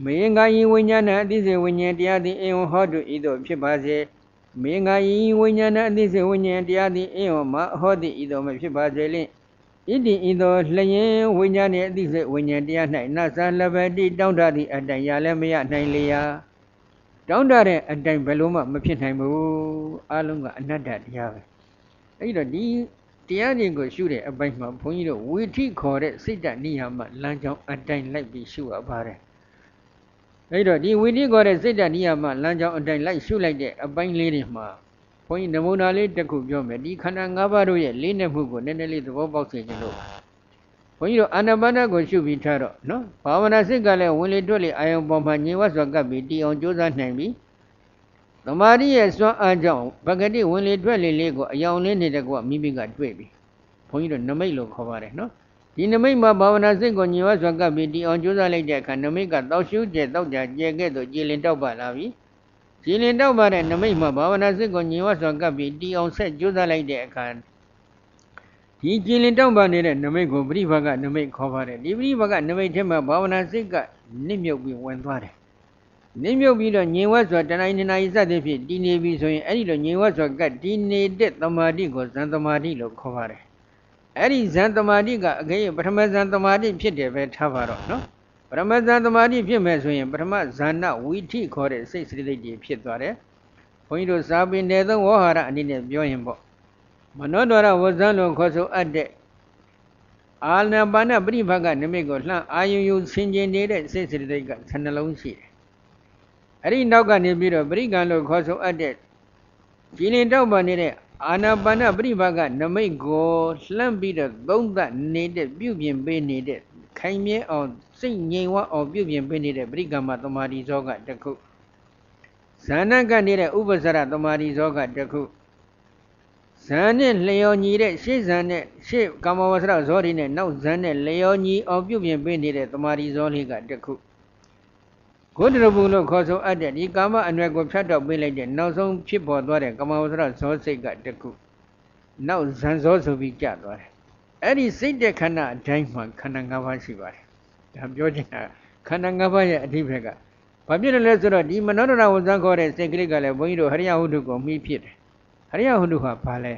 မေငါယီဝိညာဏအတိစေဝိညာဉ်တရားသည်အယံဟောတုဤသို့ဖြစ်ပါစေမေငါယီဝိညာဏအတိစေဝိညာဉ်တရားသည်အယံမဟောတိဤသို့မဖြစ်ပါစေလင့်ဣတိဤသို့လျင်ဝိညာဉ်နှင့်အတိစေဝိညာဉ်တရား၌နသလဘတိတောင်းတသည့်အတိုင်ရလည်းမရနိုင်လျာတောင်းတတဲ့အတိုင်ဘယ်လိုမှမဖြစ်နိုင်ဘူးအလုံးကအနတ္တတရားပဲအဲ့တော့ဒီ တရားချင်းကိုရှုတဲ့အပိုင်းမှာဘုန်းကြီးတို့ဝီထိခေါ်တဲ့စိတ်တဏိယာမလမ်းကြောင်းအတိုင်လိုက်ပြီးရှုရပါတယ်အဲ့တော့ဒီဝီထိခေါ်တဲ့စိတ်တဏိယာမလမ်းကြောင်းအတိုင်လိုက်ရှုလိုက်တဲ့အပိုင်းလေးတွေမှာဘုန်းကြီးနမူနာလေးတစ်ခုပြောမယ်ဒီခန္ဓာ၅ပါးတို့ရဲ့လေးနက်မှုကိုနည်းနည်းလေးသဘောပေါက်စေချင်လို့ဘုန်းကြီးတို့အာနာပါနကိုရှုပြီးထားတော့နော်ဘာဝနာစိတ်ကလည်းဝင်လေတွက်လေအာယုံပေါ်မှာညင်ဝတ်စွာကပ်ပြီးတည်အောင်ကြိုးစားနိုင်ပြီ သမာဓိရဲ့စွမ်းအားကြောင့်ပဂတိဝင်လေတွက်လေလေးကိုအယောင်လေးနေတဲ့ကွမိမိကတွေ့ပြီဘုန်းကြီးတို့နမိတ်လို့ခေါ်ပါတယ်နော်ဒီနမိတ်မှာဘာဝနာစိတ်ကိုညင်ဝတ်စွာကပ်ပြီးတည်အောင်ကြိုးစားလိုက်တဲ့အခါနမိတ်ကတောက်ရှုကျဲတောက်ကြကျဲခဲ့သို့ကြည်လင်တောက်ပါလာပြီကြည်လင်တောက်ပါတဲ့နမိတ်မှာဘာဝနာစိတ်ကိုညင်ဝတ်စွာကပ်ပြီးတီအောင်ဆက်ကြိုးစားလိုက်တဲ့အခါဒီကြည်လင်တောက်ပါနေတဲ့နမိတ်ကိုပရိဘကနမိတ်ခေါ်ပါတယ်ဒီပရိဘကနမိတ်ထဲမှာဘာဝနာစိတ်ကနစ်မြုပ်ပြီးဝင်သွားတယ် နစ်မြုပ်ပြီးတော့ညင်ဝတ်စွာတဏှာနေနာယစသည်ဖြင့်တည်နေပြီဆိုရင်အဲ့ဒီလိုညင်ဝတ်စွာကတည်နေတဲ့သမာဓိကိုဇန်သမာဓိလို့ခေါ်ပါတယ်အဲ့ဒီဇန်သမာဓိကအခေပထမဇန်သမာဓိဖြစ်တယ်ပဲထားပါတော့နော်ပရမဇန်သမာဓိဖြစ်မယ်ဆိုရင်ပထမဇာနဝိထိခေါ်တဲ့စိတ်စရိတ်တွေဖြစ်သွားတယ်။ဘုန်းကြီးတို့စာပင်တဲ့သုံးဝဟရအနေနဲ့ပြောရင်ပေါ့မနောဒရဝဇန်လို့ခေါ်ဆိုအပ်တဲ့အာလပါဏပရိဘကနမိတ်ကိုလှမ်းအာယုယုဆင်ကျင်နေတဲ့စိတ်စရိတ်က7နှလုံးရှိတယ်။ အဲ့ဒီနောက်ကနေပြီးတော့ပရိကံလို့ခေါ်ဆိုအပ်တဲ့ကြည်လင်တောက်ပန်နေတဲ့အာနာပါဏပရိဘကနမိတ်ကိုလှမ်းပြီးတော့သုံးသနေတဲ့ပြုပြင်ပေးနေတဲ့ခိုင်မြဲအောင်စိတ်ငြိမ်ဝအောင်ပြုပြင်ပေးနေတဲ့ပရိကမ္မသမာဓိဇောကတခုဇာနကနေတဲ့ဥပ္ပစရသမာဓိဇောကတခုဇန်နဲ့လျော်ညီတဲ့ရှေ့ဇန်နဲ့ရှေ့ကာမဝဆရဇောဒီနဲ့နောက်ဇန်နဲ့လျော်ညီအောင်ပြုပြင်ပေးနေတဲ့သမာဓိဇောလေးကတခု ဂုတ္တရဘုံလို့ခေါ်ဆိုအပ်တဲ့ဒီကာမအနွယ်ကိုဖြတ်တော့ပေးလိုက်တဲ့နောက်ဆုံးဖြစ်ပေါ်သွားတဲ့ကာမဝဆရဇောစိတ်ကတခုနောက်ဇန်ဇောဆိုပြီးကြသွားတယ်အဲ့ဒီစိတ်တဲ့ခန္ဓာအတိုင်းမှာခန္ဓာ၅ပါးရှိပါတယ်ဒါပြောချင်တာခန္ဓာ၅ပါးရဲ့အဓိပ္ပာယ်ကဘာဖြစ်လဲဆိုတော့ဒီမနောဒနာဝဇ္ဇခေါ်တဲ့စိတ်ကလေးကလည်းဘုန်းကြီးတို့ဟရိယဟုတုကိုမှီဖြစ်တယ်ဟရိယဟုတုဟာဘာလဲ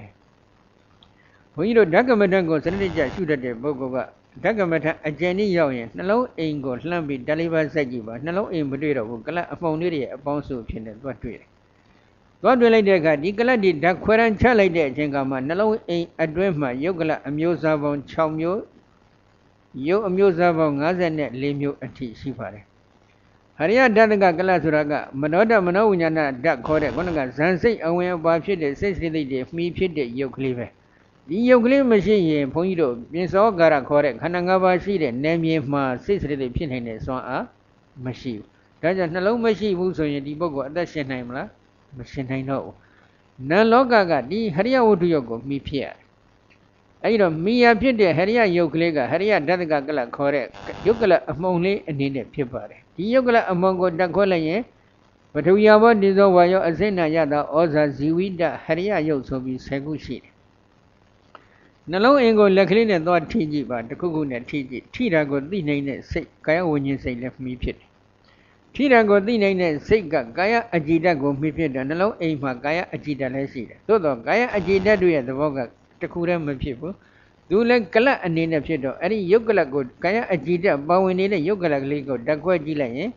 ဘုန်းကြီးတို့ဓကမထံကိုစနစ်ကြရှုတတ်တဲ့ပုဂ္ဂိုလ်က ဓကမထံအကျဉ်းကြီးရောက်ရင်နှလုံးအိမ်ကိုလှမ်းပြီးတလေးပါစိုက်ကြည့်ပါနှလုံးအိမ်မတွေ့တော့ဘူးကလပ်အပေါင်းလေးတွေရဲ့အပေါင်းစုဖြစ်နေသွားတွေ့တယ်သွားတွေ့လိုက်တဲ့အခါဒီကလတ်ဒီဓာတ်ခွဲရန်ချလိုက်တဲ့အချိန်ကမှနှလုံးအိမ်အတွင်းမှာယုတ်ကလတ်အမျိုးအစားပေါင်း6မျိုးယုတ်အမျိုးအစားပေါင်း54မျိုးအထိရှိပါတယ်ဟရိယဓာတကကလဆိုတာကမနောဒမနောဝိညာဏဓာတ်ခေါ်တဲ့ခုနကဇန်စိတ်အဝင်အပါဖြစ်တဲ့စိတ်စိတ်တွေမှီဖြစ်တဲ့ယုတ်ကလေးပဲ ဒီယုတ်ကလေးမရှိရင်ဘုန်းကြီးတို့ပြင်စောကာရခေါ်တဲ့ခန္ဓာ၅ပါးရှိတဲ့နယ်မြေမှာစိတ်စိတ်တွေဖြစ်နိုင်တဲ့စွမ်းအားမရှိဘူးဒါကြောင့်နှလုံးမရှိဘူးဆိုရင်ဒီပုဂ္ဂိုလ်အသက်ရှင်နိုင်မလားမရှင်နိုင်တော့ဘူးနံလောကကဒီဟရိယဝတ္ထုယုတ်ကိုမိဖြစ်ရတယ်အဲ့ဒီတော့မိယာဖြစ်တဲ့ဟရိယယုတ်ကလေးကဟရိယဓာတကကလခေါ်တဲ့ယုတ်ကလအမုံလေးအနေနဲ့ဖြစ်ပါတယ်ဒီယုတ်ကလအမုံကိုတက်ခွဲလိုက်ရင်ပထဝီယဘောတိဇောဝါယောအစိဏယတာဩဇာဇီဝိတဟရိယယုတ်ဆိုပြီး10ခုရှိတယ် နှလုံးအင်ကိုလက်ကလေးနဲ့သွားထိကြည့်ပါတခုခုနဲ့ထိကြည့်ထိတာကိုသိနိုင်တဲ့စိတ်ကာယဝิญဉ်စိတ်လည်းမှီဖြစ်တယ်ထိတာကိုသိနိုင်တဲ့စိတ်ကကာယအကြည်ဓာတ်ကိုမှီဖြစ်တယ်နှလုံးအိမ်မှာကာယအကြည်ဓာတ်လည်းရှိတယ်သို့တော့ကာယအကြည်ဓာတ်တို့ရဲ့သဘောကတခုတည်းမဖြစ်ဘူးသူလည်းကလတ်အနေနဲ့ဖြစ်တော့အဲ့ဒီယုတ်ကလတ်ကိုကာယအကြည်ဓာတ်ပါဝင်နေတဲ့ယုတ်ကလတ်ကလေးကိုတက်ခွဲကြည့်လိုက်ရင်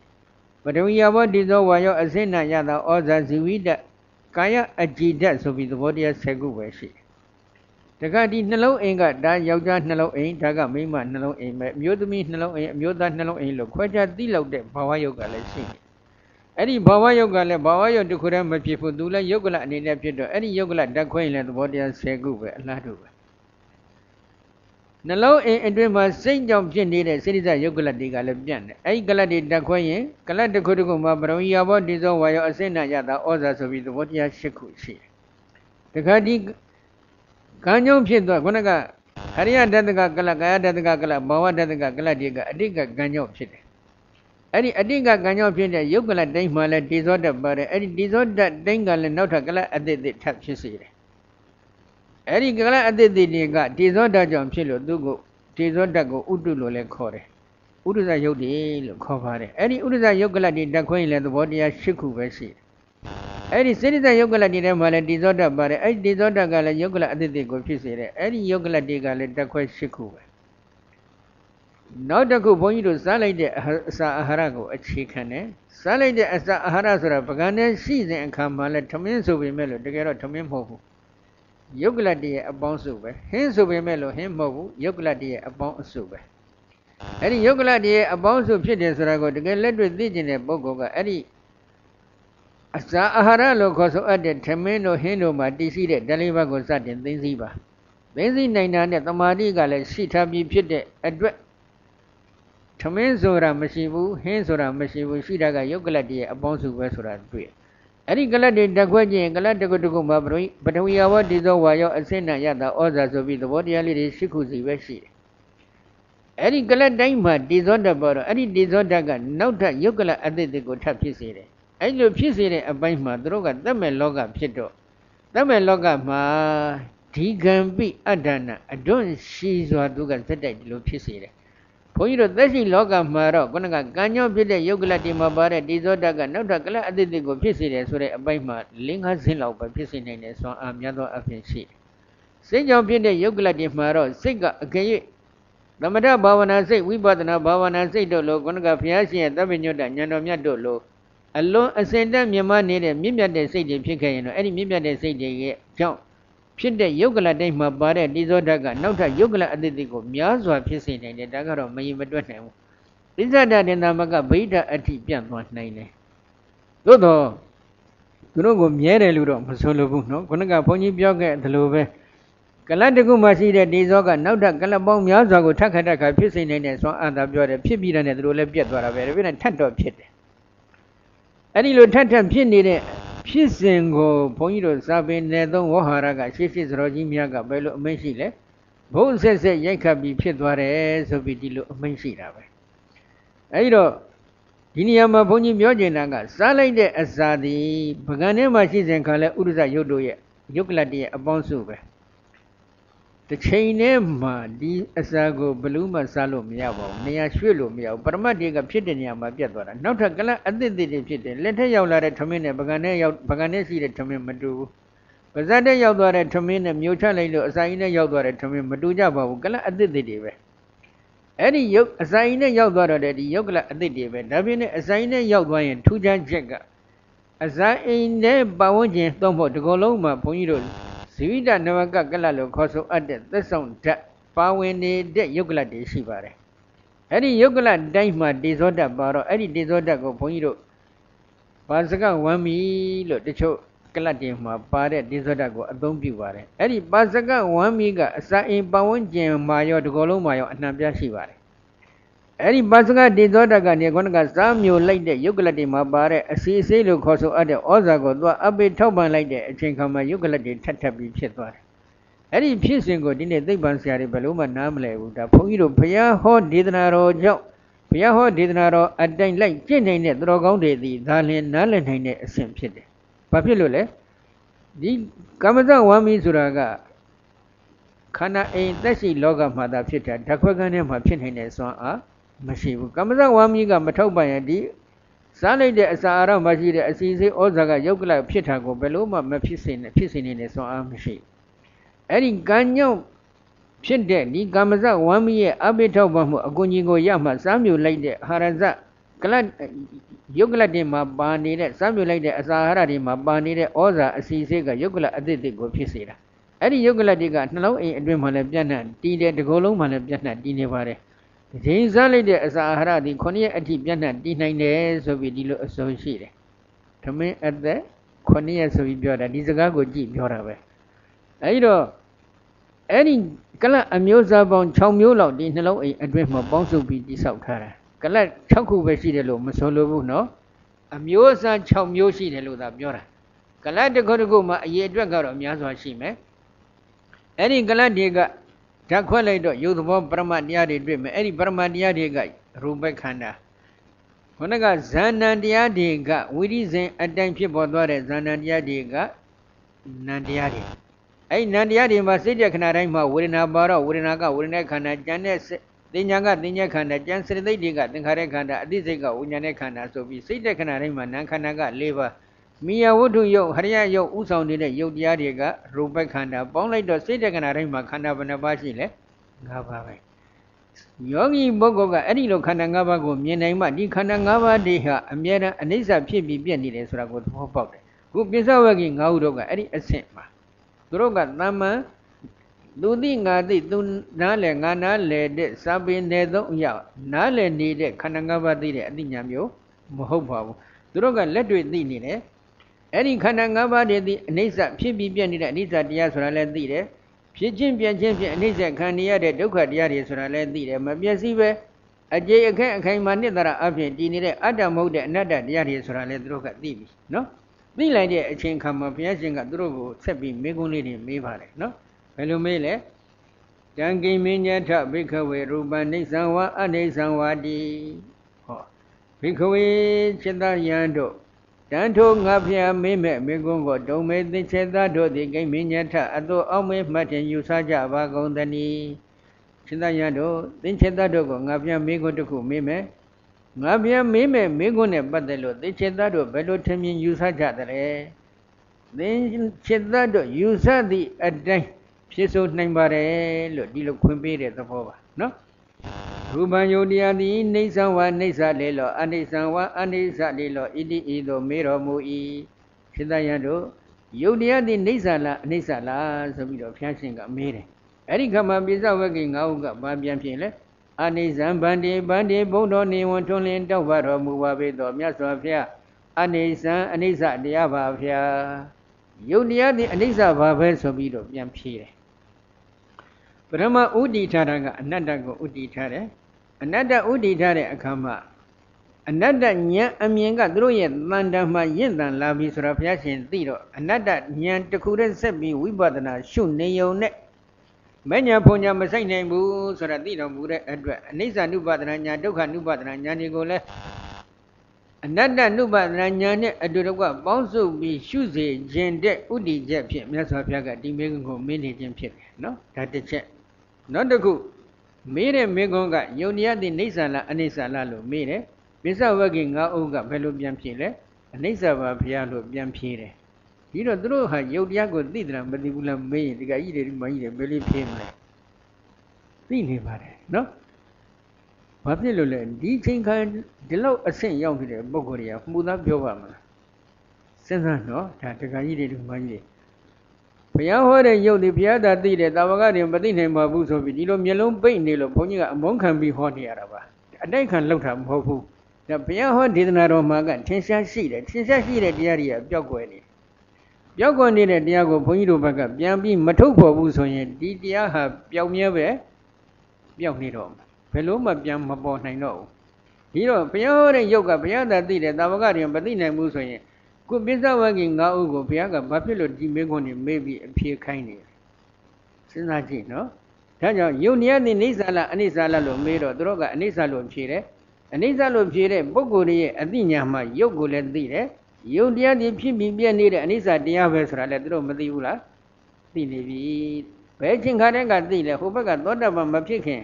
ပထဝီယဘောတိဇောဝါယောအစိဏယတာဩဇာဇီဝိတကာယအကြည်ဓာတ်ဆိုပြီးသဘောတရား10ခုပဲရှိတယ် တခါဒီနှလုံးအိမ်ကဒါယောက်ျားနှလုံးအိမ်ဒါကမိန်းမနှလုံးအိမ်ပဲအမျိုးသမီးနှလုံးအိမ်အမျိုးသားနှလုံးအိမ်လို့ခွဲခြားသိလောက်တဲ့ဘာဝယုတ်ကလည်းရှိတယ်အဲ့ဒီဘာဝယုတ်ကလည်းဘာဝယုတ်တစ်ခုတည်းမဖြစ်ဘူးသူလည်းယုတ်ကလအနေနဲ့ဖြစ်တော့အဲ့ဒီယုတ်ကလဓာတ်ခွဲရင်လည်းသဘောတရား10ခုပဲအလားတူပဲနှလုံးအိမ်အတွင်းမှာစိတ်ကြောင့်ဖြစ်နေတဲ့စိရိစယုတ်ကလတွေကလည်းပြန့်တယ်အဲ့ဒီကလတွေဓာတ်ခွဲရင်ကလတစ်ခုတစ်ခုမှာပရမီယာဘောဒီဇောဝါယောအစိဏယတာဩဇာဆိုပြီးသဘောတရား10ခုရှိတယ်တခါဒီ ကံကြောင့်ဖြစ်သွားခုနကဟရိယတတကကလကာယတတကကလဘာဝတတကကလတွေကအတိတ်ကကံကြောင့်ဖြစ်တယ်အဲ့ဒီအတိတ်ကကံကြောင့်ဖြစ်တဲ့ယုတ်ကလတိုင်းမှလည်းဒီဇောတတ်ပါတယ်အဲ့ဒီဒီဇောတတ်တိုင်းကလည်းနောက်ထပ်ကလအတိတ်တိထပ်ဖြစ်စေတယ်အဲ့ဒီကလအတိတ်တိတွေကဒီဇောတတ်ကြောင့်ဖြစ်လို့သူကိုဒီဇောတတ်ကိုဥတုလို့လည်းခေါ်တယ်ဥဒ္ဒဇယုတ်တိလို့ခေါ်ပါတယ်အဲ့ဒီဥဒ္ဒဇယုတ်ကလတွေတက်ခွင်းရင်လည်းသဘောတရား၈ခုပဲရှိတယ် အဲ့ဒီစေတသိက်ယုတ်ကလတ်တွေထဲမှာလည်းဒီဇောတပါတယ်အဲ့ဒီဒီဇောတကလည်းယုတ်ကလတ်အသစ်တွေကိုဖြစ်စေတယ်အဲ့ဒီယုတ်ကလတ်တွေကလည်းတက်ခွဲ၈ခုပဲနောက်တစ်ခုဘုန်းကြီးတို့စားလိုက်တဲ့အစာအာဟာရကိုအခြေခံတယ်စားလိုက်တဲ့အစာအာဟာရဆိုတာပကံနဲ့ရှိစဉ်အခါမှာလည်းထမင်းဆိုပေမဲ့လို့တကယ်တော့ထမင်းမဟုတ်ဘူးယုတ်ကလတ်တည်းရဲ့အပေါင်းစုပဲဟင်းဆိုပေမဲ့လို့ဟင်းမဟုတ်ဘူးယုတ်ကလတ်တည်းရဲ့အပေါင်းအစုပဲအဲ့ဒီယုတ်ကလတ်တည်းရဲ့အပေါင်းစုဖြစ်တယ်ဆိုတာကိုတကယ်လက်တွေ့သိကျင်တဲ့ပုဂ္ဂိုလ်ကအဲ့ဒီ အစာအာဟာရလို့ခေါ်ဆိုအပ်တဲ့ထမင်းတို့ဟင်းတို့မှာတည်ရှိတဲ့ဓာလေးဘက်ကိုစတင်သိသိပါသိသိနိုင်တာနဲ့တမာတိကလည်းရှိထားပြီးဖြစ်တဲ့အတွက်ထမင်းဆိုတာမရှိဘူးဟင်းဆိုတာမရှိဘူးရှိတာကယုတ်ကလတ်တည်းရဲ့အပေါင်းစုပဲဆိုတာတွေ့အဲ့ဒီကလတ်တွေတက်ခွက်ခြင်းကလတ်တကုတကုမှာပထဝီယဝတိသောဝါယောအစင်းနာယတာဩဇာဆိုပြီးသဘောတရားလေးတွေရှိခုစီပဲရှိတယ်အဲ့ဒီကလတ်တိုင်းမှာတည်သောတတ်ပေါ်တော့အဲ့ဒီတည်သောတတ်ကနောက်ထပ်ယုတ်ကလတ်အသစ်တွေကိုထပ်ဖြစ်စေတယ် အဲ့လိုဖြစ်စေတဲ့အပိုင်းမှာသူတို့ကတတ်မဲ့လောကဖြစ်တော့တတ်မဲ့လောကမှာဒီကံပိအတ္တနာအတွန့်ရှိစွာသူကဇက်တိုက်ဒီလိုဖြစ်စေတယ်ဘုန်းကြီးတို့သက်ရှိလောကမှာတော့ခုနကကံကြောင့်ဖြစ်တဲ့ယုတ်ကလတ်ဒီမှာပါတဲ့ဒီဇောတကနောက်ထပ်ကလတ်အတိတ်ကိုဖြစ်စေတယ်ဆိုတဲ့အပိုင်းမှာ၄၅ဆင်းလောက်ပဲဖြစ်စေနိုင်တယ်ဆိုအားများသောအဖြစ်ရှိတယ်စိတ်ကြောင့်ဖြစ်တဲ့ယုတ်ကလတ်ဒီမှာတော့စိတ်ကအကယ်၍သမထဘာဝနာစိတ်ဝိပဿနာဘာဝနာစိတ်တို့လိုခုနကဘုရားရှင်ရဲ့သဗ္ဗညုတ္တဉာဏ်တော်မြတ်တို့လို အလွန်အစင်တက်မြမနေတဲ့မြင့်မြတ်တဲ့စိတ်တွေဖြစ်ခဲ့ရင်တော့အဲ့ဒီမြင့်မြတ်တဲ့စိတ်တွေရဲ့ကြောင့်ဖြစ်တဲ့ယုတ်ကလတိုင်းမှာပါတဲ့တိဇောဓာတ်ကနောက်ထပ်ယုတ်ကလအသစ်တွေကိုများစွာဖြစ်စေနိုင်တယ်ဒါကတော့မရင်မတွက်နိုင်ဘူးတိဇဒတင်သမကဗိဓာအထိပြန့်သွားနိုင်တယ်သို့တော့သူတို့ကိုမြဲတယ်လို့တော့မဆိုလိုဘူးနော်ခုနကဘုန်းကြီးပြောခဲ့သလိုပဲကလတ်တကုမှရှိတဲ့ဒီဇောကနောက်ထပ်ကလတ်ပေါင်းများစွာကိုထပ်ခတ်ထပ်ခါဖြစ်စေနိုင်တဲ့ဆွမ်းအသာပြောတယ်ဖြစ်ပြီးတဲ့သူတို့လည်းပြတ်သွားတာပဲဒါပြည့်နဲ့ထပ်တော့ဖြစ်တယ် အဲ့ဒီလိုထပ်ထပ်ဖြစ်နေတဲ့ဖြစ်စဉ်ကိုဘုန်းကြီးတို့စာပေနယ်သုံးဝဟာရကရှေ့ရှေ့စတော်ကြီးများကဘယ်လိုအမိန့်ရှိလဲဘုံဆက်ဆက်ရိုက်ခတ်ပြီးဖြစ်သွားတယ်ဆိုပြီးဒီလိုအမိန့်ရှိတာပဲအဲ့ဒီတော့ဒီနေရာမှာဘုန်းကြီးပြောချင်တာကစားလိုက်တဲ့အစာသည်ပကံထဲမှာရှိစဉ်ခါလဲဥဒ္ဒဇယုတ်တို့ရဲ့ယုတ်ကလတ်တရဲ့အပေါင်းစုပဲ တစ်ချိန်တည်းမှာဒီအစာကိုဘလူးမှစားလို့မရပါဘူးနေရာရွှေ့လို့မရဘူးပရမတ်တွေကဖြစ်တဲ့နေရာမှာပြတ်သွားတာနောက်ထပ်ကလပ်အသစ်သစ်တွေဖြစ်တယ်လက်ထက်ရောက်လာတဲ့ထမင်းနဲ့ပကံနဲ့ရောက်ပကံနဲ့ရှိတဲ့ထမင်းမတူဘူးပါဇတ်တဲ့ရောက်သွားတဲ့ထမင်းနဲ့မျိုးချလိုက်လို့အစာကြီးနဲ့ရောက်သွားတဲ့ထမင်းမတူကြပါဘူးကလပ်အသစ်သစ်တွေပဲအဲ့ဒီရုပ်အစာကြီးနဲ့ရောက်သွားတော့တဲ့ဒီရုပ်ကလပ်အသစ်တွေပဲဒါပြင်နဲ့အစာကြီးနဲ့ရောက်သွားရင်ထူးခြားချက်ကအစာအိမ်နဲ့ပတ်ဝန်းကျင်သုံးဖို့ဒီကုလုံးမှာဘုန်းကြီးတို့ ဇိဝိတနဝကကလတ်လို့ခေါ်ဆိုအပ်တဲ့သက်ဆောင်ဓာတ်ပါဝင်နေတဲ့ယုတ်ကလတ်တွေရှိပါတယ်အဲ့ဒီယုတ်ကလတ်တိုင်းမှာတေဇောဓာတ်ပါတော့အဲ့ဒီတေဇောဓာတ်ကိုဘုန်းကြီးတို့ဘာစကဝမ်းမီလို့တချို့ကလတ်တွေမှာပါတဲ့တေဇောဓာတ်ကိုအသုံးပြုပါတယ်အဲ့ဒီပါစကဝမ်းမီကအစာအိမ်ပဝန်းကျင်မှာရောဒီကုလုံးမှာရောအနှံပြရှိပါတယ် အဲ့ဒီပါစကဒေသောတကနေခုနကစားမျိုးလိုက်တဲ့ယုတ်ကလတ်တွေမှာပါတဲ့အစီအစိလို့ခေါ်ဆိုအပ်တဲ့ဩဇာကိုသူကအပိထောက်ပံလိုက်တဲ့အချိန်ခါမှာယုတ်ကလတ်တွေထပ်ထပ်ပြီးဖြစ်သွားတယ်။အဲ့ဒီဖြစ်စဉ်ကိုဒီနေ့သိပ္ပံဆရာတွေဘယ်လို့မှနားမလည်ဘူးဒါဘုန်းကြီးတို့ဘုရားဟောဒေသနာတော်ကြောင့်ဘုရားဟောဒေသနာတော်အတိုင်းလိုက်ကျင့်နိုင်တဲ့သူတော်ကောင်းတွေသည်ဒါလင်နားလည်နိုင်တဲ့အဆင့်ဖြစ်တယ်။ဘာဖြစ်လို့လဲဒီကမ္မဇဝမ်းမီဆိုတာကခန္ဓာအိမ်သက်ရှိလောကမှာသာဖြစ်တာဓာခွက်ကန်းထဲမှာဖြစ်နိုင်တဲ့စွမ်းအား မရှိဘူးကမ္မဇဝါမီကမထောက်ပံ့ရင်ဒီစားလိုက်တဲ့အစာအာရမရှိတဲ့အစီစိဩဇာကယုတ်ကလဖြစ်တာကိုဘယ်လို့မှမဖြစ်စေနဲ့ဖြစ်စေနေတဲ့စွမ်းအားမရှိအဲ့ဒီကံညောင့်ဖြစ်တဲ့ဒီကမ္မဇဝါမီရဲ့အဘိထောက်ပံ့မှုအကူကြီးကိုရမှစားမြူလိုက်တဲ့ဟာရဇကလတ်ယုတ်ကလတ်တွေမှာပါနေတဲ့စားမြူလိုက်တဲ့အစာအာဟာရတွေမှာပါနေတဲ့ဩဇာအစီစိကယုတ်ကလတ်အသစ်တွေကိုဖြစ်စေတာအဲ့ဒီယုတ်ကလတ်တွေကနှလုံးအိမ်အတွင်းမှာလည်းပြန့်နှံ့တည်တယ်ဒီကုလုံးမှာလည်းပြန့်နှံ့တည်နေပါတယ် ဂျင်းစားလိုက်တဲ့အစာအာဟာရဒီ9ရက်အထိပြန့်နှံ့တည်နိုင်တယ်ဆိုပြီးဒီလိုအဆုံးရှိတယ်ထမင်းအသက်9ရက်ဆိုပြီးပြောတာဒီစကားကိုကြည့်ပြောတာပဲအဲဒီတော့အဲ့ဒီကလတ်အမျိုးအစားပေါင်း6မျိုးလောက်ဒီနှလုံးအိမ်အတွင်းမှာပေါင်းစုပြီးတိဆောက်ထားတာကလတ်6ခုပဲရှိတယ်လို့မဆိုလိုဘူးနော်အမျိုးအစား6မျိုးရှိတယ်လို့သာပြောတာကလတ်တစ်ခုတစ်ခုမှာအရေးအတွက်ကတော့များစွာရှိမယ်အဲ့ဒီကလတ်တွေက ဓာတ်ခွက်လိုက်တော့ယုတ်သဘောပရမတရားတွေတွေ့မယ်အဲ့ဒီပရမတရားတွေကရူပခန္ဓာခုနကဇာဏံတရားတွေကဝိရိဇင်အတိုင်းဖြစ်ပေါ်သွားတဲ့ဇာဏံတရားတွေကနံတရားတွေအဲ့နံတရားတွေမှာစိတ်တဲ့ခဏတိုင်းမှာဝေဒနာပါတော့ဝေဒနာကဝေဒနာခန္ဓာကြံတဲ့တင်ညာကတင်ညာခန္ဓာကြံစရသိတ်တွေကသင်္ခါရခန္ဓာအသိစိတ်ကဝိညာဉ်နဲ့ခန္ဓာဆိုပြီးစိတ်တဲ့ခဏတိုင်းမှာနံခန္ဓာက၄ပါး မိယဝတ္ထုယုတ်ဟရိယယုတ်ဥဆောင်နေတဲ့ယုတ်တရားတွေကရူပခန္ဓာပေါင်းလိုက်တော့စိတ်တဲ့ခဏတိုင်းမှာခန္ဓာဘယ်နှပါးရှိလဲ၅ပါးပဲယောဂီပုဂ္ဂိုလ်ကအဲ့ဒီလိုခန္ဓာ၅ပါးကိုမြင်နိုင်မှဒီခန္ဓာ၅ပါးတွေဟာအမြဲတမ်းအနိစ္စဖြစ်ပြီးပြည့်နေတယ်ဆိုတာကိုသဘောပေါက်တယ်ခုပိဿဝဂီ၅ခုတော့ကအဲ့ဒီအဆင့်မှာသူတို့ကတမ္မန်သူသိငါသိသူနားလဲငါနားလဲတဲ့စာပေနယ်သုံးအရာနားလဲနေတဲ့ခန္ဓာ၅ပါးသိတဲ့အသိဉာဏ်မျိုးမဟုတ်ပါဘူးသူတို့ကလက်တွေ့သိနေတယ် အဲ့ဒီခန္ဓာ၅ပါးတည်းသိအနိစ္စဖြစ်ပြီးပြည့်နေတဲ့အနိစ္စတရားဆိုတာလည်းသိတယ်ဖြစ်ချင်းပြည့်ချင်းဖြင့်အနိစ္စခံရတဲ့ဒုက္ခတရားတွေဆိုတာလည်းသိတယ်မပြည့်စည်ပဲအကျေအခက်အခိုင်မှာနှစ်သာရအဖြစ်တည်နေတဲ့အတ္တမဟုတ်တဲ့အနတ္တတရားတွေဆိုတာလည်းသူတို့ကသိပြီနော်သိလိုက်တဲ့အချိန်ခါမှာဘုရားရှင်ကသူတို့ကိုဆက်ပြီးမေးခွန်းလေးတွေမေးပါတယ်နော်ဘယ်လိုမေးလဲတံကိမင်းညထဘိခဝေရူပနိစ္စံဝါအနိစ္စံဝါတိဟောဘိခဝေจิตယံတို့ တန်ထိုငါဖျားမေးမဲ့မေကွန်းကိုဒုံမေသင်္ချေသားတို့သည်ကိမင်းညထအတုအောက်မေးမှတ်တင်ယူဆကြပါကုန်သနည်းจิตယံတို့သင်္ချေသားတို့ကိုငါဖျားမေကွန်းတစ်ခုမေးမယ်ငါပြန်မေးမဲ့မေးခွန်းနဲ့ပတ်သက်လို့သင်္ချေသားတို့ဘယ်လိုထင်မြင်ယူဆကြသလဲသင်္ချေသားတို့ယူဆသည့်အတိုင်းဖြစ်ဆိုနိုင်ပါတယ်လို့ဒီလိုခွင့်ပေးတဲ့သဘောပါနော် ရူပံယုတ်တရားသည်နေသံဝနေသလေလောအနိသံဝအနိသလေလောဣတိဤသို့မေတော်မူ၏စိတ္တယံတို့ယုတ်တရားသည်နေသလားအနိသလားဆိုပြီးတော့ဘုရားရှင်ကမေးတယ်အဲ့ဒီခါမှာပိဿဝဂ္ဂိငါးဦးကဘာပြန်ဖြစ်လဲအနိဇံဗန္တိဗန္တိဘုံတော်နေဝန်ထွန်းလင်းတောက်ပါတော်မူပါပေတော်မြတ်စွာဘုရားအနိဇံအနိစ္စတရားပါဗျာယုတ်တရားသည်အနိစ္စပါပဲဆိုပြီးတော့ပြန်ဖြေတယ်ပရမဥဒိထားတာက အနတ္တကိုဥဒိထားတယ် အနတ္တဥဒိထားတဲ့အခါမှာအနတ္တဉာဏ်အမြင်ကသူတို့ရဲ့တန်တမ်းမှရင့်တန်လာပြီဆိုတော့ဘုရားရှင်သိတော့အနတ္တဉာဏ်တစ်ခုတည်းဆက်ပြီးဝိပဿနာရှုနေုံနဲ့မညာဘုံညာမဆိုင်နိုင်ဘူးဆိုတာသိတော်မူတဲ့အတွက်အနိစ္စနုပဒနာညာဒုက္ခနုပဒနာညာတွေကိုလည်းအနတ္တနုပဒနာညာနဲ့အတူတကွပေါင်းစုပြီးရှုစေခြင်းတဲ့ဥတည်ချက်ဖြင့်မြတ်စွာဘုရားကဒီမေကုကိုမင်းနေခြင်းဖြစ်တယ်နော်ဒါတစ်ချက်နောက်တစ်ခု မေးတဲ့မေကွန်းကယုံတရားတိနေဆာလားအနိစ္စလားလို့မေးတယ်ပစ္စဝဂ္ဂိငါးအုပ်ကဘယ်လိုပြန်ဖြေလဲအနိစ္စပါဘုရားလို့ပြန်ဖြေတယ်ဒီတော့သူတို့ဟာယုတ်တရားကိုသိတယ်မသိဘူးလားမေးရင်ဒီကကြီးတွေဒီမကြီးတွေဘယ်လိုဖြေမလဲသိနေပါတယ်နော်ဘာဖြစ်လို့လဲဒီချိန်ခါဒီလောက်အဆင့်ရောက်နေတဲ့ပုဂ္ဂိုလ်တွေကမှုသားပြောပါမလားစဉ်းစားနော်ဒါတကကြီးတွေဒီမကြီးတွေ ဘုရားဟောတဲ့ယုတ်ဒီဘုရားသာသိတယ်တာဝကတွေမသိနိုင်ပါဘူးဆိုပြီးဒီလိုမျက်လုံးပိတ်နေလို့ဘုန်းကြီးကအမုန်းခံပြီးဟောနေရတာပါအတိုက်ခံလောက်တာမဟုတ်ဘူးဒါဘုရားဟောဒေသနာတော်မှာကထင်ရှားရှိတယ်ထင်ရှားရှိတဲ့တရားတွေကပျောက်ကွယ်နေပျောက်ကွယ်နေတဲ့တရားကိုဘုန်းကြီးတို့ဘက်ကပြန်ပြီးမထုတ်ဖော်ဘူးဆိုရင်ဒီတရားဟာပျောက်မြဲပဲပျောက်နေတော့ဘယ်လို့မှပြန်မပေါ်နိုင်တော့ဘူးဒီတော့ဘုရားဟောတဲ့ယုတ်ကဘုရားသာသိတယ်တာဝကတွေမသိနိုင်ဘူးဆိုရင် ခုပိဿဝဂ္ဂင်၅ဥကိုဘုရားကဘာဖြစ်လို့ဒီမေခွန်းနေမေးပြီးအဖြေခိုင်းနေလဲစဉ်းစားကြည့်နော်ဒါကြောင့်ယုတ်တရားသိနေသလားအနိစ္စလားလို့မေးတော့သူတို့ကအနိစ္စလို့ဖြေတယ်အနိစ္စလို့ဖြေတဲ့ပုဂ္ဂိုလ်ရဲ့အသိဉာဏ်မှယုတ်ကိုလည်းသိတယ်ယုတ်တရားဒီဖြစ်ပြီးပြည့်နေတဲ့အနိစ္စတရားပဲဆိုတာလည်းသူတို့မသိဘူးလားသိနေပြီဘယ်ချင်းခါတဲ့ကသိလဲဟိုဘက်ကသောတာပန်မဖြစ်ခင်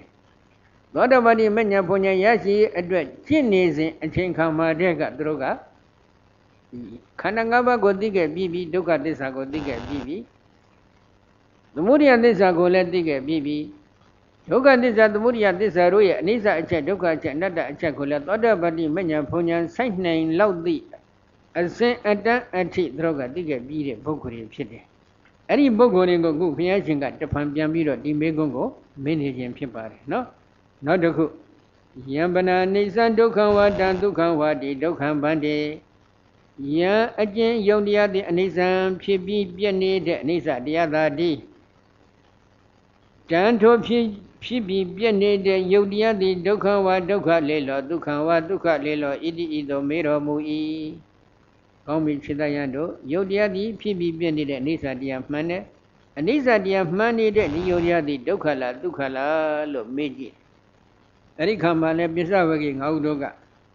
သောတာပန်ဒီမညာဘုံညာရရှိအတွက်ကျင့်နေစဉ်အချိန်ခါမှာတဲ့ကသူတို့က ခန္ဓာ၅ပါးကိုသိခဲ့ပြီးပြီဒုက္ခသစ္စာကိုသိခဲ့ပြီးပြီသမုဒိယသစ္စာကိုလည်းသိခဲ့ပြီးပြီဒုက္ခသစ္စာသမုဒိယသစ္စာတို့ရဲ့အနိစ္စအချက်ဒုက္ခအချက်အနတ္တအချက်ကိုလည်းသောတာပတိမညာဘုံညာစိုက်နိုင်လောက်သည့်အစဉ်အတန်းအထိသူတို့ကသိခဲ့ပြီးတဲ့ပုဂ္ဂိုလ်တွေဖြစ်တယ်အဲ့ဒီပုဂ္ဂိုလ်တွေကိုခုဘုရားရှင်ကတဖန်ပြန်ပြီးတော့ဒီမေကုန်းကိုမင်းနေခြင်းဖြစ်ပါတယ်နော်နောက်တစ်ခုယံပနာအိသဒုက္ခဝါတံဒုက္ခဝါတိဒုက္ခဗန္တိ ယံအကျဉ်ယုံတရားသည်အနိစ္စံဖြစ်ပြီးပြည့်နေတဲ့အနိစ္စတရားသာတည်းတန်ထိုဖြစ်ဖြစ်ပြီးပြည့်နေတဲ့ယုတ်တရားသည်ဒုက္ခဝဒုက္ခလေလောဒုက္ခဝဒုက္ခလေလောဣတိဤသို့မေတော်မူ၏ကောင်းပြီဖြစ်တဲ့ရန်တို့ယုတ်တရားသည်ဖြစ်ပြီးပြည့်နေတဲ့အနိစ္စတရားမှန်တယ်အနိစ္စတရားမှန်နေတဲ့ဒီယုတ်တရားသည်ဒုက္ခလားဒုက္ခလားလို့မေးကြည့်အဲ့ဒီခါမှလည်းပစ္စဝဂေငါဟုတို့က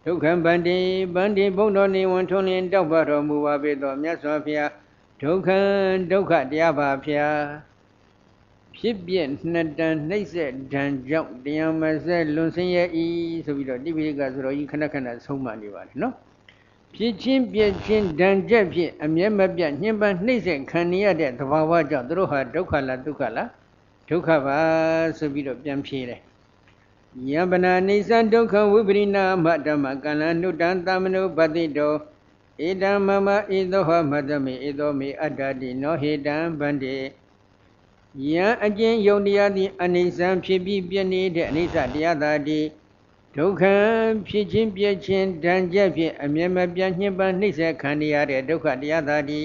ဒုက္ခံဗန္တိဗန္တိဘုံတော်နေဝန်ထွန်းလင်းတောက်ပါတော်မူပါပေသောမြတ်စွာဘုရားဒုက္ခံဒုက္ခတရားပါဖျားဖြစ်ပြနှစ်တန်နှိမ့်ဆက်ဒံကြောင့်တရားမဆက်လွန်ဆင်းရဲဤဆိုပြီးတော့တိပိဋကဆိုတော်ကြီးခဏခဏဆုံးမနေပါတယ်နော်ဖြစ်ချင်းပြည့်ချင်းဒံကြက်ဖြင့်အမျက်မပြတ်ညှဉ်းပန်းနှိမ့်ဆက်ခံရတဲ့သဘာဝကြောင့်တို့ဟာဒုက္ခလားဒုက္ခလားဒုက္ခပါဆိုပြီးတော့ပြန်ဖြေတယ် ယံပနာနိစ္စဒုက္ခဝိပရိနာမဓမ္မကလံနုတံသမနုပတိတောဧတံမမဧသောဟမတမေဧသောမေအတ္တတိနောဟေတံဗန္တိယံအကျဉ်ယုံတရားသည်အနိစ္စံဖြစ်ပြီးပြည့်နေတဲ့အနိစ္စတရားသာတိဒုက္ခဖြစ်ခြင်းပြည့်ခြင်းဒဏ်ချက်ဖြင့်အမြဲမပြတ်ညှဉ်းပန်းနှိမ့်ဆက်ခံရတဲ့ဒုက္ခတရားသာတိ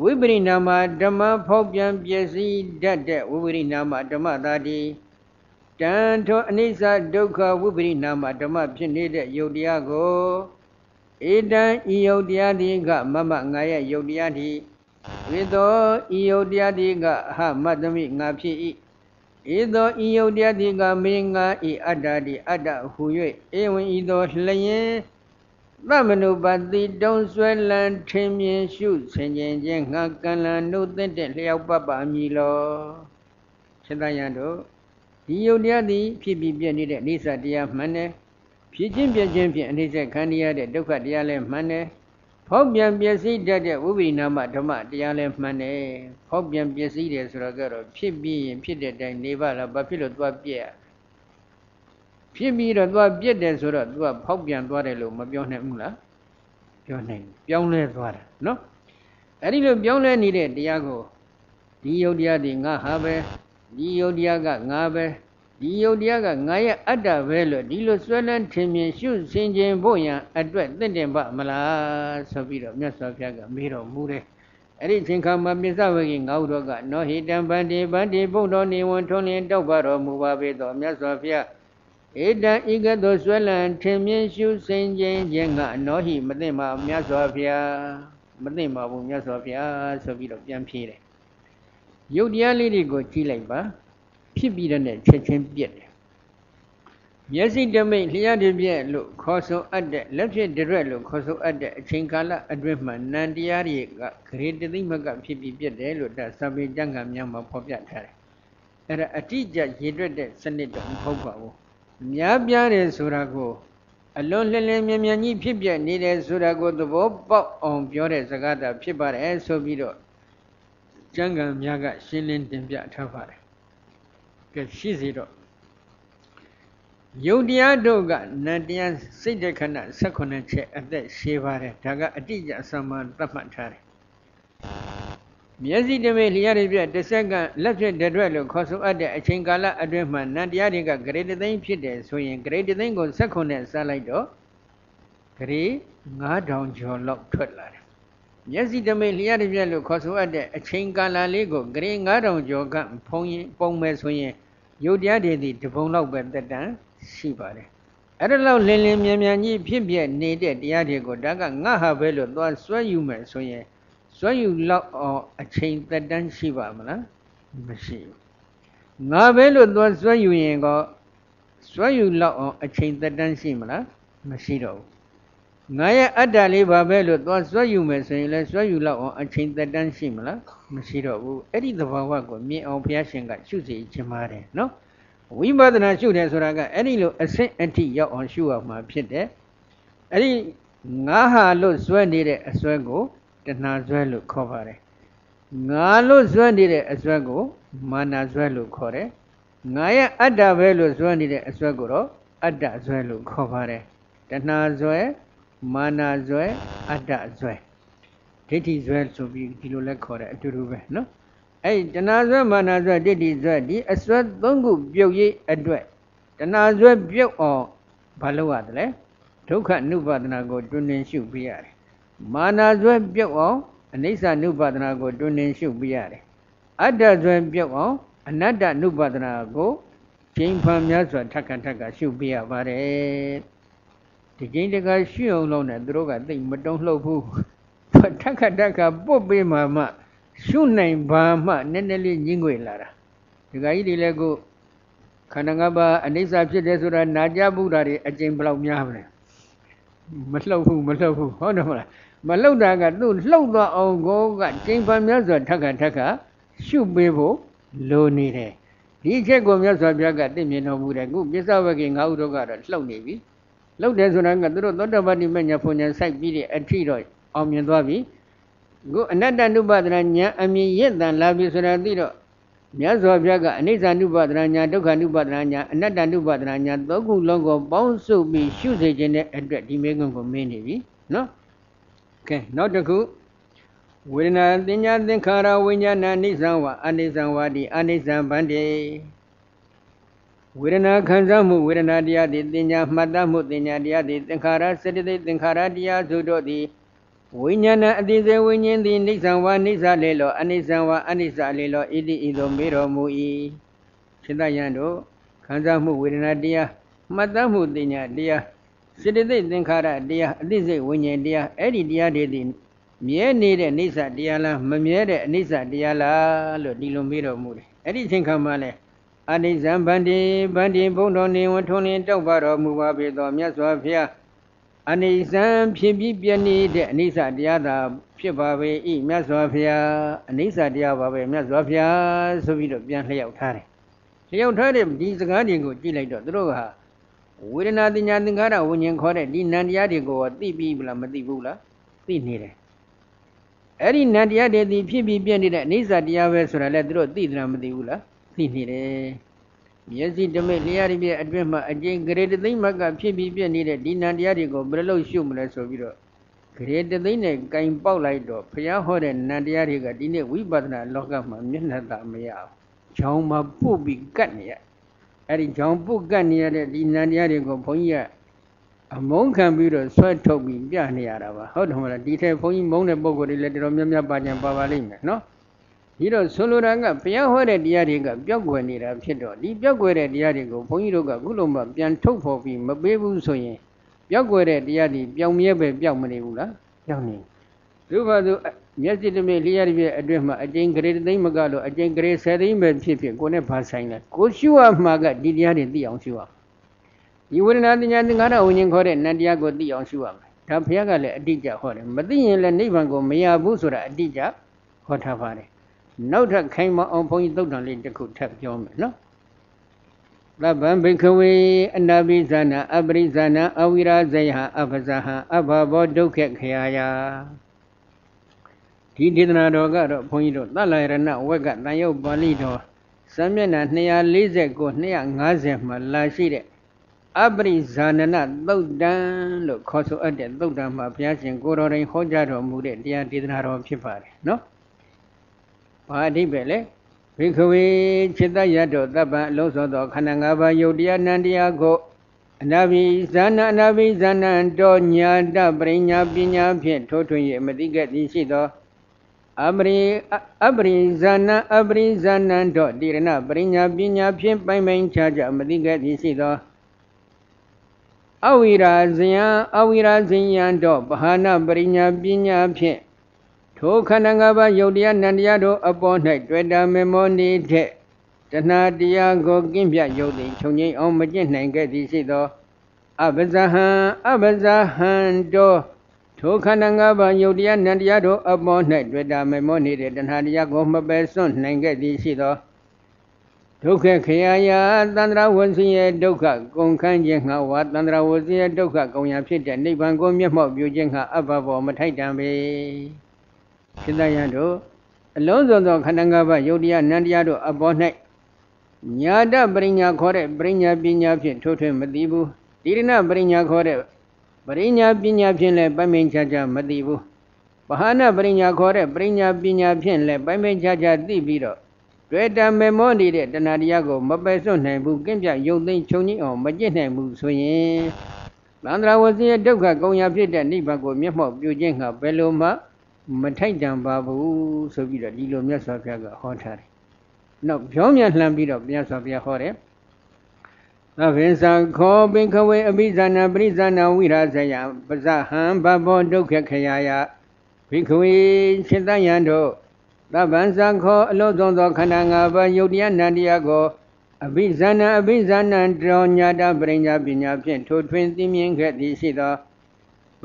ဝိပရိနာမဓမ္မဖောက်ပြန်ပြည့်စည်တတ်တဲ့ဝိပရိနာမဓမ္မသာတိ တန်ထောအနိစ္စဒုက္ခဝိပရိနာမဓမ္မဖြစ်နေတဲ့ယုတ်တရားကိုဧတံဤယုတ်တရားဒီကမမငါရဲ့ယုတ်တရားဒီဝိသောဤယုတ်တရားဒီကအဟမတ္တမိငါဖြစ်၏ဧသောဤယုတ်တရားဒီကမေငါဤအတ္တဒီအတ္တဟူ၍ဧဝံဤသောလျင်သမနုပတိတုံဆွဲလန်းထင်မြင်ရှုဆင်ခြင်ခြင်းငါကံလန်နှုတ်တဲ့လျောက်ပပမည်လောစေတယံတို့ ဒီယုတ်တရားသည်ဖြစ်ပြီးပြည့်နေတဲ့အိသတရားမှန်တယ်ဖြစ်ခြင်းပြည့်ခြင်းဖြင့်အိသခံရတဲ့ဒုက္ခတရားလည်းမှန်တယ်ဖောက်ပြန်ပြည့်စည်တတ်တဲ့ဝိပရိနာမဓမ္မတရားလည်းမှန်တယ်ဖောက်ပြန်ပြည့်စည်တယ်ဆိုတော့ကတော့ဖြစ်ပြီးရင်ဖြစ်တဲ့အတိုင်းနေပါလားဘာဖြစ်လို့သွားပြည့်ရဖြစ်ပြီးတော့သွားပြည့်တယ်ဆိုတော့ तू ကဖောက်ပြန်သွားတယ်လို့မပြောနိုင်ဘူးလားပြောနိုင်ပြောင်းလဲသွားတာနော်အဲ့ဒီလိုပြောင်းလဲနေတဲ့တရားကိုဒီယုတ်တရားတွေငါဟာပဲ ဒီယုတ်တရားကငါပဲဒီယုတ်တရားကငါရဲ့အတ္တပဲလို့ဒီလိုဆွဲလန်းထင်မြင်ရှုဆင်ခြင်ဖို့ရန်အတွက်တင့်တယ်ပါမလားဆိုပြီးတော့မြတ်စွာဘုရားကမေးတော်မူတယ်အဲ့ဒီအချိန်ခါမှာမြစ္ဆဝဂိငါ့တော်ကနောဟိတံဗန္တိဗန္တိဘုံတော်နေဝန်ထုံးလင်းတောက်ပါတော်မူပါပေတော်မြတ်စွာဘုရားဧတံဤကသို့ဆွဲလန်းထင်မြင်ရှုစင်ခြင်းခြင်းကနောဟိမသိမှာမြတ်စွာဘုရားမသိမှာဘူးမြတ်စွာဘုရားဆိုပြီးတော့ပြန်ဖြေတယ် ရုပ်တရားလေးတွေကိုကြည့်လိုက်ပါ ဖြစ်ပြီးတဲ့နဲ့ချက်ချင်းပြက်တယ်မျက်စိတမိတ်လျှက်တပြက်လို့ခေါ်ဆိုအပ်တဲ့လက်ဖြစ်တရက်လို့ခေါ်ဆိုအပ်တဲ့အချိန်ကာလအတွင်းမှာနံတရားတွေကဂရေတသိမကဖြစ်ပြီးပြက်တယ်လို့ဒါစာပေကျမ်းဂန်များမှာဖော်ပြထားတယ်အဲ့ဒါအတိအကျရေတွက်တဲ့စနစ်တော့မဟုတ်ပါဘူးများပြားတယ်ဆိုတာကိုအလွန်လှလင်းမြင်မြန်ကြီးဖြစ်ပြနေတယ်ဆိုတာကိုသဘောပေါက်အောင်ပြောတဲ့စကားသာဖြစ်ပါတယ်ဆိုပြီးတော့ ကျမ်းဂန်များကရှင်းလင်းတင်ပြထားပါတယ်ကဲရှိစေတော့ယုတ်တရားတို့ကနတ်တရားစိတ်တခဏ18ချက်အသက်ရှည်ပါတယ်ဒါကအတိအကျအစမှန်သတ်မှတ်ထားတယ်မျက်စိတမေလျှရပြတစ်စက္ကန့်လက်ဖြစ်တဲ့အတွက်လို့ခေါ်ဆိုအပ်တဲ့အချိန်ကာလအတွင်းမှာနတ်တရားတွေကဂရေတသိန်းဖြစ်တယ်ဆိုရင်ဂရေတသိန်းကို18နဲ့စလိုက်တော့ဂရေ9000ကျော်လောက်ထွက်လာတယ် မျက်စိတမိတ်လျှက်တစ်ပြက်လို့ခေါ်ဆိုအပ်တဲ့အချိန်ကာလလေးကိုဂရေ9000ကျော်ကဖုံးရင်ပုံမဲ့ဆိုရင်ယုတ်တရားတွေဒီတပုံလောက်ပဲတက်တန်ရှိပါတယ်အဲ့ဒါလောက်လင်းလင်းမြန်မြန်ကြီးဖြစ်ပြနေတဲ့တရားတွေကိုဒါကငါဟာပဲလို့သွားစွဲယူမယ်ဆိုရင်စွဲယူလောက်အောင်အချိန်တက်တန်းရှိပါမလားမရှိဘူးငါပဲလို့သွားစွဲယူရင်ကစွဲယူလောက်အောင်အချိန်တက်တန်းရှိမလားမရှိတော့ဘူး ငါရဲ့အတ္တလေးပါပဲလို့သွားစွဲယူမယ်ဆိုရင်လည်းစွဲယူလောက်အောင်အချိန်သက်တမ်းရှိမလားမရှိတော့ဘူးအဲ့ဒီသဘာဝကိုမြင်အောင်ဘုရားရှင်ကရှုစေခြင်းပါတယ်နော်ဝိပဿနာရှုတယ်ဆိုတာကအဲ့ဒီလိုအဆင့်အထိရောက်အောင်ရှုရမှာဖြစ်တယ်အဲ့ဒီငါဟာလို့စွဲနေတဲ့အစွဲကိုတဏှာစွဲလို့ခေါ်ပါတယ်ငါလို့စွဲနေတဲ့အစွဲကိုမာနစွဲလို့ခေါ်တယ်ငါရဲ့အတ္တပဲလို့စွဲနေတဲ့အစွဲကိုတော့အတ္တစွဲလို့ခေါ်ပါတယ်တဏှာစွဲ မာနာဇွဲအတ္တဇွဲဒိဋ္ဌိဇွဲဆိုပြီးဒီလိုလဲခေါ်တယ်အတူတူပဲနော်အဲ့တဏှာဇွဲမာနာဇွဲဒိဋ္ဌိဇွဲဒီအစွဲသုံးခုပြုတ်ရေးအတွက်တဏှာဇွဲပြုတ်အောင်ဘာလုပ်ရသလဲဒုက္ခနုပါဒနာကိုတွင်တွင်ရှုပြရတယ်မာနာဇွဲပြုတ်အောင်အနိစ္စနုပါဒနာကိုတွင်တွင်ရှုပြရတယ်အတ္တဇွဲပြုတ်အောင်အနတ္တနုပါဒနာကိုချိန်ဖန်များစွာထက်ခါထက်ခါရှုပြရပါတယ် ဒီချိန်တကရှုအောင်လုပ်နေသူတို့ကသိမတုံ့လှုပ်ဘူးထက်ခါထက်ခါပုတ်ပေးမှမှ ရှုနိုင်ပါမှနည်းနည်းလေးညှင်းငွေလာတာဒီကကြီးတွေလည်းကိုခန္ဓာငါးပါးအနိစ္စဖြစ်တယ်ဆိုတာနာကြဘူးတာတွေအကျင့်ဘယ်လောက်များမလဲမလှုပ်ဘူးမလှုပ်ဘူးဟုတ်တယ်မလားမလှုပ်တာကသူ့လှုပ်သွားအောင်ကိုကကျင့်ပန်များစွာထက်ခါထက်ခါရှုပေးဖို့လိုနေတယ်ဒီအချက်ကိုမြတ်စွာဘုရားကသိမြင်တော်မူတယ်ခုပစ္စဝဂေငါးဥတို့ကတော့လှုပ်နေပြီ လှုပ်တယ်ဆိုတာကသူတို့သောတပတ္တိမညာဖွညာစိုက်ပြီးတဲ့အထိတော့အောင်မြင်သွားပြီခုအနတ္တနုပဒနာညာအမြင်ရင့်တန်လာပြီဆိုတာသိတော့မြတ်စွာဘုရားကအနိစ္စနုပဒနာညာဒုက္ခနုပဒနာညာအနတ္တနုပဒနာညာသုံးခုလုံးကိုပေါင်းစုပြီးရှုစေခြင်းတဲ့အတွက်ဒီမေကွန်းကိုမင်းနေပြီနော်ကဲနောက်တစ်ခုဝေဒနာသင်ညာသင်္ခါရဝိညာဏအိသံဝအနိစ္စံဝါဒီအနိစ္စံဗန္တိ ဝေဒနာခံစားမှုဝေဒနာတရားသည်သင်ညာမှတ်သားမှုသင်ညာတရားသည်သင်္ခါရစေတသိက်သင်္ခါရတရားဆိုတို့သည်ဝိညာဏအတိစေဝိညာဉ်သည်နိစ္စံဝါနိစ္စလေလောအနိစ္စံဝါအနိစ္စလေလောဣတိဤသို့မေတော်မူ၏စိတ္တယံတို့ခံစားမှုဝေဒနာတရားမှတ်သားမှုသင်ညာတရားစေတသိက်သင်္ခါရတရားအတိစိတ်ဝိညာဉ်တရားအဲ့ဒီတရားတွေသည်မြဲနေတဲ့အိဋ္ဌတရားလားမမြဲတဲ့အနိစ္စတရားလားလို့ဒီလိုမေးတော်မူတယ်အဲ့ဒီအချိန်ခါမှာလဲ အနိစ္စံဗန္တိဗန္တိဘုံတော်နေဝထုံးနေတောက်ပါတော်မူပါပေသောမြတ်စွာဘုရားအနိစ္စံဖြစ်ပြီးပြည့်နေတဲ့အနိစ္စတရားသာဖြစ်ပါပေ၏မြတ်စွာဘုရားအနိစ္စတရားပါပဲမြတ်စွာဘုရားဆိုပြီးတော့ပြန်လျှောက်ထားတယ်လျှောက်ထားတဲ့ဒီစကားတွေကိုကြည့်လိုက်တော့သူတို့ကဝေဒနာတင်ညာသင်္ခါရဝิญဉ်ခေါ်တဲ့ဒီနံတရားတွေကိုသိပြီးလားမသိဘူးလားသိနေတယ်အဲ့ဒီနံတရားတွေဒီဖြစ်ပြီးပြည့်နေတဲ့အနိစ္စတရားပဲဆိုတာလဲသူတို့သိတယ်မသိဘူးလား သိနေတယ်မျက်စိတမိတ်လျှားရပြည့်အတွင်းမှာအကျဉ်ဂရေတသိမ့်မကဖြစ်ပြီးပြည့်နေတဲ့ဒီနံတရားတွေကိုဘယ်လိုရှုမလဲဆိုပြီးတော့ဂရေတသိမ့်နဲ့ကင်ပေါက်လိုက်တော့ဘုရားဟောတဲ့နံတရားတွေကဒီနေ့ဝိပဿနာလောကမှာမျက်နှာသာမရဘူး။ချောင်းမှာပုတ်ပြီးကတ်နေရ။အဲ့ဒီချောင်းပုတ်ကတ်နေရတဲ့ဒီနံတရားတွေကိုဘုန်းကြီးကအမုန်းခံပြီးတော့ဆွဲထုတ်ပြီးပြနေရတာပါဟုတ်တယ်မလားဒီထက်ဘုန်းကြီးမုန်းတဲ့ပုံကိုယ်တွေလည်းတော်တော်များများပါကြံပါပါလိမ့်မယ်နော် ဒီတော့ဆိုလိုတာကဘုရားဟောတဲ့တရားတွေကပျောက်ကွယ်နေတာဖြစ်တော့ဒီပျောက်ကွယ်တဲ့တရားတွေကိုဘုန်းကြီးတို့ကခုလုံးမှပြန်ထုတ်ဖော်ပြီးမပေးဘူးဆိုရင်ပျောက်ကွယ်တဲ့တရားတွေပျောက်မြဲပဲပျောက်မနေဘူးလားပျောက်နေသူဘာသူမျက်စိတမေလျှက်ပြည့်အတွင်းမှာအကျဉ်ဂရေသိမ့်မကလို့အကျဉ်ဂရေ10သိမ့်ပဲဖြစ်ဖြစ်ကိုယ်နဲ့ဘာဆိုင်လဲကိုရှုရမှာကဒီတရားတွေသိအောင်ရှုရဒီဝေဒနာတင်ညာသင်္ခါရဝิญဉ်ခေါ်တဲ့နတ်တရားကိုသိအောင်ရှုရမယ်ဒါဘုရားကလည်းအတိအကျဟောတယ်မသိရင်လည်းနိဗ္ဗာန်ကိုမရဘူးဆိုတာအတိအကျဟောထားပါတယ် နောက်ထပ်ခိုင်မအောင်ဘုန်းကြီးသုတ်တံလေးတစ်ခုထပ်ပြောမယ်နော်သဗ္ဗံဘိခဝေအနာပိဇာနာအပရိဇာနာအဝိရာဇယအပဇဟံအဘဘောဒုက္ခခရာယဒီဒေသနာတော်ကတော့ဘုန်းကြီးတို့သလရဏဝက်ကတန်ရုပ်ပါဠိတော်စံမျက်နှာ249 250မှာလာရှိတဲ့အပရိဇာနနသုတ်တံလို့ခေါ်ဆိုအပ်တဲ့သုတ်တံမှာဘုရားရှင်ကိုတော်ရင်ဟောကြားတော်မူတဲ့တရားဒေသနာတော်ဖြစ်ပါတယ်နော်။ ဘာအဓိပ္ပာယ်လဲဘိခဝေจิตရတ္တောတပ္ပံအလုံးစုံသောခန္ဓာ၅ပါးယုတ်တရားနံတရားကိုအနာဘိဇာနာအနာဘိဇာနံတောညာတပရိညာပညာဖြင့်ထိုးထွင်း၍မတိကတိရှိသောအပရိအပရိဇာနာအပရိဇာနံတောတိရဏပရိညာပညာဖြင့်ပိုင်ပိုင်ခြားခြားမတိကတိရှိသောအဝိရာဇယံအဝိရာဇယံတော့ဗဟာနာပရိညာပညာဖြင့် ထိုခန္ဓာ၅ပါးယုတ်တရားနန္တရားတို့အပေါ်၌တွေ့တာမေမောနေတဲ့တဏှာတရားကိုကင်းပြယုတ်သိခြုံငိမ့်အောင်မကျင့်နိုင်ခဲ့သည်ရှိသောအပဇဟံအပဇဟံတော့ထိုခန္ဓာ၅ပါးယုတ်တရားနန္တရားတို့အပေါ်၌တွေ့တာမေမောနေတဲ့တဏှာတရားကိုမပယ်စွန့်နိုင်ခဲ့သည်ရှိသောဒုက္ခခရာယသန္တရာဝဇ္ဇရဲ့ဒုက္ခကုန်ခန်းခြင်းငှဝါသန္တရာဝဇ္ဇရဲ့ဒုက္ခကုန်ရဖြစ်တဲ့နိဗ္ဗာန်ကိုမျက်မှောက်ပြုခြင်းငှအဘဘောမထိုက်တံပေ စိတ္တယတို့အလုံးစုံသောခန္ဓာ၅ပါးယုတ်တရားနံတရားတို့အပေါ်၌ညာတပရိညာခေါ်တဲ့ပရိညာပညာဖြင့်ထိုးထွင်းမသိဘူးတိရဏပရိညာခေါ်တဲ့ပရိညာပညာဖြင့်လည်းပိုင်ပိုင်ခြားခြားမသိဘူးပဟာနပရိညာခေါ်တဲ့ပရိညာပညာဖြင့်လည်းပိုင်ပိုင်ခြားခြားသိပြီးတော့တွေ့တမေမောနေတဲ့တဏှာတရားကိုမပယ်စွန့်နိုင်ဘူးကင့်ပြယုံသိမ်းချုပ်ငိမ့်အောင်မကျင့်နိုင်ဘူးဆိုရင်သန္တရာဝစီရဲ့ဒုက္ခကုံရဖြစ်တဲ့နိဗ္ဗာန်ကိုမျက်မှောက်ပြုခြင်းကဘယ်လိုမှ မထိုက်တန်ပါဘူးဆိုပြီးတော့ဒီလိုမြတ်စွာဘုရားကဟောထားတယ်။နောက်ပြောင်းပြန်လှမ်းပြီးတော့မြတ်စွာဘုရားဟောတယ်သဗ္ဗေသံခောဘိခဝေအဘိဇာနာပရိဇာနာဝိရာဇယပဇဟံဘဘောဒုက္ခခယာယဘိခဝေစိတယံတို့သဗ္ဗံသံခောအလုံးစုံသောခန္ဓာ၅ပါးယုတ်တရားနန္တရားကိုအဘိဇာနာအဘိဇာနံတောညာတပရိညာပညာဖြင့်ထိုထွင်းသိမြင်ခဲ့သည်ရှိသော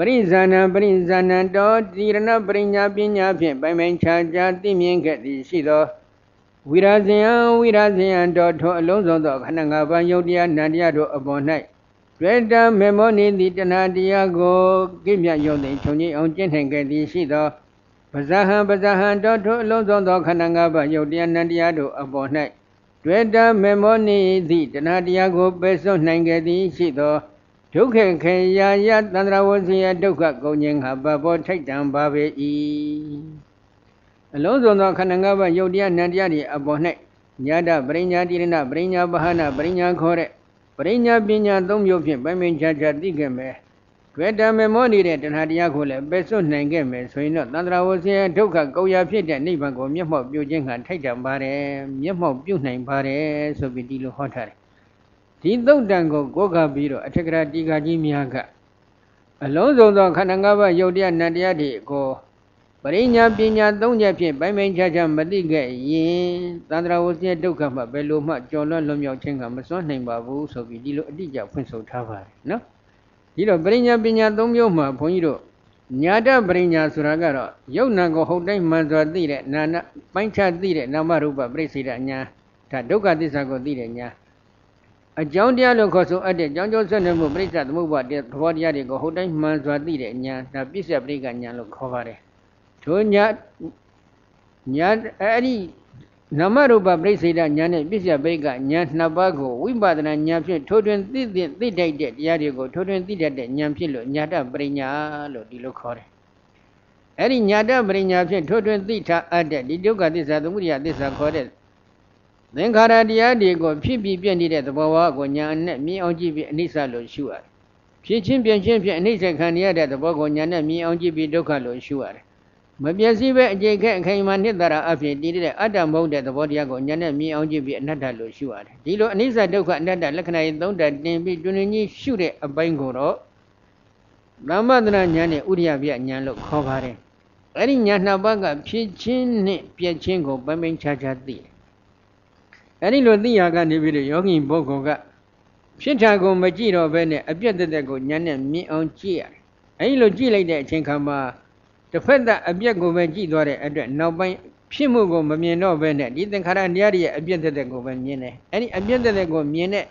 ပရိဇာနံပရိဇာနံတောတိရဏပရိညာပညာဖြင့်ပိုင်ပိုင်ခြားခြားသိမြင်ခဲ့သည်ရှိသောဝိရာဇယံဝိရာဇယံတော်ထိုအလုံးစုံသောခန္ဓာ၅ပါးယုတ်တရားနန္တရားတို့အပေါ်၌တွေ့တမေမောနေသည့်တဏှာတရားကိုကိမြယုံသိခြုံငိအောင်ကျင့်ထိုင်ခဲ့သည်ရှိသောပဇဟံပဇဟံတော်ထိုအလုံးစုံသောခန္ဓာ၅ပါးယုတ်တရားနန္တရားတို့အပေါ်၌တွေ့တမေမောနေသည့်တဏှာတရားကိုပယ်စွန့်နိုင်ခဲ့သည်ရှိသော ဒုက္ခခေယာယသန္တရာဝစီယဒုက္ခကုန်ခြင်းဟာဘဘောထိုက်တံပါပေ၏အလုံးစုံသောခန္ဓာ၅ပါးယုတ်တရားနံတရားတွေအပေါ်၌ညာတပရိညာတိရဏပရိညာပဟနာပရိညာခေါ်တဲ့ပရိညာပညာ၃မျိုးဖြင့်ပိုင်ပိုင်ခြားခြားသိခဲ့မယ်တွေ့တမေမောနေတဲ့တဏှာတရားကိုလည်းပယ်စွတ်နိုင်ခဲ့မယ်ဆိုရင်တော့သန္တရာဝဆင်းဒုက္ခကောရဖြစ်တဲ့နိဗ္ဗာန်ကိုမျက်မှောက်ပြုခြင်းကထိုက်တံပါတယ်မျက်မှောက်ပြုနိုင်ပါတယ်ဆိုပြီးဒီလိုဟောထားတယ် ဒီသုတ်တံကိုကိုးကားပြီးတော့အထက်ကရာတိကာကြီးများကအလုံးစုံသောခန္ဓာ၅ပါးယုတ်တရားနံတရားတွေကိုပရိညာပညာသုံးချက်ဖြင့်ပိုင်ပိုင်ခြားခြားမသိခဲ့ရင်သန္တရာဝစီဒုက္ခမှဘယ်လိုမှကြော်လွှတ်လွတ်မြောက်ခြင်းကမစွန့်နိုင်ပါဘူးဆိုပြီးဒီလိုအတိအကျဖွင့်ဆိုထားပါတယ်နော်ဒီတော့ပရိညာပညာသုံးမျိုးမှာဘုန်းကြီးတို့ညာတပရိညာဆိုတာကတော့ယုတ်နံကိုဟုတ်တိုင်းမှန်စွာသိတဲ့နာနပိုင်းခြားသိတဲ့နာမရူပပြိစိတညာဒါဒုက္ခသစ္စာကိုသိတဲ့ညာ အကြောင်းတရားလို့ခေါ်ဆိုအပ်တဲ့အကြောင်းကျိုးဆက်နွယ်မှုပြိစ္ဆသမုပ္ပါဒ်သဘောတရားတွေကိုဟုတ်တိုင်းမှန်စွာသိတဲ့ညာဒါပြစ္ဆပရိကညာလို့ခေါ်ပါတယ်ထိုညာညာအဲ့ဒီနမရူပပြိစေဒညာနဲ့ပစ္စယဘိကညာနှစ်ပါးကိုဝိပဿနာညာဖြင့်ထိုးထွင်းသိသိသိတိုက်တဲ့တရားတွေကိုထိုးထွင်းသိတတ်တဲ့ညာဖြစ်လို့ညာတပရိညာလို့ဒီလိုခေါ်တယ်။အဲ့ဒီညာတပရိညာဖြင့်ထိုးထွင်းသိထားအပ်တဲ့ဒီဒုက္ခသစ္စာသမုဒယသစ္စာခေါ်တဲ့ သင်္ခါရတရားတွေကိုဖြစ်ပြီးပြည့်နေတဲ့သဘောဝါကိုညာနဲ့မြင်အောင်ကြည့်ပြီးအနိစ္စလို့ရှုရတယ်။ဖြစ်ချင်းပြင်းချင်းဖြင့်အနိစ္စခံရတဲ့သဘောကိုညာနဲ့မြင်အောင်ကြည့်ပြီးဒုက္ခလို့ရှုရတယ်မပျက်စီးပဲအကျိတ်ခက်အခိုင်အမာနှစ်သာရအဖြစ်တည်တဲ့အတ္တမဟုတ်တဲ့သဘောတရားကိုဉာဏ်နဲ့မြင်အောင်ကြည့်ပြီးအနတ္တလို့ရှုရတယ်ဒီလိုအနိစ္စဒုက္ခအနတ္တလက္ခဏာရေးသုံးတတ်တင်ပြီးတွင်တွင်ကြီးရှုတဲ့အပိုင်းကိုတော့သမ္မတနာဉာဏ်နဲ့ဥရိယပြဉာဏ်လို့ခေါ်ပါတယ်အဲ့ဒီဉာဏ်နှစ်ပါးကဖြစ်ချင်းနဲ့ပြည့်ချင်းကိုပိုင်းပိုင်းခြားခြားသိတယ် အဲ့ဒီလိုသိရကနေပြီးတော့ယောဂီပုဂ္ဂိုလ်ကဖြစ်တာကိုမကြည့်တော့ဘဲနဲ့အပြတ်တက်တက်ကိုဉာဏ်နဲ့မြင်အောင်ကြည့်ရတယ်အဲ့ဒီလိုကြည့်လိုက်တဲ့အချိန်ခါမှာတစ်ဖက်သက်အပြက်ကိုပဲကြည့်သွားတဲ့အတွက်နောက်ပိုင်းဖြစ်မှုကိုမမြင်တော့ဘဲနဲ့ဒီသင်္ခါရတရားတွေရဲ့အပြက်သက်သက်ကိုပဲမြင်တယ်အဲ့ဒီအပြက်သက်သက်ကိုမြင်တဲ့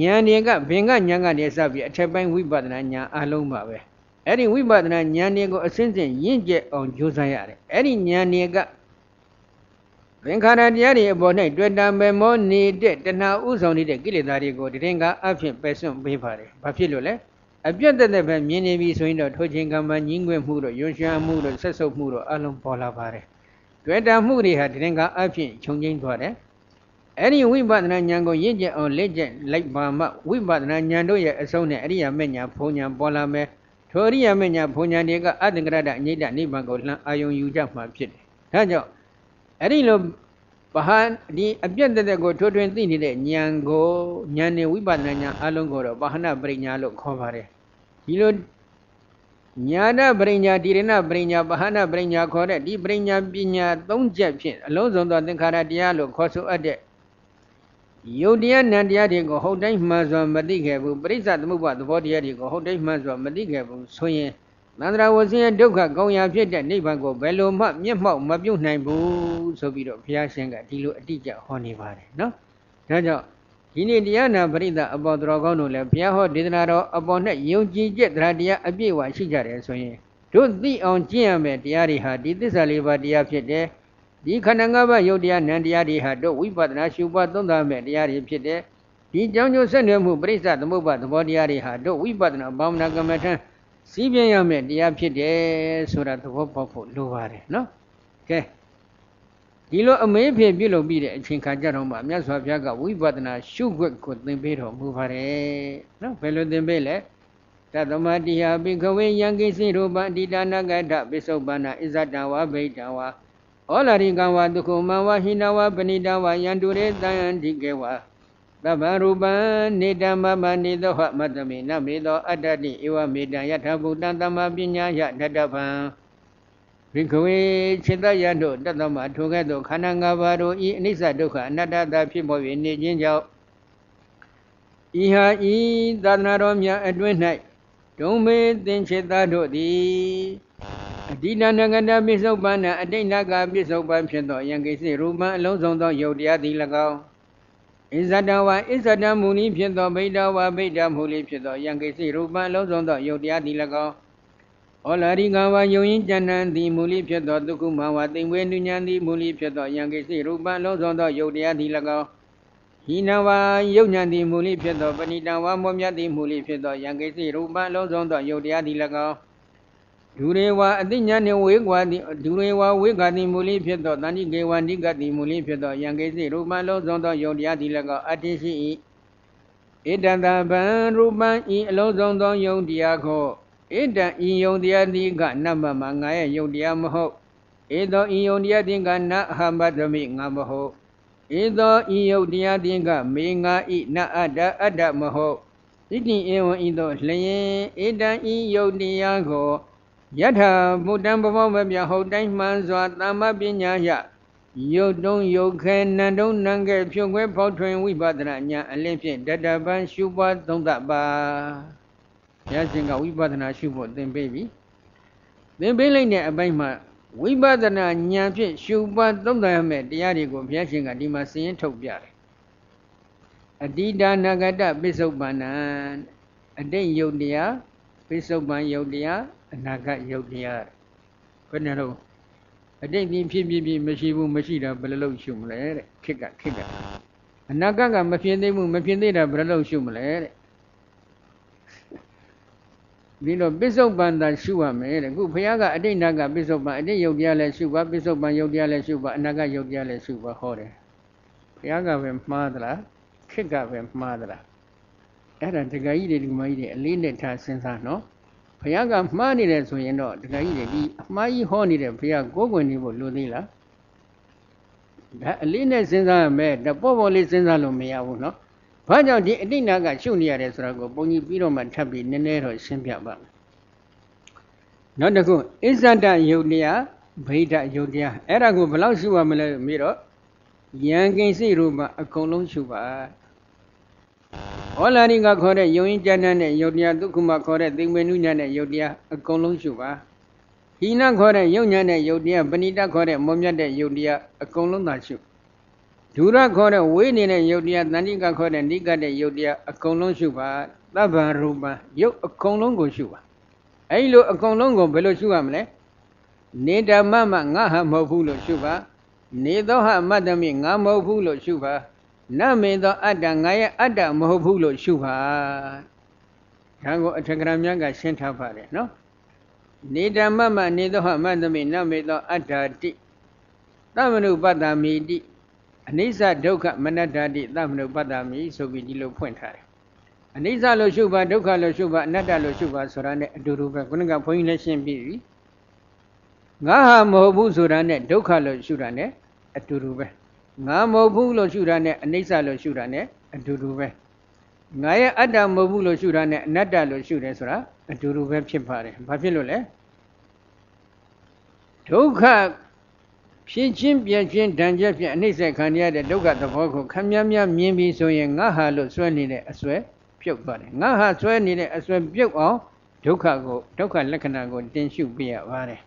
ဉာဏ်တွေကဘင်ကဉာဏ်ကနေစပြီးအထက်ပိုင်းဝိပဿနာဉာဏ်အလုံးပါပဲအဲ့ဒီဝိပဿနာဉာဏ်တွေကိုအစဉ်စဉ်ရင့်ကျက်အောင်ကြိုးစားရတယ်အဲ့ဒီဉာဏ်တွေက သင်္ခါရတရားတွေအပေါ်၌တွေ့တာမေမောနေတဲ့တဏှာဥဆောင်နေတဲ့ကိလေသာတွေကိုတရင်ကအဖြစ်ပယ်စွန့်ပေးပါတယ်ဘာဖြစ်လို့လဲအပြတ်တက်ပဲမြင်နေပြီဆိုရင်တော့ထိုချင်းကံမှာညင်းခွင့်မှုတော့ယွန်ရှားမှုတော့ဆက်ဆုပ်မှုတော့အလုံးပေါ်လာပါတယ်တွေ့တာမှုတွေဟာတရင်ကအဖြစ်ခြုံငိမ့်သွားတယ်အဲ့ဒီဝိပဿနာဉာဏ်ကိုရင့်ကျက်အောင်လက်ကျက်လိုက်ပါမှဝိပဿနာဉာဏ်တို့ရဲ့အဆုံးနဲ့အရိယာမေညာဘုံဉာဏ်ပေါ်လာမယ်ထိုအရိယာမေညာဘုံဉာဏ်တွေကအတ္တကရတအညိတနိဗ္ဗာန်ကိုလှမ်းအာယုံယူကြမှာဖြစ်တယ်ဒါကြောင့် အဲ့ဒီလိုဘာဟာဒီအပြတ်တက်တဲ့ကိုထိုးထွင်းသိနေတဲ့ဉာဏ်ကိုဉာဏ်နဲ့ဝိပဿနာဉာဏ်အလုံးကိုတော့ဘာဟနာပရိညာလို့ခေါ်ပါတယ်ဒီလိုညာဏပရိညာတိရဏပရိညာပဟနာပရိညာခေါ်တဲ့ဒီပရိညာပညာ၃ချက်ဖြင့်အလုံးစုံသောသင်္ခါရတရားလို့ခေါ်ဆိုအပ်တဲ့ယုတ်တရားနံတရားတွေကိုဟုတ်တိုင်းမှန်စွာမသိခဲ့ဘူးပရိစ္ဆသမုပ္ပါသဘောတရားတွေကိုဟုတ်တိုင်းမှန်စွာမသိခဲ့ဘူးဆိုရင် သန္တရာဝဆင်းရဲ့ဒုက္ခကောင်းရာဖြစ်တဲ့နိဗ္ဗာန်ကိုဘယ်လိုမှမျက်မှောက်မပြုတ်နိုင်ဘူးဆိုပြီးတော့ဘုရားရှင်ကဒီလိုအတိအကျဟောနေပါတယ်နော်ဒါကြောင့်ဒီနေ့တရားနာပရိသတ်အပေါ်တော်ကောင်းတို့လည်းဘုရားဟောဒေသနာတော်အပေါ်နဲ့ယုံကြည်ချက်တရားတရားအပြည့်အဝရှိကြတယ်ဆိုရင်တို့သိအောင်ကျင့်ရမယ်တရားတွေဟာဒီသစ္စာလေးပါးတရားဖြစ်တယ်ဒီခန္ဓာ၅ပါးယုတ်တရားနံတရားတွေဟာတို့ဝိပဿနာရှုပွားသုံးသပ်မယ်တရားတွေဖြစ်တယ်ဒီကြောင့်ကျိုးဆက်နွယ်မှုပရိစ္ဆသမုပ္ပါသဘောတရားတွေဟာတို့ဝိပဿနာဘာဝနာကမ္မထံ စီးပြင်းရမယ်တရားဖြစ်တယ်ဆိုတာသဘောပေါက်ဖို့လိုပါတယ်နော်ကဲဒီလိုအမေးဖြစ်ပြုလုပ်ပြီးတဲ့အချိန်ခါကြတော့မှမြတ်စွာဘုရားကဝိပဿနာရှုွက်ကိုသင်ပေးတော်မူပါတယ်နော်ဘယ်လိုသင်ပေးလဲတသမတိယဘိခဝေယံကိစီရူပအတိတာနဂတပိစုပ္ပနာဣဇတံဝဗိတံဝဩလာရိကံဝဒုက္ခမဝဟိနဝပဏိတဝယန္တုရေတံဒီကေဝ သဗ္ဗရူပံနေတမမနေသောဟမတ္တမေနမေသောအတ္တတိဧဝမေတံယထာဘုတ္တံသမ္မာပညာယတတဗံဘိကဝေจิตယတို့တတ္တမထိုကဲ့သို့ခန္ဓာ၅ပါးတို့ဤအနိစ္စဒုက္ခအနတ္တသာဖြစ်ပေါ်၍နေခြင်းကြောင့်ဤဟာဤသာသနာတော်များအတွင်း၌ဒုံမေသင်္ချေသားတို့သည်အတိဏနဂတပိစုပန္နအတိဏကပိစုပန်ဖြစ်သောယံကိစီရူပံအလုံးစုံသောယုတ်တရားသည်၎င်း ဣဇတဝဣဇတမူနိဖြစ်သောဗိဒဝဗိဒမူလိဖြစ်သောယံကိစီရူပံအလုံးစုံသောယုတ်တရားသည်၎င်းဩလာရိကဝယုံရင်ကျန်တန်သည်မူလိဖြစ်သောဒုက္ခမဝသိမ့်ဝေနုညာသည်မူလိဖြစ်သောယံကိစီရူပံအလုံးစုံသောယုတ်တရားသည်၎င်းဟိနဝယုတ်ညံသည်မူလိဖြစ်သောပဏိတဝမောမြတ်သည်မူလိဖြစ်သောယံကိစီရူပံအလုံးစုံသောယုတ်တရားသည်၎င်း ဒုရေဝအတိညာနှင့်ဝေကွာတိဒုရေဝဝေကတိမူလိဖြစ်သောတဏိကေဝနိကတိမူလိဖြစ်သောယံကိစီရူပံလုံးစုံသောယုံတရားသည်၎င်းအတ္တိရှိ၏ဣတတဗံရူပံဤအလုံးစုံသောယုံတရားကိုဣတံဤယုံတရားသည်ကနမမငါရဲ့ယုံတရားမဟုတ်ဧသောဤယုံတရားသည်ကနအဟမတမိငါမဟုတ်ဧသောဤယုတ်တရားသည်ကမေငါဤနအတ္တအတ္တမဟုတ်ဣတိဧဝံဤသောလျင်ဧတံဤယုတ်တရားကို ယထာမုတံဘဘောမပြဟုတ်တိုင်းမှန်စွာသမ္မပညာယယုတ်တုံးယုတ်ခဲနန္တုံးနံကဲဖြုံခွဲဖောက်ထွင်ဝိပဿနာဉာဏ်အလင်းဖြင့်တတပံရှုပွားသုံးသပ်ပါဘုရားရှင်ကဝိပဿနာရှုဖို့သင်ပေးပြီသင်ပေးလိုက်တဲ့အပိုင်းမှာဝိပဿနာဉာဏ်ဖြင့်ရှုပွားသုံးသပ်ရမယ့်တရားတွေကိုဘုရားရှင်ကဒီမှာစည်ရင်ထုတ်ပြတယ်အတိဒါနဂတပိစုပန္နအတိတ်ယုတ်တရားပိစုပန်ယုတ်တရား အနာဂတ်ယုတ်တရားဘယ်နဲ့တော့အတိတ်ဒီဖြစ်ဖြစ်ဖြစ်မရှိဘူးမရှိတာဘယ်လိုလုပ်ရှုမလဲတဲ့ခစ်ကခစ်ကအနာဂတ်ကမဖြစ်သေးဘူးမဖြစ်သေးတာဘယ်လိုလုပ်ရှုမလဲတဲ့ဒီတော့ပစ္စုပန်သာရှုရမယ်တဲ့ခုဘုရားကအတိတ်နာကပစ္စုပန်အတိတ်ယုတ်တရားလည်းရှုပါပစ္စုပန်ယုတ်တရားလည်းရှုပါအနာဂတ်ယုတ်တရားလည်းရှုပါဟောတယ်ဘုရားကပဲမှားသလားခစ်ကပဲမှားသလားအဲ့ဒါတခါကြီးတွေဒီမကြီးတွေအလေးနဲ့ထားစဉ်းစားနော် ဘုရားကမှားနေတယ်ဆိုရင်တော့တခါကြီးတွေဒီအမှားကြီးဟောနေတဲ့ဘုရားကိုယ်ကွယ်နေဖို့လိုသေးလားဒါအလေးနဲ့စဉ်းစားရမယ်တပေါ့ပေါ့လေးစဉ်းစားလို့မရဘူးနော်ဘာကြောင့်ဒီအတိတ်နာကရှုနေရတယ်ဆိုတာကိုပုံကြီးပြီးတော့မှထပ်ပြီးနည်းနည်းတော့ရှင်းပြပါမယ်နောက်တစ်ခုအစ္ဆဒယုတ်တရားဗိဒယုတ်တရားအဲ့ဒါကိုဘယ်လောက်ရှုရမလဲပြီးတော့ယံကိစိရူပအကုန်လုံးရှုပါ ဟောလာရိကခေါ်တဲ့ယုံရင်ကျမ်းတဲ့ယုတ်တရားဒုက္ခမခေါ်တဲ့သိမ္မေနုညာတဲ့ယုတ်တရားအကုန်လုံးရှုပါဟိနခေါ်တဲ့ယုတ်ညာတဲ့ယုတ်တရားပဏိတခေါ်တဲ့မုံမြတ်တဲ့ယုတ်တရားအကုန်လုံးသာရှုဒုရခေါ်တဲ့ဝေးနေတဲ့ယုတ်တရားတဏိကခေါ်တဲ့နိကတဲ့ယုတ်တရားအကုန်လုံးရှုပါသဗ္ဗရူပံယုတ်အကုန်လုံးကိုရှုပါအဲဒီလိုအကုန်လုံးကိုဘယ်လိုရှုရမလဲနေဓမ္မမငါဟာမဟုတ်ဘူးလို့ရှုပါနေသောဟမတ္တမိငါမဟုတ်ဘူးလို့ရှုပါ နမေသောအတ္တငါရဲ့အတ္တမဟုတ်ဘူးလို့ရှုပါဒါကိုအထက်ကရာမြတ်ကရှင်းထားပါတယ်နော်နေဓမ္မမနေသောဟမတ္တမိနမေသောအတ္တတိသမနုပတ္တမိတိအနိစ္စဒုက္ခမနတ္တတိသမနုပတ္တမိဆိုပြီးဒီလိုဖွင့်ထားတယ်အနိစ္စလို့ရှုပါဒုက္ခလို့ရှုပါအနတ္တလို့ရှုပါဆိုတာနဲ့အတူတူပဲခုနကဘုန်းကြီးလည်းရှင်းပြီးပြီငါဟာမဟုတ်ဘူးဆိုတာနဲ့ဒုက္ခလို့ရှုတာနဲ့အတူတူပဲ ငါမဟုတ်ဘူးလို့ရှုတာနဲ့အနိစ္စလို့ရှုတာနဲ့အတူတူပဲငါရဲ့အတ္တမဟုတ်ဘူးလို့ရှုတာနဲ့အနတ္တလို့ရှုတယ်ဆိုတာအတူတူပဲဖြစ်ပါတယ်ဘာဖြစ်လို့လဲဒုက္ခဖြစ်ချင်းပြည့်ချင်းဒဏ်ချက်ဖြင့်အနှိမ့်ဆက်ခံရတဲ့ဒုက္ခသဘောကိုခမ်းမြမြမြင်ပြီးဆိုရင်ငါဟာလို့စွဲနေတဲ့အစွဲပြုတ်သွားတယ်ငါဟာစွဲနေတဲ့အစွဲပြုတ်အောင်ဒုက္ခကိုဒုက္ခလက္ခဏာကိုတင်ရှုပြရပါတယ်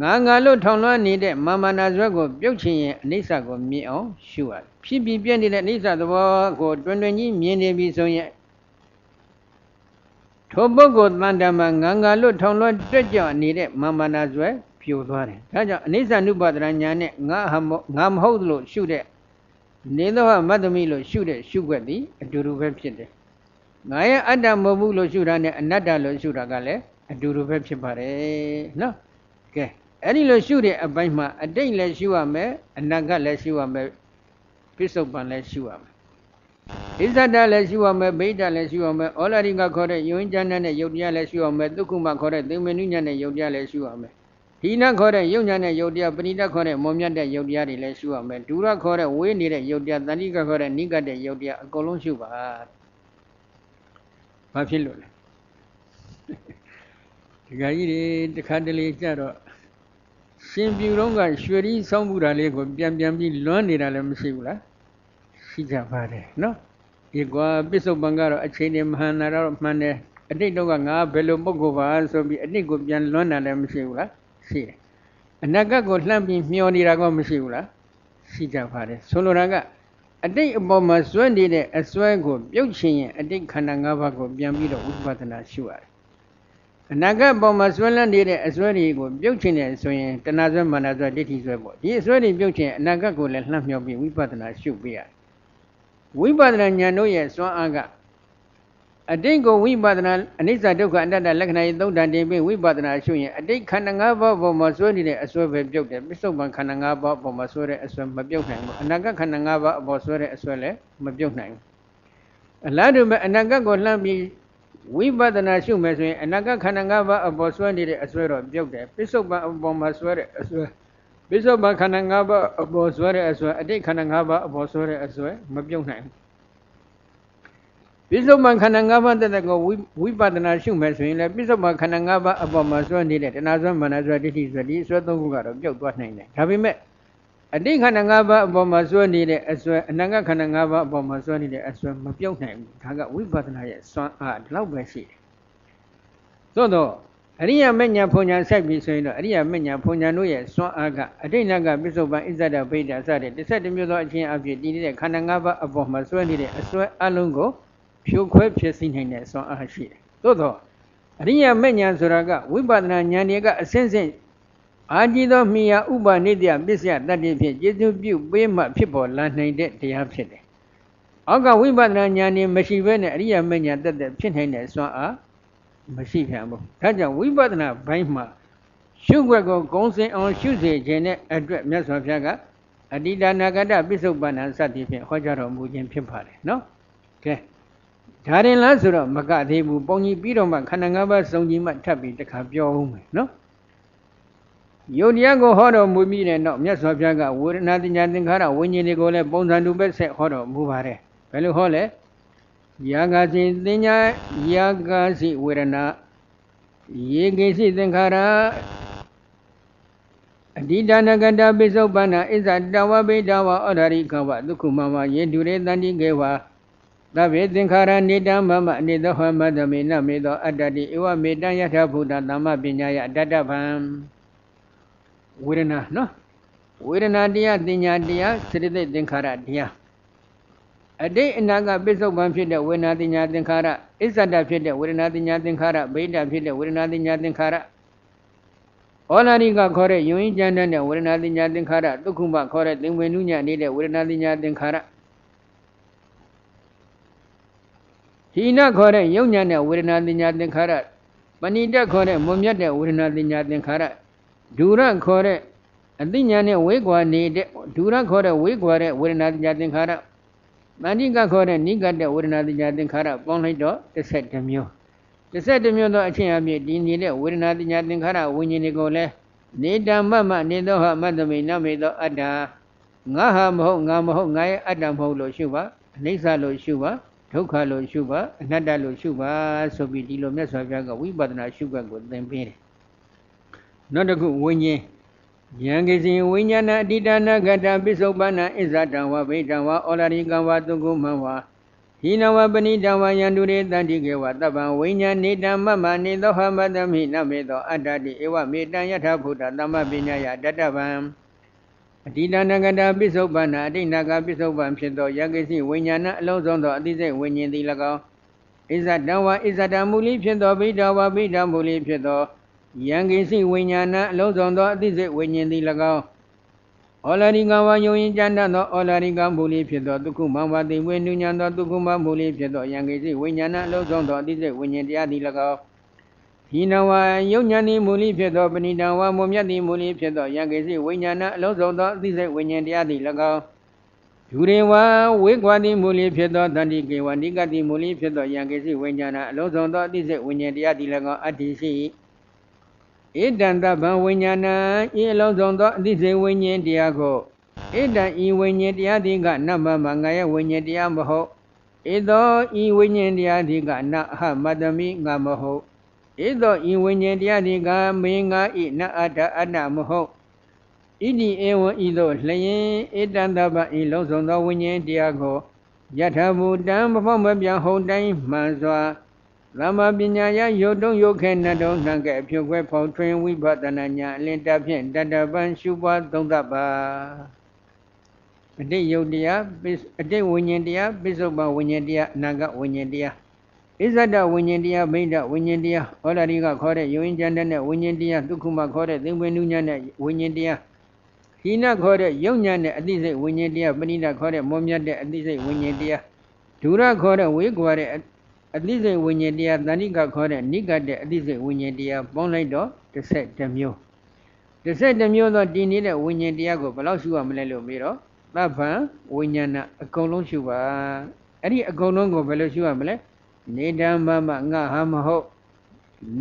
ငါငါလို့ထောင်လွှမ်းနေတဲ့မာမနာဇွဲကိုပြုတ်ချင်ရင်အနိစ္စကိုမြင်အောင်ရှုရတယ်ဖြစ်ပြီးပြည့်နေတဲ့အနိစ္စသဘောကိုတွင်တွင်ကြီးမြင်နေပြီဆိုရင်ထိုပုဂ္ဂိုလ်တန်တမငါငါလို့ထောင်လွှမ်းတွက်ကြနေတဲ့မာမနာဇွဲပြိုသွားတယ်ဒါကြောင့်အနိစ္စနုပါဒနာညာနဲ့ငါဟငါမဟုတ်လို့ရှုတဲ့နေသောမတ္တမိလို့ရှုတဲ့ရှုွက်သည်အတူတူပဲဖြစ်တယ်ငါရဲ့အတ္တမဟုတ်ဘူးလို့ရှုတာနဲ့အနတ္တလို့ရှုတာကလည်းအတူတူပဲဖြစ်ပါတယ်နော် ကဲအဲ့ဒီလိုရှုတဲ့အပိုင်းမှာအတိတ်လည်းရှုရမယ်အနာဂတ်လည်းရှုရမယ်ပစ္စုပန်လည်းရှုရမယ်ဣဇဒလည်းရှုရမယ်ဗိဒလည်းရှုရမယ်ဩလာရိကခေါ်တဲ့ယုံကြမ်းတဲ့ယုတ်တရားလည်းရှုရမယ်ဒုက္ခမခေါ်တဲ့သိမနုညံ့တဲ့ယုတ်တရားလည်းရှုရမယ်ဒီနခေါ်တဲ့ယုံညာနဲ့ယုတ်တရားပရိဒခေါ်တဲ့မွန်မြတ်တဲ့ယုတ်တရားတွေလည်းရှုရမယ်ဒူရခေါ်တဲ့ဝေးနေတဲ့ယုတ်တရားတဏှိကခေါ်တဲ့နိကတဲ့ယုတ်တရားအကုန်လုံးရှုပါဘာဖြစ်လို့လဲဒီကကြီးတွေတခါတလေကြတော့ ရှင်ပြူတော့ကရွှေရီဆောင်းမှုတာလေးကိုပြန်ပြန်ပြီးလွမ်းနေတာလည်းမရှိဘူးလားရှိကြပါတယ်နော်ဒီကွာပစ္စုပန်ကတော့အချိန်နဲ့မဟန်တာတော့မှန်တယ်အတိတ်တော့ကငါဘယ်လိုပုဂ္ဂိုလ်ပါဆိုပြီးအတိတ်ကိုပြန်လွမ်းတာလည်းမရှိဘူးလားရှိတယ်အနာဂတ်ကိုလှမ်းပြီးမျောနေတာကမရှိဘူးလားရှိကြပါတယ်ဆိုလိုတာကအတိတ်အပေါ်မှာစွဲနေတဲ့အစွဲကိုပြုတ်ချင်ရင်အတိတ်ခန္ဓာ၅ပါးကိုပြန်ပြီးတော့ဝိပဿနာရှုရတယ် အနာဂတ်ပေါ်မှာဆွဲလန်းနေတဲ့အစွဲတွေကိုပြုတ်ချင်တယ်ဆိုရင်တဏှာဆွဲမာနဆွဲဒိဋ္ဌိဆွဲပေါ့ဒီအစွဲတွေပြုတ်ချင်အနာဂတ်ကိုလည်းလှမ်းမြောက်ပြီးဝိပဿနာရှုပေးရတယ်ဝိပဿနာဉာဏ်တို့ရဲ့စွမ်းအားကအတိတ်ကိုဝိပဿနာအနိစ္စဒုက္ခအတ္တလက္ခဏာရေးသုံးတန်တင်ပြီးဝိပဿနာရှုရင်အတိတ်ခန္ဓာ၅ပါးပေါ်မှာဆွဲနေတဲ့အစွဲပဲပြုတ်တယ်ပစ္စုပန်ခန္ဓာ၅ပါးပေါ်မှာဆွဲတဲ့အစွဲမပြုတ်နိုင်ဘူးအနာဂတ်ခန္ဓာ၅ပါးအပေါ်ဆွဲတဲ့အစွဲလည်းမပြုတ်နိုင်ဘူးအလားတူပဲအနာဂတ်ကိုလှမ်းပြီး ဝိပဿနာရှုမယ်ဆိုရင်အနာဂတ်ခန္ဓာ၅ပါးအပေါ်ဆွဲနေတဲ့အစွဲတော့ပြုတ်တယ်ပစ္စုပန်အပေါ်မှာဆွဲတဲ့အစွဲပစ္စုပန်ခန္ဓာ၅ပါးအပေါ်ဆွဲတဲ့အစွဲအတိတ်ခန္ဓာ၅ပါးအပေါ်ဆွဲတဲ့အစွဲမပြုတ်နိုင်ဘူးပိစုပန်ခန္ဓာ၅ပါးတက်တဲ့ကိုဝိပဿနာရှုမယ်ဆိုရင်လည်းပိစုပန်ခန္ဓာ၅ပါးအပေါ်မှာစွဲနေတဲ့တဏှာစွဲမာနစွဲဒိဋ္ဌိစွဲဒီစွဲသုံးခုကတော့ပြုတ်သွားနိုင်တယ်ဒါပေမဲ့ အတိတ်ခန္ဓာ၅ပါးအပေါ်မှာစွဲနေတဲ့အစွဲအနန္တခန္ဓာ၅ပါးအပေါ်မှာစွဲနေတဲ့အစွဲမပြုတ်နိုင်ဘူးဒါကဝိပဿနာရဲ့စွမ်းအားဒီလောက်ပဲရှိတယ်သို့တော့အရိယာမဉ္ဇဉ်ဘုံညာဆက်ပြီးဆိုရင်တော့အရိယာမဉ္ဇဉ်ဘုံညာတို့ရဲ့စွမ်းအားကအတိတ်နကပိစုပန်ဣဇဒဗိဒ္ဓစတဲ့တစ်မျိုးသောအချင်းအဖြစ်တည်နေတဲ့ခန္ဓာ၅ပါးအပေါ်မှာစွဲနေတဲ့အစွဲအလုံးကိုဖြိုခွဲဖြစ်စီနိုင်တဲ့စွမ်းအားရှိတယ်သို့တော့အရိယာမေညာဆိုတာကဝိပဿနာဉာဏ်တွေကအစဉ်စဉ် အာကြည်သောမိယာဥပနိတ္တပစ္စယတတ္တိဖြင့်ကျေစုပြုပေးမှဖြစ်ပေါ်လာနိုင်တဲ့တရားဖြစ်တယ်။အောက်ကဝိပဿနာဉာဏ်တွေမရှိဘဲနဲ့အရိယာမေညာတက်တဲ့ဖြစ်နိုင်တဲ့စွမ်းအားမရှိပြန်ဘူး။ဒါကြောင့်ဝိပဿနာဘိုင်းမှာရှုွက်ကိုဂုံစင်အောင်ရှုစေခြင်းနဲ့အတွက်မြတ်စွာဘုရားကအတိဒါနာကတပစ္စုပ္ပန္နစသည်ဖြင့်ဟောကြားတော်မူခြင်းဖြစ်ပါတယ်နော်။ကဲဒါရင်လားဆိုတော့မကသေးဘူးပုံကြီးပြီးတော့မှခန္ဓာ၅ပါးစုံကြီးမှထပ်ပြီးတစ်ခါပြောဦးမယ်နော် ယုတ်တရားကိုဟောတော်မူပြီးတဲ့နောက်မြတ်စွာဘုရားကဝေဒနာတင်ညာသင်္ခါရဝိညာဉ်တွေကိုလည်းပုံစံတူပဲဆက်ဟောတော်မူပါတယ်ဘယ်လိုဟောလဲယာဂစီတင်ညာယာဂစီဝေဒနာယေကိစီသင်္ခါရအတိဒါနကတပိစုပ္ပန္နဣဇတဝဗိတဝဩဒရိကဝဒုက္ခမမယေတုရေတန္တိကေဝသဗ္ဗေသင်္ခါရနေတမမအနိသောဟမတမေနမေသောအတ္တတိဧဝမေတံယထာဘုဒ္ဓသမ္မပညာယအတ္တဗံ ဝေဒနာနော်ဝေဒနာတရားတင်ညာတရားစရိတိသင်္ခါရတရားအတိတ်အနာကပစ္စုပန်ဖြစ်တဲ့ဝေဒနာတင်ညာသင်္ခါရအစ္ဆဒဖြစ်တဲ့ဝေဒနာတင်ညာသင်္ခါရဗိဒ္ဓဖြစ်တဲ့ဝေဒနာတင်ညာသင်္ခါရဩလာရိကခေါ်တဲ့ယုံရင်ကြမ်းတဲ့ဝေဒနာတင်ညာသင်္ခါရဒုက္ခမခေါ်တဲ့သင်္ဝေနုညနေတဲ့ဝေဒနာတင်ညာသင်္ခါရဟိနခေါ်တဲ့ယုံညာနဲ့ဝေဒနာတင်ညာသင်္ခါရပဏိတခေါ်တဲ့မွန်မြတ်တဲ့ဝေဒနာတင်ညာသင်္ခါရ ဒူရခေါ်တဲ့အသိဉာဏ်နဲ့ဝေကွာနေတဲ့ဒူရခေါ်တဲ့ဝေကွာတဲ့ဝေဒနာတင်ညာသင်္ခါရမန္တိကခေါ်တဲ့နိကတဲ့ဝေဒနာတင်ညာသင်္ခါရပေါင်းလိုက်တော့12မျိုး12မျိုးသောအချင်းအပြည့်ဒီနေတဲ့ဝေဒနာတင်ညာသင်္ခါရဝิญဉ်တွေကိုလည်းနေတမမနေသောဟမတ္တမိနမေသောအတ္တငါဟာမဟုတ်ငါမဟုတ်ငါရဲ့အတ္တမဟုတ်လို့ရှုပါအနိစ္စလို့ရှုပါဒုက္ခလို့ရှုပါအနတ္တလို့ရှုပါဆိုပြီးဒီလိုမြတ်စွာဘုရားကဝိပဿနာရှုခွင့်ကိုသင်ပေးတယ် နောက်တစ်ခုဝိညာဉ်ယံကိစီဝိညာဏအတိတနာဂတပိစုပ္ပန္နဣဇတံဝဗိတံဝဩလာရိကံဝသုကုမံဝဟိနဝပဏိတံဝယန္တုရေတန္တိကေဝတပ္ပံဝိညာဏိတံမမနေသောဟမတမိနမေသောအတ္တတိဧဝမေတံယထဘုဒ္ဓသမ္မပညာယတတ္တဗံအတိတနဂတာပိစုပ္ပန္နာအတိနာကပိစုပ္ပန်ဖြစ်သောယကိစီဝိညာဏအလုံးစုံသောအတိစိတ်ဝိညာဉ်သည်၎င်းဣဇတံဝဣဇတမူလိဖြစ်သောဗိဒဝဗိဒမူလိဖြစ်သော ယံကိစီဝိညာဏအလုံးစုံသောအတိစိတ်ဝိညာဉ်သည်၎င်းဩလာရိကဝါယုံရင်ကျမ်းသောဩလာရိကမူလိဖြစ်သောဒုက္ခမဝတိဝိနုညာသောဒုက္ခမမူလိဖြစ်သောယံကိစီဝိညာဏအလုံးစုံသောအတိစိတ်ဝိညာဉ်တရားသည်၎င်းဒီနဝယုံညာနိမူလိဖြစ်သောပဏိတံဝမုံမြတ်တိမူလိဖြစ်သောယံကိစီဝိညာဏအလုံးစုံသောအသိစိတ်ဝိညာဉ်တရားသည်၎င်းယူရေဝဝိကွာတိမူလိဖြစ်သောတန္တိကေဝနိကတိမူလိဖြစ်သောယံကိစီဝိညာဏအလုံးစုံသောအသိစိတ်ဝိညာဉ်တရားသည်၎င်းအတ္တိရှိ ဣဒံတဗံဝိညာဏဤအလုံးစုံသောအသိစိတ်ဝိညာဉ်တရားကိုဣဒံဤဝိညာဉ်တရားသည်ကနမမငါရဲ့ဝိညာဉ်တရားမဟုတ်ဣသောဤဝိညာဉ်တရားသည်ကနအဟမတမိငါမဟုတ်ဣသောဤဝိညာဉ်တရားသည်ကမင်းငါဤနအတ္တအတ္တမဟုတ်ဣတိဧဝံဤသို့လျင်ဣတံတပဤလုံးစုံသောဝိညာဉ်တရားကိုယထဘူတံမဖို့မပြဟုန်တိုင်းမှန်စွာ သမ္မာပညာယယုတ်တုံယုတ်ခဲနတ်တုံနှံကဲအဖြုတ်ခွဲဖောင်ထွင်ဝိပဿနာညာအလင်းတပ်ဖြင့်တတပံရှုပွားသုံးသပ်ပါအတိတ်ယုတ်တရားအတိတ်ဝိညာဉ်တရားပိစုပန်ဝိညာဉ်တရားအနာဂတ်ဝိညာဉ်တရားဣဇဒဝိညာဉ်တရားဗိဒဝိညာဉ်တရားဟောလာရိကခေါ်တဲ့ယုံရင်ကျန်တဲ့ဝိညာဉ်တရားဒုက္ခမခေါ်တဲ့သင်္ဝေနုညနဲ့ဝိညာဉ်တရားဟိနခေါ်တဲ့ယုံညာနဲ့အသိစိတ်ဝိညာဉ်တရားပဏိဒခေါ်တဲ့မောမြတ်တဲ့အသိစိတ်ဝိညာဉ်တရားဒုရခေါ်တဲ့ဝေကွာတဲ့ အသိစိတ်ဝိညာဉ်တရားတဏိကခေါ်တဲ့နိကတဲ့အသိစိတ်ဝိညာဉ်တရားပေါင်းလိုက်တော့32မျိုး32မျိုးသောတည်နေတဲ့ဝိညာဉ်တရားကိုဘယ်လောက်ရှုရမလဲလို့မေးတော့သဗ္ဗံဝိညာဏအကုန်လုံးရှုပါအဲ့ဒီအကုန်လုံးကိုဘယ်လိုရှုရမလဲနေတံမမငါဟာမဟုတ်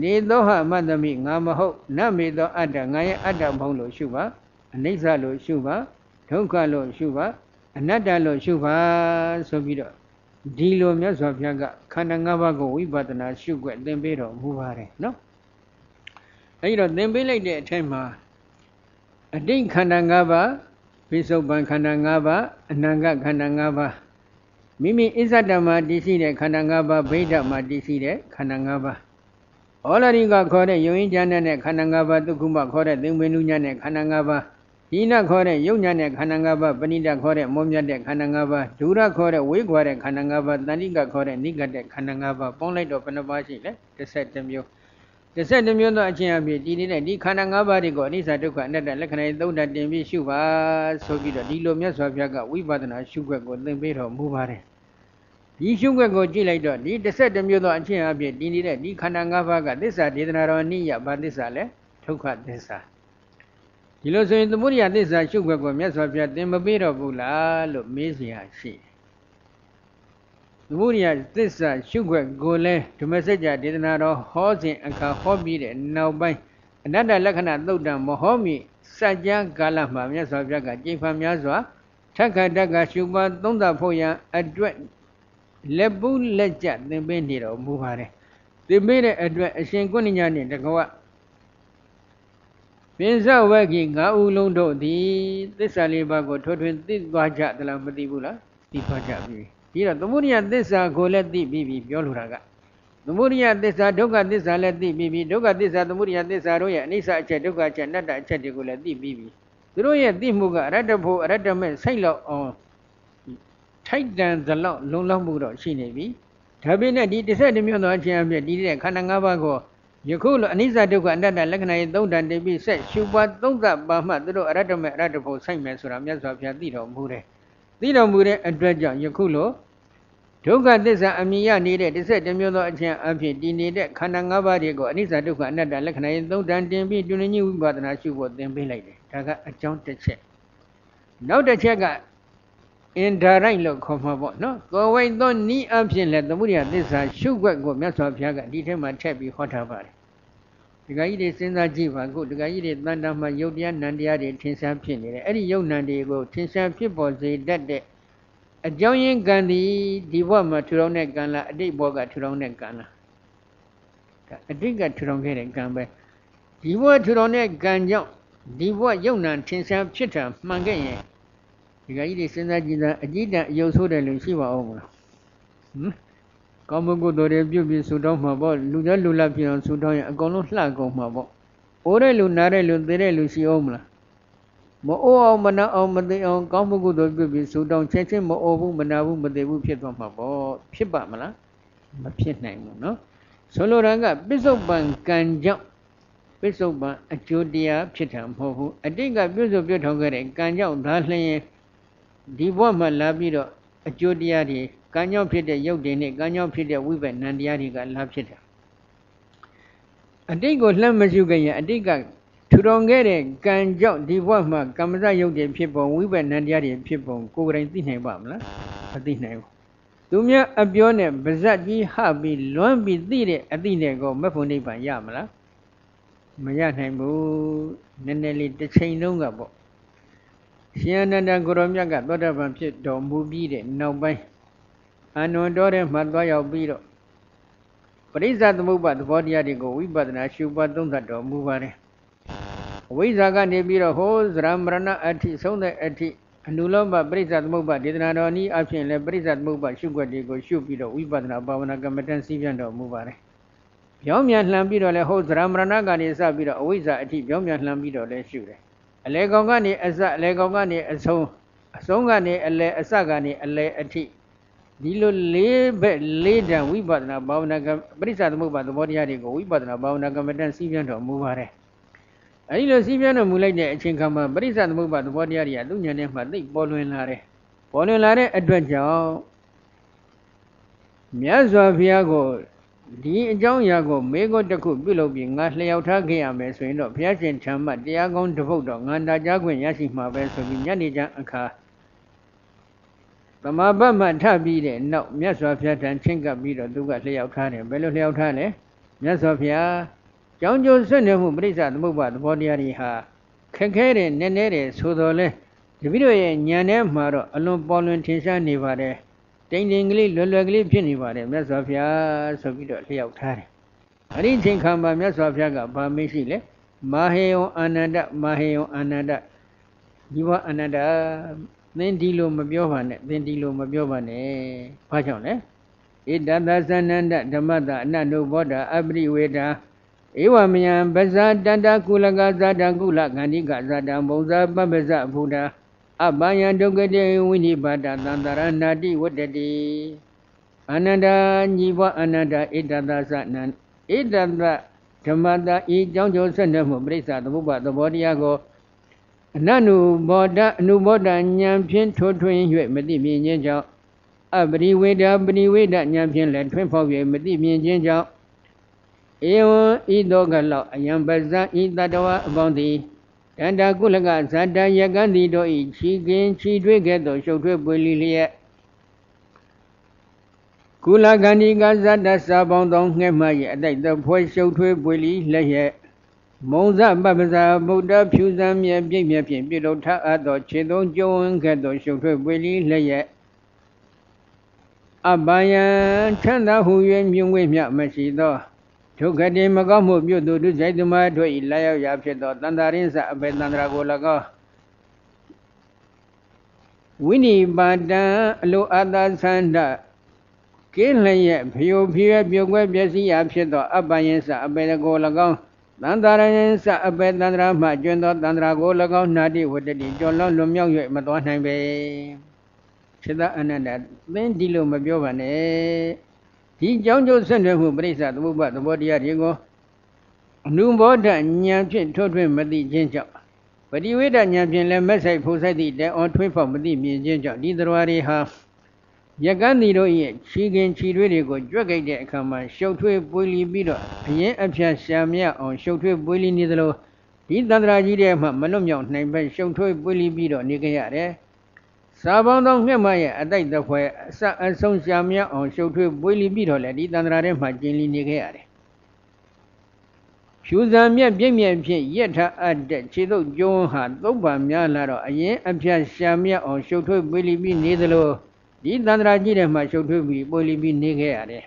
နေသောဟမတမိငါမဟုတ်နမေသောအတ္တငါရဲ့အတ္တမဟုတ်လို့ရှုပါအနိစ္စလို့ရှုပါဒုက္ခလို့ရှုပါအနတ္တလို့ရှုပါဆိုပြီးတော့ ဒီလိုမြတ်စွာဘုရားကခန္ဓာ၅ပါးကိုဝိပဿနာရှုွက်သင်ပေးတော်မူပါတယ်နော်အဲဒီတော့သင်ပေးလိုက်တဲ့အထက်မှာအတိတ်ခန္ဓာ၅ပါးပိစုပန်ခန္ဓာ၅ပါးအနန္တခန္ဓာ၅ပါးမိမိအစ္ဆတမှာတည်ရှိတဲ့ခန္ဓာ၅ပါးဗိဓမှာတည်ရှိတဲ့ခန္ဓာ၅ပါးဩလရိကခေါ်တဲ့ယုံရင်ဉာဏ်နဲ့ခန္ဓာ၅ပါးဒုက္ခမခေါ်တဲ့သင်္ဝေနုဉာဏ်နဲ့ခန္ဓာ၅ပါး ဒီနခေါ်တဲ့ယုံညာနဲ့ခန္ဓာ၅ပါးပဏိတခေါ်တဲ့မောမြတ်တဲ့ခန္ဓာ၅ပါးဒုရခေါ်တဲ့ဝေးကွာတဲ့ခန္ဓာ၅ပါးတဏိကခေါ်တဲ့နိကတဲ့ခန္ဓာ၅ပါးပေါင်းလိုက်တော့ဘယ်နှပါးရှိလဲ17မျိုး17မျိုးသောအချင်းအပြည့်ဒီနေတဲ့ဒီခန္ဓာ၅ပါးတွေကိုအနိစ္စဒုက္ခအနတ္တလက္ခဏာသုံးဓာတ်တင်ပြီးရှုပါဆိုပြီးတော့ဒီလိုမြတ်စွာဘုရားကဝိပဿနာရှုွက်ကိုသင်ပေးတော်မူပါတယ်ဒီရှုွက်ကိုကြည့်လိုက်တော့ဒီ17မျိုးသောအချင်းအပြည့်ဒီနေတဲ့ဒီခန္ဓာ၅ပါးကသစ္စာဒေသနာတော်နိယဘာသစ္စာလဲဒုက္ခသစ္စာ ဒီလိုဆိုရင်သမုဒိယသစ္စာရှုွက်ကိုမြတ်စွာဘုရားသင်မပေးတော့ဘူးလားလို့မေးเสียရှိတယ်သမုဒိယသစ္စာရှုွက်ကိုလည်းဓမ္မစကြာဒေသနာတော်ဟောစဉ်အခါဟောပြီးတဲ့နောက်ပိုင်းအနတ္တလက္ခဏာသုတ်တံမဟောမိစัจ जा ကာလမှာမြတ်စွာဘုရားကကြင်ဖန်များစွာထက္ခတက္ကရှုပါသုံးသဖို့ရန်အတွက်လက်ပူးလက်ကျသင်ပေးနေတော်မူပါတယ်သင်ပေးတဲ့အတွက်အရှင်ကုဏ္ဏညနဲ့တကဝ ပင်စဝက်ကြီးငါးဦးလုံးတို့သည်သစ္စာလေးပါးကိုထွထွင်သိသွားကြသလားမသိဘူးလားသိသွားကြပြီဒီတော့သမုဒိယသစ္စာကိုလည်းသိပြီးပြီပြောလိုတာကသမုဒိယသစ္စာဒုက္ခသစ္စာလည်းသိပြီးပြီဒုက္ခသစ္စာသမုဒိယသစ္စာတို့ရဲ့အနိစ္စအချက်ဒုက္ခအချက်အနတ္တအချက်တွေကိုလည်းသိပြီးပြီသူတို့ရဲ့သိမှုကအရတ္တဖို့အရတ္တမဲ့စိတ်လောက်အောင်ထိုက်တန်သလောက်လုံလောက်မှုတော့ရှိနေပြီဒါပေမဲ့ဒီ12မျိုးသောအချင်းအပြည့်ဒီတဲ့ခန္ဓာ၅ပါးကို ယခုလိုအနိစ္စဒုက္ခအနတ္တလက္ခဏာရေးသုံးတန်တိပိဆက်ရှုပွားသုံးသပါမှသူတို့အရတ္တမဲ့အရတ္တဖို့ဆိုင်မယ်ဆိုတာမြတ်စွာဘုရားသိတော်မူတယ်သိတော်မူတဲ့အတွက်ကြောင့်ယခုလိုဒုက္ခသစ္စာအမြင်ရနေတဲ့တစ်ဆက်တစ်မျိုးသောအချင်းအဖြစ်တည်နေတဲ့ခန္ဓာ၅ပါးတွေကိုအနိစ္စဒုက္ခအနတ္တလက္ခဏာရေးသုံးတန်တင်ပြီးတွင်ကြီးဝိပဿနာရှုဖို့သင်ပေးလိုက်တယ်ဒါကအကြောင်းတစ်ချက်နောက်တစ်ချက်ကအင်ဒါရိုက်လို့ခေါ်မှာပေါ့နော်ကိုဝိတ်သောနီးအဖြစ်လဲသမုဒိယသစ္စာရှုွက်ကိုမြတ်စွာဘုရားကဒီထဲမှာထည့်ပြီးဟောထားပါတယ် ဒကာကြီးတွေစဉ်းစားကြည့်ပါခုဒကာကြီးတွေတန်တာမှာယုတ်တရားနံတရားတွေထင်ရှားဖြစ်နေတယ်အဲ့ဒီယုတ်နံတွေကိုထင်ရှားဖြစ်ပေါ်စေတတ်တဲ့အကြောင်းရင်းကံဒီဒီဘဝမှာထူထောင်တဲ့ကံလားအတိတ်ဘဝကထူထောင်တဲ့ကံလားဒါအတိတ်ကထူထောင်ခဲ့တဲ့ကံပဲဒီဘဝထူထောင်တဲ့ကံကြောင့်ဒီဘဝယုတ်နံထင်ရှားဖြစ်တာမှန်ခဲ့ရင်ဒီကကြီးတွေစဉ်းစားကြည့်တာအကြည့်တန်အယုတ်ဆိုးတယ်လို့ရှိပါအောင်မလားဟမ် ကောင်းမှုကုသိုလ်တွေပြုပြီးဆူတောင်းမှာပေါ့လူသားလူလပ်ဖြစ်အောင်ဆူတောင်းရင်အကုန်လုံးလှကုန်မှာပေါ့အိုးတဲ့လူနားတဲ့လူသေတဲ့လူရှိအောင်မလားမအိုးအောင်မနာအောင်မသိအောင်ကောင်းမှုကုသိုလ်ပြုပြီးဆူတောင်းချင်းချင်းမအိုးဘူးမနာဘူးမသိဘူးဖြစ်သွားမှာပေါ့ဖြစ်ပါမလားမဖြစ်နိုင်ဘူးနော်ဆိုလိုတာကပစ္စုပန်ကံကြောင့်ပစ္စုပန်အကျိုးတရားဖြစ်တာမဟုတ်ဘူးအတိတ်ကပြည့်စုံပြည့်ထောင်ခဲ့တဲ့ကံကြောင့်ဒါလျင်ဒီဘဝမှာလာပြီးတော့အကျိုးတရားတွေ ကံကြောင့်ဖြစ်တဲ့ရုပ်တွေနဲ့ကံကြောင့်ဖြစ်တဲ့ဝိပဿနာတရားတွေကလာဖြစ်တာအတိတ်ကိုလှမ်းမရှုခင်ရင်အတိတ်ကထူထောင်ခဲ့တဲ့ကံကြောင့်ဒီဘဝမှာကမ္မဇယုတ်တွေဖြစ်ပုံဝိပဿနာတရားတွေဖြစ်ပုံကိုယ်တိုင်သိနိုင်ပါမလားမသိနိုင်ဘူးသူများအပြောနဲ့ဗဇက်ကြီးဟပြီးလွမ်းပြီးသိတဲ့အသိနဲ့ကိုမဖို့နိဗ္ဗာန်ရမလားမရနိုင်ဘူးနည်းနည်းလေးတစ်ချိန်လုံးကပေါ့ရှင်အနန္ဒကိုရောမြတ်ကသောတာပန်ဖြစ်တော်မူပြီးတဲ့နောက်ပိုင်း အနွန်တော်ထဲမှာသွားရောက်ပြီးတော့ပရိစ္ဆသမုပ္ပါသဘောတရားတွေကိုဝိပဿနာရှုပွားသုံးသပ်တော်မူပါတယ်အဝိဇ္ဇာကနေပြီးတော့ဟောဇရမရဏအဋ္ဌိဆုံးတဲ့အဋ္ဌိအနုလောမပရိစ္ဆသမုပ္ပါဒေသနာတော်နည်းအဖြစ်လည်းပရိစ္ဆသမုပ္ပါရှုွက်တွေကိုရှုပြီးတော့ဝိပဿနာဘာဝနာကမ္မဋ္ဌာန်းစီးပြန်တော်မူပါတယ်ပြောင်းပြန်လှန်ပြီးတော့လည်းဟောဇရမရဏကနေစပြီးတော့အဝိဇ္ဇာအဋ္ဌိပြောင်းပြန်လှန်ပြီးတော့လည်းရှုတယ်အလေကောင်ကနေအစအလေကောင်ကနေအဆုံးအဆုံးကနေအလေအစကနေအလေအထိ ဒီလိုလေးဘက်လေးတန်ဝိပဿနာဘာဝနာကပရိစ္ဆသမုပ္ပါသဘောတရားတွေကိုဝိပဿနာဘာဝနာကမ္မဋ္ဌာန်းစီးပြန်တော်မူပါတယ်အဲဒီလိုစီးပြန်တော်မူလိုက်တဲ့အချိန်ခါမှာပရိစ္ဆသမုပ္ပါသဘောတရားတွေကသူ့ဉာဏ်ထဲမှာသိပေါ်လွင်လာတယ်ပေါ်လွင်လာတဲ့အတွက်ကြောင့်မြတ်စွာဘုရားကိုဒီအကြောင်းအရာကိုမေးခွန်းတစ်ခုပြုလုပ်ပြီးငါလျှောက်ထားခဲ့ရမယ်ဆိုရင်တော့ဘုရားရှင်ထံမှတရားကောင်းတစ်ပုဒ်တော့ငါတာကြားခွင့်ရရှိမှာပဲဆိုပြီးညနေကျအခါ သမာဘတ်မှထပြီးတဲ့နောက်မြတ်စွာဘုရားထံချင်းကပ်ပြီးတော့သူကလျှောက်ထားတယ်ဘယ်လိုလျှောက်ထားလဲမြတ်စွာဘုရားကြောင်းကျိုးဆွနေမှုပြိဿသမုပ္ပါသဘောတရားတွေဟာခက်ခဲတယ်နည်းနည်းတယ်ဆိုတော်လဲတပည့်တို့ရဲ့ဉာဏ်ထဲမှာတော့အလွန်ပေါ်လွင်ထင်ရှားနေပါတယ်တိမ်တိမ်ကလေးလွယ်လွယ်ကလေးဖြစ်နေပါတယ်မြတ်စွာဘုရားဆိုပြီးတော့လျှောက်ထားတယ်အဲ့ဒီချိန်ခါမှာမြတ်စွာဘုရားကဗာမေးရှိလေမာဟေယံအာနန္ဒမာဟေယံအာနန္ဒဒီဘအာနန္ဒ သင်ဒီလိုမပြောပါနဲ့သင်ဒီလိုမပြောပါနဲ့ဘာကြောင့်လဲဣတသသနန္ဒဓမ္မတအနန္တုဘောဓအပရိဝေဒာဧဝမယံပဇာတန္တကုလကဇာတကုလခန္ဒီကဇာတံဘုံဇာပပ္ပဇဘုဒ္ဓအပယံဒုက္ကတေဝိနိပါဒသန္တရဏတိဝတ္တတိအနန္တညီဘအနန္တဣတသသနံဣတသဓမ္မတာဤကြောင့်ကျော်ဆက်နေမှုပြိဿသမုပ္ပါသဘောတရားကို အနနုဘောဓအနုဘောဓဉာဏ်ဖြင့်ထိုးထွင်း၍မသိမြင်ခြင်းကြောင့်အပရိဝေဒပရိဝေဒဉာဏ်ဖြင့်လည်းထွင်းဖောက်၍မသိမြင်ခြင်းကြောင့်ဧဝံဤသောကလောက်အယံပဇံဤတတဝအပေါင်းသည်တန္တာကုလကဇာတယကံတိတို့ဤချီကင်းချီထွေးခဲ့သောရှုပ်ထွေးပွေလီလျက်ကုလကန္ဒီကဇတစာပေါင်းသောငှဲ့မှရဲ့အတိုက်သဖွဲရှုပ်ထွေးပွေလီလျက် မုံဇပပဇာဗုဒ္ဓဖြူစံမြဲပြည့်မြဲဖြင့်ပြုလုပ်ထအပ်သောခြေသုံးကျုံဝင်ခဲ့သောရှုပ်ထွေးပွေလီလျက်အပယံချမ်းသာဟု၍မြုံဝေမြမရှိသောဒုက္ခတိမကောင်းမှုပြုသူဒုစိတ်သမားတို့၏လာရောက်ရာဖြစ်သောတန်တာရင်းစအပေတန္တရာကို၎င်းဝိနိပါတံအလိုအသာသန္တကင်းလျက်ဖျို့ဖျဲပြုတ်ကွဲပျက်စီးရာဖြစ်သောအပယင်းစအပေကို၎င်း တန်တာရင်းစအပေတန္တရာမှကျွန်းသောတန္တရာကို၎င်းနာတိဝတ္တိကြော်လွန်လွန်မြောက်၍မတော်နိုင်ပေဖြစ်သောအနန္တသင်ဒီလိုမပြောပါနဲ့ဒီကြောင်းကျိုးဆက်နွယ်မှုပြိဿသမုပ္ပါသဘောတရားတွေကိုအနုဘောဓဉာဏ်ဖြင့်ထုတ်ထွင်းမသိခြင်းကြောင့်ပရိဝေဒဉာဏ်ဖြင့်လည်းမက်ဆိုင်ဖို့ဆိုင်သည့်တဲအောင်ထွင်းဖောက်မသိမြင်ခြင်းကြောင့်ဒီတရားတွေဟာ ရကန်းဒီတို့ရဲ့ခြီးခင်ခြီးတွေးတွေကိုကြွက်ကြိုက်တဲ့အခါမှာရှုပ်ထွေးပွေလီပြီးတော့အရင်အဖြတ်ရှာမြအောင်ရှုပ်ထွေးပွေလီနေသလိုဒီတန္တရာကြီးတဲ့မှမလွတ်မြောက်နိုင်ပဲရှုပ်ထွေးပွေလီပြီးတော့နေကြရတယ်စာပေါင်းသောငှက်မရဲ့အတိုက်တဖွဲအစအဆုံးရှာမြအောင်ရှုပ်ထွေးပွေးလီပြီးတော့လေဒီတန္တရာထဲမှာကျင်လီနေခဲ့ရတယ်ဖြူဇံမြက်ပြည့်မြက်ဖြင့်ရက်ထအပ်တဲ့ခြေတုပ်ကျုံးဟာသုံးပါများလာတော့အရင်အဖြတ်ရှာမြအောင်ရှုပ်ထွေးပွေးလီပြီးနေသလို ဒီတန္တရာကြီးထဲမှာရှုပ်ထွေးပြီးပွေးလီပြီးနေခဲ့ရတယ်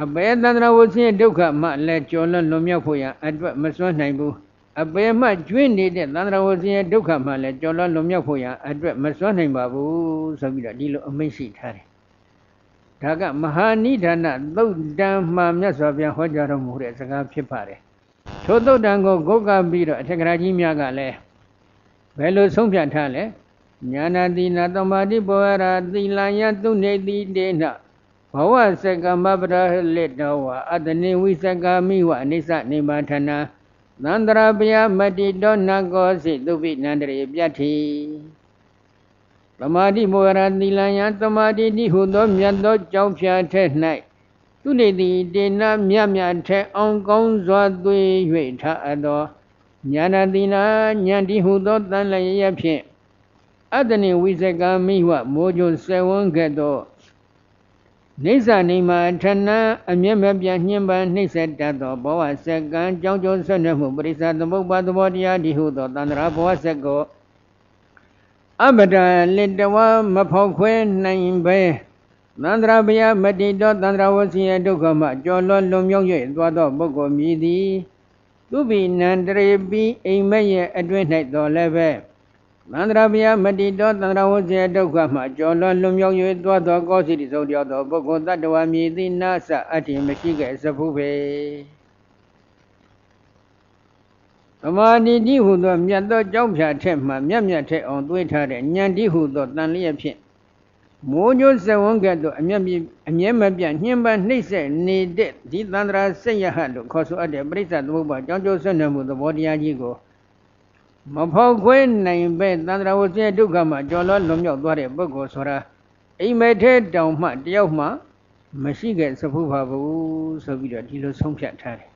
အပေတန္တရာဝဆင်းဒုက္ခမှလည်းကြော်လွန်လွန်မြောက်ဖို့ရန်အတွက်မစွမ်းနိုင်ဘူးအပေမှကျွင်းနေတဲ့သန္တရာဝဆင်းရဲ့ဒုက္ခမှလည်းကြော်လွန်လွန်မြောက်ဖို့ရန်အတွက်မစွမ်းနိုင်ပါဘူးဆိုပြီးတော့ဒီလိုအမိန့်ရှိထားတယ်။ဒါကမဟာနိဒာနသုတ်တံမှမြတ်စွာဘုရားဟောကြားတော်မူတဲ့စကားဖြစ်ပါတယ်။ထိုသုတ်တံကိုဂုတ်ကပြီးတော့အထက်ကရာကြီးများကလည်းဘယ်လိုဆုံးဖြတ်ထားလဲ။ ညာနာတိနာသမာတိဘောရာသီလယသုနေတိတေနဘဝစကမပရလက်တော်ဝအတနေဝိစကာမိဝအနိစ္စနေမာထနာသန္တရာပယမတိတောနကောစိသုပိနန္တရေပြဋ္ဌိသမာဓိမောရသီလယံသမာဓိတိဟုသောမြတ်သောကြောင့်ဖြာထက်၌သူနေသည်တေနမြမြထဲအောင်ကောင်းစွာသွေး၍ထအပ်သောညာနာတိနာဉာဏ်တိဟုသောတန်လျက်ဖြင့် အတ္တနိဝိဇကမိဝမိုးကြိုစေဝန်းကဲ့သို့နေဇာနေမှာထဏအမျက်မပြညှင်းပန်းနှိမ့်ဆက်တတ်သောဘဝစက္ကံကြောင်းကျိုးဆွနှမှုပရိစ္ဆသမုပ္ပါသဘောတရားဒီဟုသောတန္တရာဘဝစက္ကောအပဒလတဝမဖောက်ခွဲနိုင်ပဲသန္တရာဘယမတိတောသန္တရာဝစီယဒုက္ခမှကြောလွန်လွန်မြောက်၍သွားသောပုဂ္ဂိုလ်မြည်သည်သူပိနန္တရေပိအိမ်မက်ရဲ့အတွင်း၌တော်လည်းပဲ သန္တရာဘယမတိတောသန္တရာဝစီယဒုက္ခမှကြောလွန်လွန်မြောက်၍သွားသောကောစီတိဆုံးတရားသောပုဂ္ဂိုလ်တတ္တဝမြည်သည်နာသအတ္တိမရှိခဲ့စဖုပေသမာဓိတိဟုသောမြတ်သောကြောင့်ဖြာထက်မှမြတ်မြတ်ထက်အောင်သွေးထားတဲ့ဉာဏ်တိဟုသောတန်လျက်ဖြင့်မိုးညိုးစဝန်းကဲ့သို့အမျက်အမြဲမပြတ်ညှင်းပန်းနှိမ့်ဆက်နေတဲ့ဒီတန္တရာစိတ်ရဟတ်လို့ခေါ်ဆိုအပ်တဲ့ပရိစ္ဆသမုပ္ပါကြောင့်ကျိုးဆွနေမှုသဘောတရားကြီးကို မဖောက်ခွဲနိုင်ပဲတန္တရာဝစီဒုက္ခမှာကြော်လွန်လွန်မြောက်သွားတဲ့ပုဂ္ဂိုလ်ဆိုတာအိမ်မဲထဲတောင်မှတယောက်မှ မရှိခဲ့စဖူးပါဘူးဆိုပြီးတော့ဒီလိုဆုံးဖြတ်ထားတယ်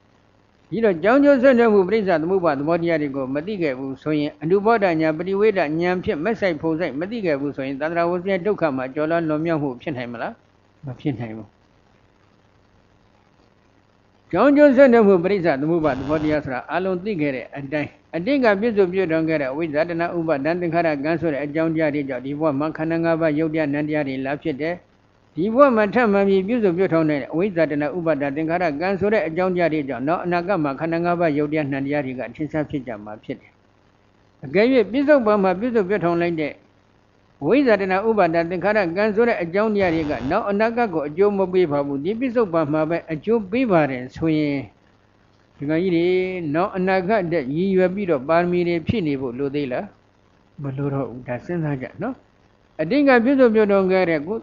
ဒီတော့ကြောင်းကျိုးဆွနေမှုပရိစ္ဆသမုပ္ပါသဘောတရားတွေကိုမသိခဲ့ဘူးဆိုရင်အနုဘောဓညာပရိဝေဒညာဖြင့်မက်ဆိုင်ဖုံဆိုင်မသိခဲ့ဘူးဆိုရင်သန္တရာဝစီဒုက္ခမှာကြော်လွန်လွန်မြောက်မှုဖြစ်နိုင်မလားမဖြစ်နိုင်ဘူးကြောင်းကျိုးဆွနေမှုပရိစ္ဆသမုပ္ပါသဘောတရားဆိုတာအလုံးသိခဲ့တဲ့အတိုင်း အတိတ်ကပြည့်စုံပြည့်တော်ခဲ့တဲ့ဝိဇ္ဇာတနာဥပဒံသင်္ခါရကံဆိုတဲ့အကြောင်းတရားတွေကြောင့်ဒီဘဝမှာခန္ဓာ၅ပါးယုတ်တရားနံတရားတွေလာဖြစ်တယ်ဒီဘဝမှာထပ်မှန်ပြီးပြုစုပြုထောင်းတဲ့အဝိဇ္ဇာတနာဥပါဒသင်္ခါရကံဆိုတဲ့အကြောင်းတရားတွေကြောင့်နောက်အနာဂတ်မှာခန္ဓာ၅ပါးယုတ်တရားနှံတရားတွေကထင်ရှားဖြစ်ကြမှာဖြစ်တယ်။အကယ်၍ပြစ္ဆုတ်ပံမှာပြုစုပြုထောင်းလိုက်တဲ့ဝိဇ္ဇာတနာဥပါဒသင်္ခါရကံဆိုတဲ့အကြောင်းတရားတွေကနောက်အနာဂတ်ကိုအကျိုးမပေးပါဘူးဒီပြစ္ဆုတ်ပံမှာပဲအကျိုးပေးပါတယ်ဆိုရင် ဒီကကြီးတွေနောက်အနာဂတ်တဲ့ရည်ရွယ်ပြီးတော့ပါရမီတွေဖြစ်နေဖို့လိုသေးလားမလိုတော့ဘူးဒါစဉ်းစားကြနော်အတိတ်ကပြည့်စုံပြည့်တော်ခဲ့တဲ့ကို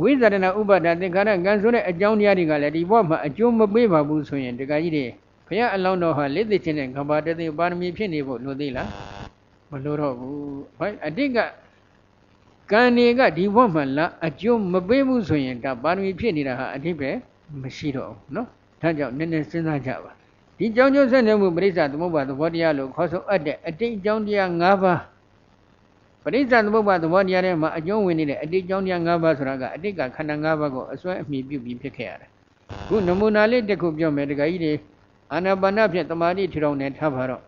ဝိဇာရဏဥပဒါသင်္ခါရကံဆိုတဲ့အကြောင်းတရားတွေကလည်းဒီဘဝမှာအကျိုးမပေးပါဘူးဆိုရင်ဒီကကြီးတွေဘုရားအလောင်းတော်ဟာလက်သိချင်းနဲ့ကမ္ဘာတသိပါရမီဖြစ်နေဖို့လိုသေးလားမလိုတော့ဘူးဟဲ့အတိတ်ကကံတွေကဒီဘဝမှာလာအကျိုးမပေးဘူးဆိုရင်ဒါပါရမီဖြစ်နေတာဟာအတိတ်ပဲမရှိတော့ဘူးနော်ဒါကြောင့်နည်းနည်းစဉ်းစားကြပါ ဒီကြောင့်ကျိုးဆက်နေမှုပရိစ္ဆသမုပ္ပါသဘောတရားလို့ခေါ်ဆိုအပ်တဲ့အတိတ်အကြောင်းတရား၅ပါးပရိစ္ဆသမုပ္ပါသဘောတရားထဲမှာအကျုံးဝင်နေတဲ့အတိတ်ကြောင့်တရား၅ပါးဆိုတာကအတိတ်ကခန္ဓာ၅ပါးကိုအစွဲအမိပြုပြီးဖြစ်ခဲ့ရတယ်။ခုနမူနာလေးတစ်ခုပြောမယ်တခါကြီးတွေအာနာပါနဖြင့်တမာတိထီထောင်နေထားပါတော့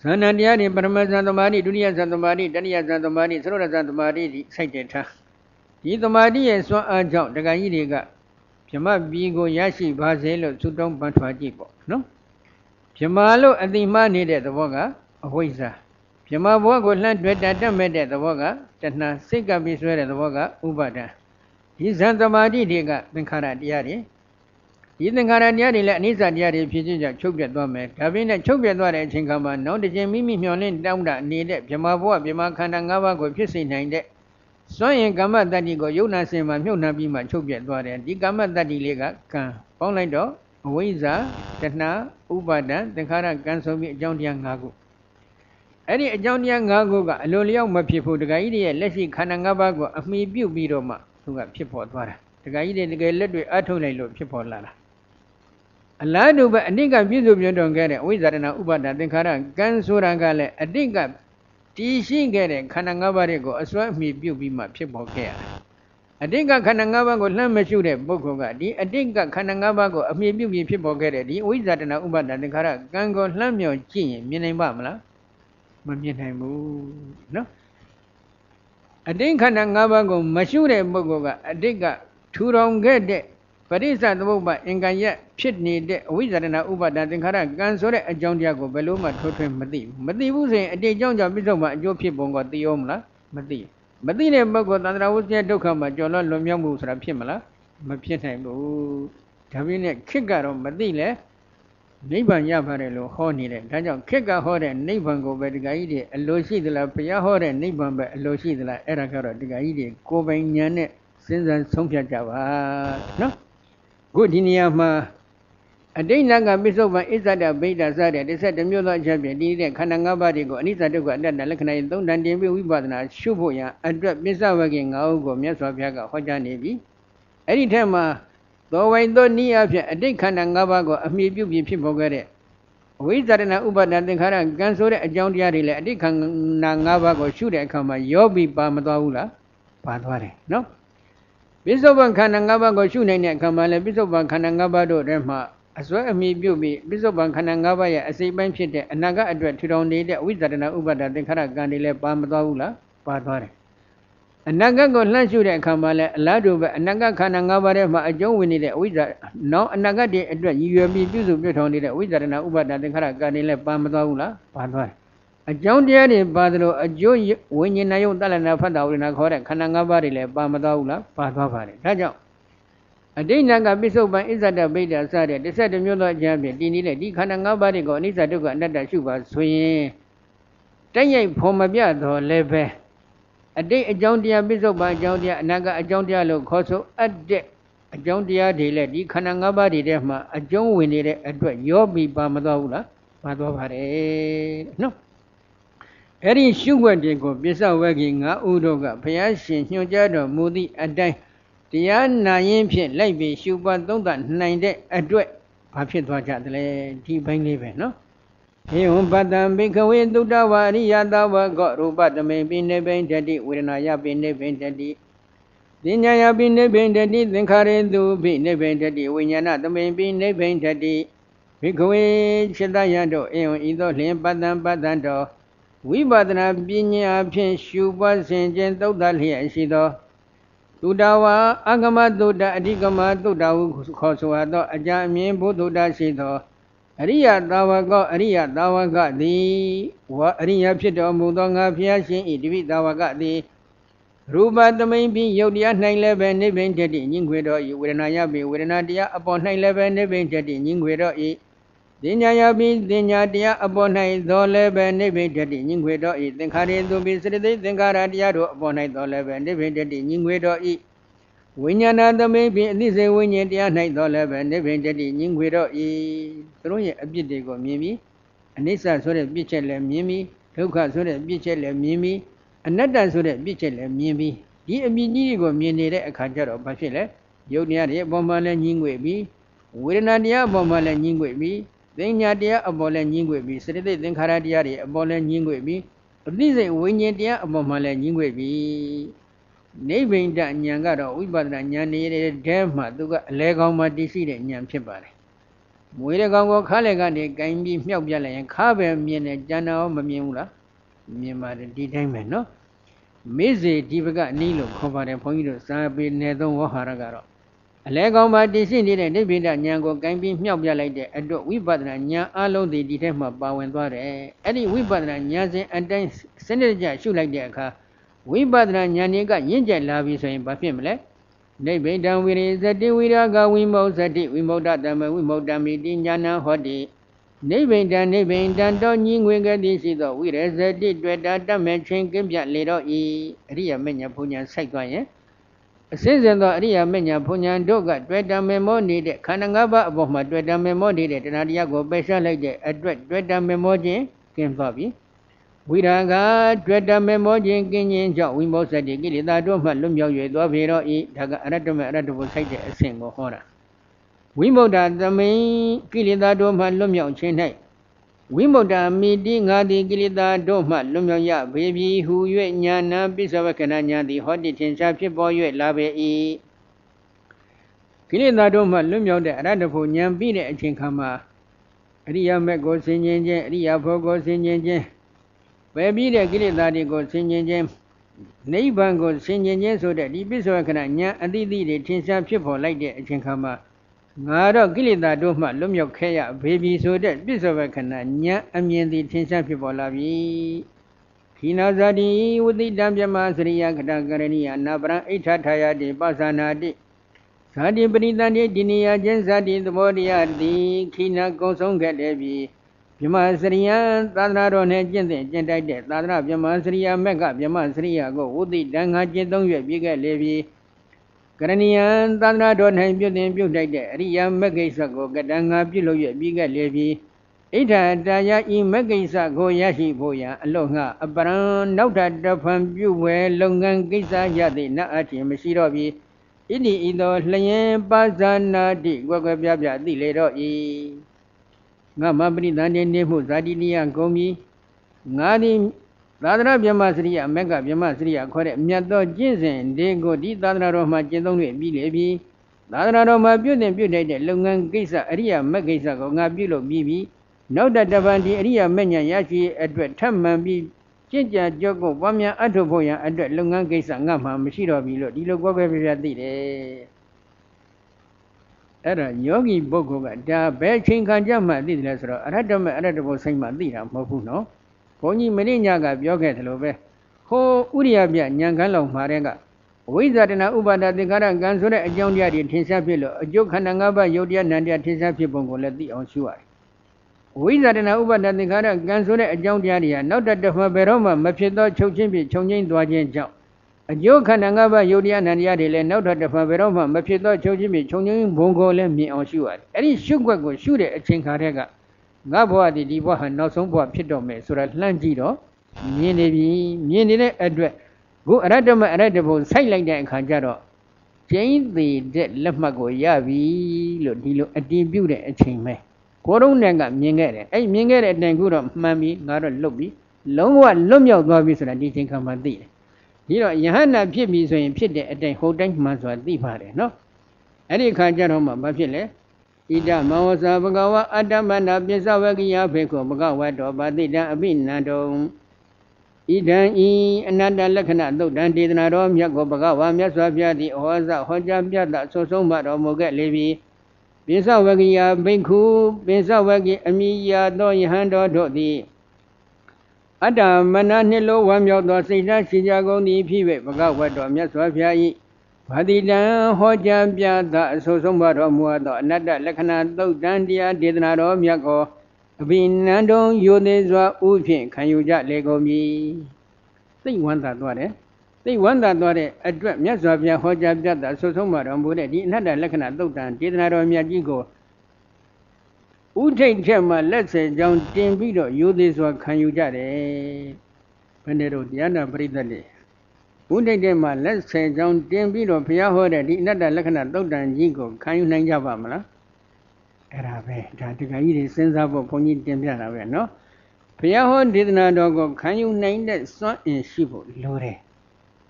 ဇန္နတရားတွေပရမဇန်သမာဓိဒုတိယဇန်သမာဓိတတိယဇန်သမာဓိသရုပ်ဇန်သမာဓိဒီစိုက်တဲ့ထားဒီသမာဓိရဲ့စွမ်းအားကြောင့်တခါကြီးတွေက ဗြမပြည်ကိုရရှိပါစေလို့သုတောင်းပန်ထွားကြည့်ပေါ့နော်ဗြမာလို့အတိမနေတဲ့သဘောကအဝိဇ္ဇာမြမဘဝကိုလှမ်းတွေ့တတ်တတ်မဲ့တဲ့သဘောကတဏှာစိတ်ကပြီးဆွဲတဲ့သဘောကဥပါဒံဒီဇန်သမာဓိတွေကသင်္ခါရတရားတွေဒီသင်္ခါရတရားတွေလည်းအနိစ္စတရားတွေဖြစ်ခြင်းကြောင့်ချုပ်ပြတ်သွားမယ်ဒါပြင်နဲ့ချုပ်ပြတ်သွားတဲ့အချိန်ခါမှာနောက်တစ်ချိန်မိမိမျှော်လင့်တောင်းတနေတဲ့မြမဘဝမြမခန္ဓာ၅ပါးကိုဖြစ်စေနိုင်တဲ့ စွန့်ရင်ကမ္မတတ္တိကိုယုံနာစင်မှာမြုပ်နှံပြီးမှချုပ်ပြတ်သွားတယ်ဒီကမ္မတတ္တိလေးကကံပေါင်းလိုက်တော့အဝိဇ္ဇာတဏှာဥပါဒံသင်္ခါရကံဆုံးပြီးအကြောင်းတရား၅ခုအဲ့ဒီအကြောင်းတရား၅ခုကအလိုလျောက်မဖြစ်ဖို့ဒကာကြီးတွေရဲ့လက်ရှိခန္ဓာ၅ပါးကိုအမိပြုတ်ပြီးတော့မှသူကဖြစ်ပေါ်သွားတာဒကာကြီးတွေတကယ်လက်တွေအထုတ်လိုက်လို့ဖြစ်ပေါ်လာတာအလားတူပဲအနိကပြည့်စုံပြတော်ခဲ့တဲ့အဝိဇ္ဇာရဏဥပါဒသင်္ခါရကံဆိုတာကလည်းအတိတ်က တည်ရှိခဲ့တဲ့ခန္ဓာ၅ပါးတွေကိုအစွမ်းအမိပြုတ်ပြီးမှဖြစ်ပေါ်ခဲ့ရတာအတိတ်ကခန္ဓာ၅ပါးကိုလှမ်းမရှုတဲ့ပုဂ္ဂိုလ်ကဒီအတိတ်ကခန္ဓာ၅ပါးကိုအမြင်ပြုတ်ပြီးဖြစ်ပေါ်ခဲ့တဲ့ဒီအဝိဇ္ဇာတဏဥပါဒသင်္ခါရကံကိုလှမ်းမြော်ကြည့်ရင်မြင်နိုင်ပါမလားမမြင်နိုင်ဘူးနော်အတိတ်ခန္ဓာ၅ပါးကိုမရှုတဲ့ပုဂ္ဂိုလ်ကအတိတ်ကထူထောင်ခဲ့တဲ့ ပရိစ္ဆသမုပ္ပါအင်္ဂါရက်ဖြစ်နေတဲ့အဝိဇ္ဇာဏဥပါဒသင်္ခါရကံဆိုတဲ့အကြောင်းတရားကိုဘယ်လို့မှထိုးထွင်းမသိဘူးမသိဘူးဆိုရင်အတိတ်ကြောင့်ကြောင့်ပြစ္ဆုတ်မှာအကျိုးဖြစ်ပုံကသိရောမလားမသိမသိတဲ့ပုဂ္ဂိုလ်သန္တရာဝုဇ္ဇဒုက္ခမှာကြော်လွန်လွန်မြောက်မှုဆိုတာဖြစ်မလားမဖြစ်နိုင်ဘူးဒါပြင်းနဲ့ခစ်ကတော့မသိလဲနိဗ္ဗာန်ရပါတယ်လို့ဟောနေတယ်ဒါကြောင့်ခက်ကဟောတဲ့နိဗ္ဗာန်ကိုပဲဒကာကြီးတွေအလိုရှိသလားဘုရားဟောတဲ့နိဗ္ဗာန်ပဲအလိုရှိသလားအဲ့ဒါကတော့ဒကာကြီးတွေကိုယ်ပိုင်ဉာဏ်နဲ့စဉ်းစားဆုံးဖြတ်ကြပါနော် ခုဒီနေရာမှာအတိတ်နကပိစ္ဆုပန်ဣဇဒဗိဒ္ဓစတဲ့တစ်ဆက်တစ်မျိုးသောအချက်ဖြင့်ဒီတဲ့ခန္ဓာ၅ပါးတွေကိုအနိစ္စဒုက္ခအတ္တလက္ခဏာသုံးတန်တင်ပြီးဝိပဿနာရှုဖို့ရန်အတွက်ပစ္စဝကေ၅ဥကိုမြတ်စွာဘုရားကဟောကြားနေပြီအဲ့ဒီထက်မှာသောဝိသောနိအဖြစ်အတိတ်ခန္ဓာ၅ပါးကိုအမိပြုပြီးဖြစ်ပေါ်ခဲ့တဲ့အဝိဇ္ဇာရဏဥပါဒသင်္ခါရကံဆိုတဲ့အကြောင်းတရားတွေလည်းအတိတ်ခန္ဓာ၅ပါးကိုရှုတဲ့အခါမှာယောပြီးပါမသွားဘူးလားပါသွားတယ်နော် ပိဿုပန်ခန္ဓာ၅ပါးကိုရှုနိုင်တဲ့အခါမှာလည်းပိဿုပန်ခန္ဓာ၅ပါးတို့ထဲမှာအစွဲအမိပြုတ်ပြီးပိဿုပန်ခန္ဓာ၅ပါးရဲ့အစိပ်ပိုင်းဖြစ်တဲ့အနာဂတ်အတွက်ထူထောင်နေတဲ့အဝိဇ္ဇာရဏဥပါဒသင်္ခါရကံတွေလည်းပါမသွားဘူးလားပါသွားတယ်အနာဂတ်ကိုလှမ်းရှုတဲ့အခါမှာလည်းအလားတူပဲအနာဂတ်ခန္ဓာ၅ပါးထဲမှာအကျုံးဝင်နေတဲ့အဝိဇ္ဇာနောက်အနာဂတ်တွေအတွက်ရည်ရွယ်ပြီးပြုစုပြုထောင်နေတဲ့အဝိဇ္ဇာရဏဥပါဒသင်္ခါရကံတွေလည်းပါမသွားဘူးလားပါသွားတယ် အကြောင်းတရားတွေပါသလိုအကျိုးဝိညာဉ်ယုတ်တလနာဖတ်တာဝိညာခေါ်တဲ့ခန္ဓာ၅ပါးတွေလည်းပါမသွားဘူးလားပါသွားပါတယ်ဒါကြောင့်အတိတ်နကပိစုပန်ဣဇဒဗိဒ္ဓစတဲ့တစ်ဆက်တစ်မျိုးသောအကျမ်းဖြင့်တည်နေတဲ့ဒီခန္ဓာ၅ပါးတွေကိုအနိစ္စဒုက္ခအနတ္တရှုပါဆိုရင်တိုက်ရိုက်ဖော်မပြတော့လည်းပဲအတိတ်အကြောင်းတရားပိစုပန်အကြောင်းတရားအနာကအကြောင်းတရားလို့ခေါ်ဆိုအပ်တဲ့အကြောင်းတရားတွေလည်းဒီခန္ဓာ၅ပါးတွေထဲမှာအကျုံးဝင်နေတဲ့အတွက်ရောပြီးပါမသွားဘူးလားပါသွားပါတယ်နော် အဲ့ဒီရှုွက်တွေကိုပစ္စဝဂ္ဂိငါဥတို့ကဘုရားရှင်ညွှန်ကြားတော်မူသည့်အတိုင်းတရားနာရင်ဖြင့်လိုက်ပြီးရှုပတ်သုံးသနိုင်တဲ့အတွက်ဘာဖြစ်သွားကြသလဲဒီဘိုင်းလေးပဲနော်ေဝံပတံဘိခဝေသုတဝါရိယတဝကောရူပတမေပိနေပိတတိဝေဒနာယပိနေပိတတိပညာယပိနေပိတတိသင်္ခါရေတုပိနေပိတတိဝိညာဏတမေပိနေပိတတိဘိခဝေစိတယံတို့အေဝံဤသို့လျင်ပတံပတံတော် ဝိပဒနာပညာဖြင့်ရှုပွားစဉ်ခြင်းသုတ်တလျက်ရှိသောသုတဝါအဂမသုတအဓိကမသုတဟုခေါ်ဆိုရသောအကြအမြင်ဘုသုတရှိသောအရိယသာဝကောအရိယသာဝကသည်ဝါအရိယဖြစ်တော်မူသောငါဖျားရှင်ဤတပိသာဝကသည်ရူပသမိန်ပြီးယုတ်တရား၌လည်းပဲနိဗ္ဗာန်တည်းညင်ခွေတော်ဤဝေဒနာယပိဝေဒနာတရားအပေါ်၌လည်းပဲနိဗ္ဗာန်တည်းညင်ခွေတော်ဤ တင်ညာယပိတင်ညာတရားအပေါ်၌သောလည်းပဲနိဗ္ဗာန်တည်းညင်ခွေတော်ဤသင်္ခါရေသူပိစရတိသင်္ခါရတရားတို့အပေါ်၌သောလည်းပဲနိဗ္ဗာန်တည်းညင်ခွေတော်ဤဝိညာဏသမိဖြင့်အသိစေဝိညာဉ်တရား၌တော်လည်းပဲနိဗ္ဗာန်တည်းညင်ခွေတော့ဤသူတို့ရဲ့အပြစ်တွေကိုမြင်ပြီးအနိစ္စဆိုတဲ့ပြစ်ချက်လည်းမြင်ပြီးဒုက္ခဆိုတဲ့ပြစ်ချက်လည်းမြင်ပြီးအနတ္တဆိုတဲ့ပြစ်ချက်လည်းမြင်ပြီးဒီအမြင်ကြီးတွေကိုမြင်နေတဲ့အခါကျတော့ဘာဖြစ်လဲယုတ်တရားတွေအပေါ်မှာလည်းညင်ခွေပြီးဝေဒနာတရားအပေါ်မှာလည်းညင်ခွေပြီး သိညာတရားအပေါ်လည်းညင်ခွေပြီးစရတိသင်္ခါရတရားတွေအပေါ်လည်းညင်ခွေပြီးအသိစိတ်ဝိညာဉ်တရားအပေါ်မှာလည်းညင်ခွေပြီးနိဗ္ဗိန္ဒဉာဏ်ကတော့ဝိပဿနာဉာဏ်နေတဲ့တဲမှာသူကအလဲကောင်းမှတည်ရှိတဲ့ဉာဏ်ဖြစ်ပါတယ်။မွေးတဲ့ကောင်ကိုခါးလက်ကနေကင်ပြီးမြောက်ပြလိုက်ရင်ခါပဲမြင်တယ်ကြံတော့မမြင်ဘူးလား။မြင်ပါတယ်ဒီတိုင်းပဲနော်။မေဇေဒီပကအနည်းလို့ခေါ်ပါတယ်ဘုန်းကြီးတို့စာပေနယ်သုံးဝဟရကတော့ အလဲကောင်းမှတည်ရှိနေတဲ့နိဗ္ဗိန္ဒဉာဏ်ကိုကင်ပြီးမြောက်ပြလိုက်တဲ့အတွက်ဝိပဿနာဉာဏ်အလုံးဒီဒီထဲမှာပါဝင်သွားတယ်။အဲ့ဒီဝိပဿနာဉာဏ်စဉ်အတိုင်းစနစ်ကြရှုလိုက်တဲ့အခါဝိပဿနာဉာဏ်တွေကရင့်ကျက်လာပြီဆိုရင်ဘာဖြစ်မလဲနိဗ္ဗိဒံဝိရိသတိဝိရာဂဝိမုௌသတိဝိမုௌတတမဝိမုௌတမိတိညာဏဟောတိနိဗ္ဗိဒံနိဗ္ဗိဒံတောညီငွေကတိရှိသောဝိရဇတိတွေ့တာတတ်မဲ့ချင်းကင်းပြလေတော့ဤအရိယမညာဘုံညာစိုက်သွားရင် အစင်းစင်သောအရိယမညာဘုံညာတို့ကတွေ့တာမေမောနေတဲ့ခန္ဓာ၅ပါးအပေါ်မှာတွေ့တာမေမောနေတဲ့တရားတရားကိုပယ်ရှားလိုက်တဲ့အတွက်တွေ့တာမေမောခြင်းကင်းသွားပြီဝိရာဂတွေ့တမေမောခြင်းကင်းခြင်းကြောင့်ဝိမောစတိကိလေသာတို့မှလွတ်မြောက်၍သွားပေတော့ဤဒါကအရတ္တမအရတ္တဘုဆိုင်တဲ့အဆင့်ကိုဟောတာဝိမု ക്ത သမိန်ကိလေသာတို့မှလွတ်မြောက်ခြင်း၌ ဝိမု ക്ത မိတိငါသည်ကိလေသာတို့မှလွတ်မြောက်ရပေပြီဟု၍ညာနာပိစဝကနာညာသည်ဟောတိထင်ရှားဖြစ်ပေါ်၍လာပေ၏ကိလေသာတို့မှလွတ်မြောက်တဲ့အရတ္တဖို့ဉာဏ်ပြီးတဲ့အချိန်ခါမှာအရိယာမက်ကိုဆင်ခြင်ခြင်းအရိယာဖို့ကိုဆင်ခြင်ခြင်းပယ်ပြီးတဲ့ကိလေသာတွေကိုဆင်ခြင်ခြင်းနိဗ္ဗာန်ကိုဆင်ခြင်ခြင်းဆိုတဲ့ဒီပိဿဝကနာဉာဏ်အတိအသည့်တွေထင်ရှားဖြစ်ပေါ်လိုက်တဲ့အချိန်ခါမှာ ငါတော့ကိလေသာတို့မှလွတ်မြောက်ခဲ့ရဘေဘီဆိုတဲ့ပိဿဝကနာဉာဏ်အမြင်သည်ထင်ရှားဖြစ်ပေါ်လာပြီခိနာဇာတိဝတိတံပြမစရိယကတကရဏိယနာပရံအိဋ္ဌထာယတိပသနာတိဇာတိပရိသန္တိဒီနိယခြင်းဇာတိသဘောတရားတိခိနာကုံဆုံးခဲ့တယ်ပြီမြမစရိယသာသနာတော်နဲ့ကျင့်တဲ့ကျင့်တိုက်တဲ့သာသနာမြမစရိယမက်ကမြမစရိယကိုဝုတိတန်ခါကျင့်သုံးရွက်ပြခဲ့လေပြီ ကရဏီယံသာသနာတော်၌ပြုတင်ပြုတိုက်တဲ့အရိယမက်ကိစ္စကိုကတန်ငါပြုလုပ်ရွက်ပြီးခဲ့လေပြီဣဋ္ဌတာယဤမက်ကိစ္စကိုရရှိဖို့ရန်အလို့ငှအပရံနောက်ထပ်တဖန်ပြုဝဲလုပ်ငန်းကိစ္စရသည့်နတ်အထင်မရှိတော့ပြီဣတိဤသောလျင်ပါဇာနာတိကွယ်ကွယ်ပြပြသိလေတော့ဤငါမပရိသန္တိနေမှုဇာတိနိယဂုံမီငါသည် သာသနာမြမစရိယမက်ကမြမစရိယခေါ်တဲ့မြတ်သောကျင့်စဉ်ဒီကိုဒီသာသနာတော်မှာကျင့်သုံးရပြီးလေပြီသာသနာတော်မှာပြုတင်ပြုတဲ့လုပ်ငန်းကိစ္စအရိယာမက်ကိစ္စကိုငါပြုလုပ်ပြီးပြီနောက်တပံဒီအရိယာမက်ညာရရှိအတွက်ထပ်မံပြီးကြင်ကြကြောကိုပွားများအထုဖို့ရန်အတွက်လုပ်ငန်းကိစ္စငါမှမရှိတော့ပြီလို့ဒီလိုကွက်ကွက်ပြပြသိတယ်အဲ့ဒါယောဂီပုဂ္ဂိုလ်ကဒါဘယ်ချိန်ခံကြမှသိတယ်လဲဆိုတော့အရတ္တမအရတ္တဘုစိတ်မှသိတာမဟုတ်ဘူးနော် ဘုန်းကြီးမင်းညကပြောခဲ့တယ်လို့ပဲဟိုဥရိယပြညံခန်းလောက်မှာတဲ့ကဝိဇာတနာဥပါဒသင်္ခါရကံဆိုတဲ့အကြောင်းတရားတွေထင်ရှားဖြစ်လို့အကျုပ်ခန္ဓာ၅ပါးယုတ်တရားနံတရားထင်ရှားဖြစ်ပုံကိုလည်းသိအောင်ရှုရတယ်ဝိဇာတနာဥပါဒသင်္ခါရကံဆိုတဲ့အကြောင်းတရားတွေကနောက်တတမှဘယ်တော့မှမဖြစ်သောချုပ်ချင်းဖြစ်ခြုံငိမ့်သွားခြင်းကြောင့်အကျိုးခန္ဓာ၅ပါးယုတ်တရားနံတရားတွေလည်းနောက်တတမှဘယ်တော့မှမဖြစ်သောချုပ်ချင်းဖြစ်ခြုံငိမ့်ဘုံကိုလည်းမြင်အောင်ရှုရတယ်အဲ့ဒီရှုွက်ကိုရှုတဲ့အချိန်ခါတည်းက ငါဘဝဒီဒီဘဝဟာနောက်ဆုံးဘဝဖြစ်တော့မယ်ဆိုတာလှမ်းကြည့်တော့မြင်နေပြီမြင်နေတဲ့အတွက်ခုအရတ္တမအရတ္တဘုံစိုက်လိုက်တဲ့အခါကျတော့ကျင်းသေးတဲ့လက်မှတ်ကိုရပြီလို့ဒီလိုအတည်ပြုတဲ့အချိန်ပဲကိုရုံးနဲ့ကမြင်ခဲ့တယ်အဲ့မြင်ခဲ့တဲ့အတိုင်ခုတော့မှန်ပြီငါတော့လွတ်ပြီလုံးဝလွတ်မြောက်သွားပြီဆိုတာဒီချိန်ခါမှသိတယ်ဒီတော့ယဟန္တာဖြစ်ပြီဆိုရင်ဖြစ်တဲ့အတိုင်ဟိုတိုင်းမှန်ဆိုတာသိပါတယ်နော်အဲ့ဒီခါကျတော့မှဘာဖြစ်လဲ ဣဒမောဇာဘဂဝါအတ္တမနာပိစဝကိယဖေခောဘဂဝတောဗတိတံအပိနန္တုံဣဒံဤအနတ္တလက္ခဏသုတ်တံဒေသနာတော်မြတ်ကိုဘဂဝါမြတ်စွာဘုရားသည်ဩဝါစဟောကြားပြသဆွဆုံးမတော်မူခဲ့လေပြီပိစဝကိယဘိက္ခုပိစဝကိအမိယာသောယဟန်တော်တို့သည်အတ္တမနနှင့်လိုဝမ်းမြောက်သောစိတ်ဓာတ်ရှိကြကုန်သည်ဖြစ်၍ဘဂဝတ်တော်မြတ်စွာဘုရား၏ ဘာတိတံဟောကြားပြသအဆိုဆုံးမတော်မူသောအနတ္တလက္ခဏသုတ်တံတရားဒေသနာတော်မြတ်ကိုအဘိနန္တုံယိုသေးစွာဥဖြင့်ခံယူကြလေကုန်ပြီသိဝမ်းသာသွားတယ်သိဝမ်းသာသွားတဲ့အတွက်မြတ်စွာဘုရားဟောကြားပြတာဆွဆုံးမတော်မူတဲ့ဒီအနတ္တလက္ခဏာသုတ်တံဒေသနာတော်မြတ်ကြီးကိုဥထိတ်ချက်မှလက်ဆယ်ကြောင်းတင်ပြီးတော့ယိုသေးစွာခံယူကြတယ်ဘယ်နဲ့တော့တရားနာပရိသတ်တွေ ဥဒိတ်တဲ့မှာလက်ဆယ်ကြောင်းတင်ပြီးတော့ဘုရားဟောတဲ့ဒီအနတ္တလက္ခဏာသုတ်တန်ကြီးကိုခံယူနိုင်ကြပါမလားအဲ့ဒါပဲဒါတခါကြီးတွေစဉ်းစားဖို့ဘုန်းကြီးတင်ပြတာပဲနော်ဘုရားဟောဒေသနာတော်ကိုခံယူနိုင်တဲ့စွမ်းအင်ရှိဖို့လိုတယ်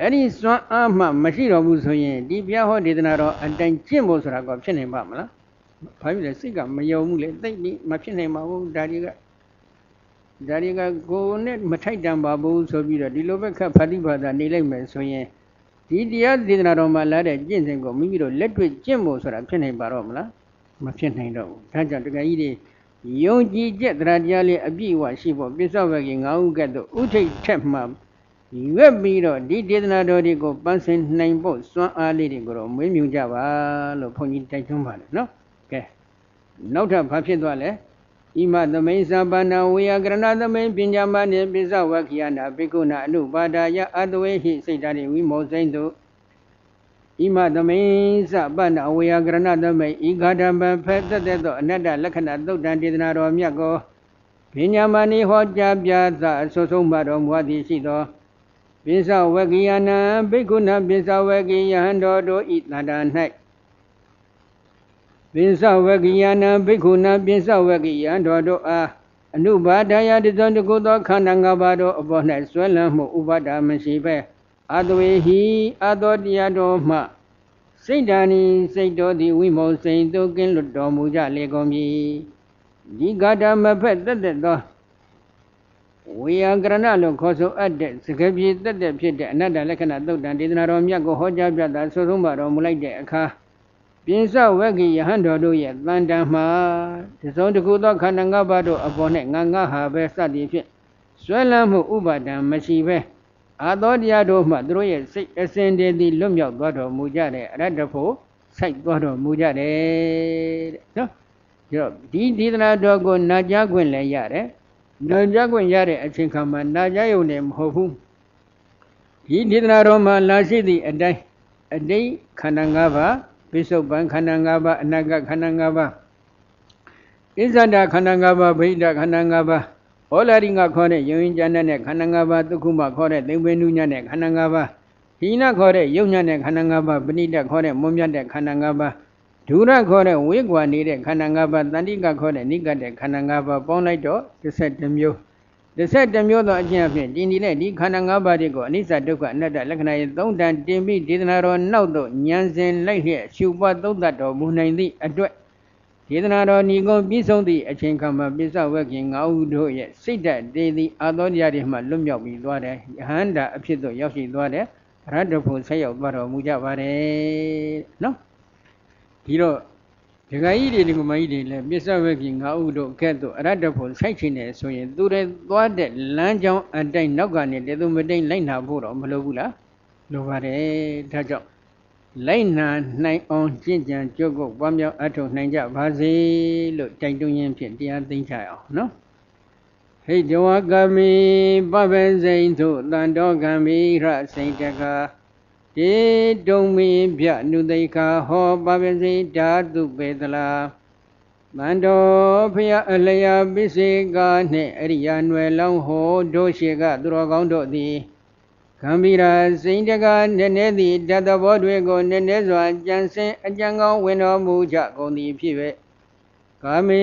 အဲ့ဒီစွမ်းအားမှမရှိတော့ဘူးဆိုရင်ဒီဘုရားဟောဒေသနာတော်အတိုင်းကျင့်ဖို့ဆိုတာကဖြစ်နိုင်ပါမလားဘာဖြစ်လဲစိတ်ကမယုံဘူးလေသိနေမဖြစ်နိုင်ပါဘူးဒါကြီးက ဒါတွေကကိုယ်နဲ့မထိုက်တန်ပါဘူးဆိုပြီးတော့ဒီလိုပဲခက်ဖတိဘာသာနေလိုက်မယ်ဆိုရင်ဒီတရားဒေသနာတော်မှာလာတဲ့ကျင့်စဉ်ကိုမိမိတို့လက်တွေ့ကျင့်ဖို့ဆိုတာဖြစ်နိုင်ပါတော့မလားမဖြစ်နိုင်တော့ဘူးဒါကြောင့်တကယ်ကြီးတွေယုံကြည်ချက်တရားတရားလေးအပြည့်အဝရှိဖို့ပြစ္ဆောဝကေငါးဥကဲ့သို့ဥထိတ်ထက်မှရွက်ပြီးတော့ဒီဒေသနာတော်တွေကိုပန်းစင်နိုင်ဖို့စွမ်းအားလေးတွေကိုတော့မွေးမြူကြပါလို့ဘုန်းကြီးတိုက်တွန်းပါတယ်နော်ကဲနောက်ထပ်ဘာဖြစ်သွားလဲ ဣမသမိန်သဗ္ဗနာဝေယကရဏသမိန်ပညာမနှင့်ပိစဝခိယနာဘိက္ခုနာအနုပါဒာယအတဝေဟိစိတ်ဓာတ်ဝိမောစိမ့်တို့ဣမသမိန်သပဏအဝေယကရဏသမိန်ဤဂါတံပံဖက်သက်သက်သောအနတ္တလက္ခဏာသုတ်တံဒေသနာတော်မြတ်ကိုပညာမဏိဟောကြားပြသအဆွဆုံးမတော်မူသည်ရှိသောပိစဝကိယနာဘိက္ခုနာပိစဝကိယဟံတော်တို့ဤတန္တာ၌ ပိစဝကိယနာဘိက္ခုနာပိစဝကိယံတော်တို့အားအနုဘာဒယတဇံတကုသောခန္ဓာ၅ပါးတို့အပေါ်၌ဆွဲလန်းမှုဥပါဒမရှိပဲအတဝေဟိအသောတရားတော်မှစိတ်ဓာနိစိတ်တော်သည်ဝိမောစိန်တုကင်းလွတ်တော်မူကြလေကုန်ပြီဒီဂါထာမဖက်တက်တက်သောဝေယကရဏလို့ခေါ်ဆိုအပ်တဲ့စကပြေတက်တက်ဖြစ်တဲ့အနတ္တလက္ခဏာသုတ်တံဒေသနာတော်မြတ်ကိုဟောကြားပြတာဆိုဆုံးပါတော်မူလိုက်တဲ့အခါ ပြင်းစဝက်ကြီးယဟန်တော်တို့ရဲ့တန်တံမှာတစုံတစ်ခုသောခန္ဓာ၅ပါးတို့အပေါ်၌ငါငါဟာပဲစသည်ဖြင့်ဆွဲလန်းမှုဥပါဒံမရှိပဲအာသောတရားတို့မှသူတို့ရဲ့စိတ်အစဉ်တည်းသည်လွတ်မြောက်သွားတော်မူကြတဲ့အရတ္တဖို့စိုက်သွားတော်မူကြတယ်တဲ့နော်ဒီတော့ဒီဒေသနာတော်ကိုနာကြားခွင့်လည်းရတယ်နာကြားခွင့်ရတဲ့အချိန်ခါမှာနာကြားရုံနဲ့မဟုတ်ဘူးဒီဒေသနာတော်မှာလာရှိသည့်အတိုင်းအတိတ်ခန္ဓာ၅ပါး ပိစုပန်ခန္ဓာ၅ပါးအနဂတ်ခန္ဓာ၅ပါးဣဇဒခန္ဓာ၅ပါးဗိဒခန္ဓာ၅ပါးဩလာရိငါခေါ်တဲ့ယုံရင်ကျမ်းတဲ့ခန္ဓာ၅ပါးသုခုမခေါ်တဲ့သိမ့်ပင်နုညနဲ့ခန္ဓာ၅ပါးဟိနခေါ်တဲ့ယုံညံ့တဲ့ခန္ဓာ၅ပါးပဏိတခေါ်တဲ့မွန်မြတ်တဲ့ခန္ဓာ၅ပါးဒုရခေါ်တဲ့ဝိကွာနေတဲ့ခန္ဓာ၅ပါးတန်တိကခေါ်တဲ့နိကတဲ့ခန္ဓာ၅ပါးပေါင်းလိုက်တော့17မျိုး 17မျိုးသောအကျင့်အဖြစ်ဒီဒီနဲ့ဒီခန္ဓာ၅ပါးတွေကိုအနိစ္စဒုက္ခအနတ္တလက္ခဏာရဲ့သုံးတန်တင်ပြီးဒေသနာတော်နောက်သို့ဉာဏ်စဉ်လိုက်လျက်ရှုပွားသုံးသတ်တော်မူနိုင်သည့်အတွက်ဒေသနာတော်ညီကုံပြီးဆုံးသည့်အချိန်ခါမှာပိဿဝက်ခင်ငါးဦးတို့ရဲ့စိတ်ဓာတ်တေသည်အာသောတရားတွေမှလွတ်မြောက်ပြီးသွားတယ်ယဟန္တာအဖြစ်သို့ရောက်ရှိသွားတယ်ရတ္တဖို့ဆက်ရောက်သွားတော်မူကြပါတယ်နော်ဒီတော့ ဒကာကြီးတွေဒီကမကြီးတွေလည်းပိဿဝက်ခင်ငါးဦးတို့ကဲ့သို့ရတ္တဖို့ဆိုင်ချင်တယ်ဆိုရင်သူတွေသွားတဲ့လမ်းကြောင်းအတိုင်းနောက်ကနေတသူမတိန်လိုက်နာဖို့တော့မလိုဘူးလားလိုပါတယ်ဒါကြောင့်လိုက်နာနိုင်အောင်ကျင့်ကြံကြုတ်ကုတ်ပွားများအထောက်နိုင်ကြပါစေလို့တိုက်တွန်းရင်းဖြင့်တရားသိချအောင်နော်ဟိတဝကမိပပစိန်သို့တန်တော်ကံမိရစိန်တကာ တေတုံမီပြနုသိခာဟောပပစိဓာတုပေတလာမန္တောဖယအလျာပိစေကာနှင့်အရိယာနွယ်လောင်းဟောတို့ရှိကသူတော်ကောင်းတို့သည်ဂံဗီရာစိန်တကနည်းနည်းသည့်တတ်သောတွေကိုနည်းနည်းစွာကြံစင်အကြံကောင်းဝင်တော်မူကြကုန်သည်ဖြစ်၍ကာမေ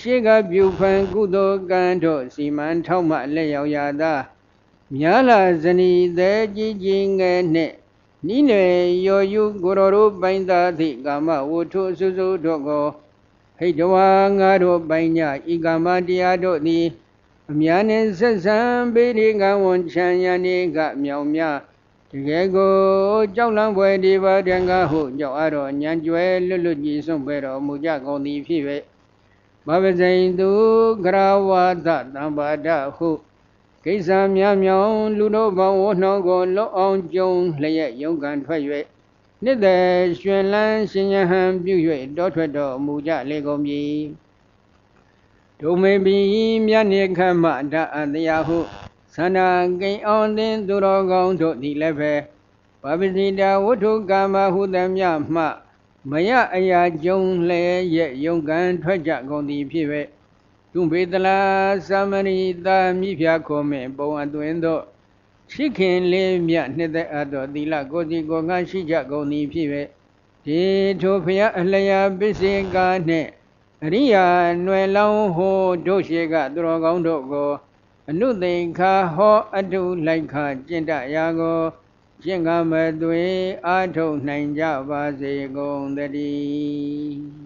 ရှိကပြုဖန်ကုသိုလ်ကံတို့စီမံထောက်မှလက်ရောက်ရသာမြာလာဇနီသေးကြီးကြီးငယ်နှင့် နိနေရောယူကိုရောတို့ပိုင်သာသည့်ကာမဝုထုစုစုတို့ကိုဟိတဝါငါတို့ပိုင်ညဤကာမတရားတို့သည်အများနှင့်ဆက်ဆံပေဒီကံဝန်ချမ်းရနေကမြောင်များတကယ်ကိုကြောက်လန့်ဖွယ်ဒီပါတံကဟုကြောက်အပ်တော်ညံကျွဲလွတ်လွတ်ကြည်စွန့်ပဲတော်မူကြကုန်သည်ဖြစ်၍မပဇိန်သူကရဝါဒတံပါဒဟု ကိစ္စများမြောင်လူတို့ဘောင်ဝနှောကိုလွတ်အောင်ကြုံလျက်ယုံကန်ထွက်၍နှစ်သက်ရှင်လန်းရှင်ယဟန်ပြု၍တောထွက်တော်မူကြလေကုန်ပြီဒုမေပိမြတ်နေခမတအတရားဟုသန္တာကိန်အောင်သင်သူတော်ကောင်းတို့သည်လည်းပဲဘာပတိတာဝတ္ထုကာမဟုသမျှမှမရအရာကြုံလဲရဲ့ယုံကန်ထွက်ကြကုန်သည်ဖြစ်၍ သူဘေတလာသမရိတာမိဖျားခေါ်မဲ့ပုံအသွင်းသောရှိခင်လေးမြတ်နှစ်သက်အပ်သောသီလကိုယ်စီကိုယ်ငါရှိကြကုန်သည်ဖြစ်၍ဒီထိုဖျားအလျာပစ္စေကာနှင့်အရိယာနွယ်လောင်းဟိုတို့ရှိကသူတော်ကောင်းတို့ကိုအနုသိင်္ခာဟောအတုလိုက်ခကျင့်တရာကိုကျင့်ကမသွေအာထုတ်နိုင်ကြပါစေကုန်သတည်း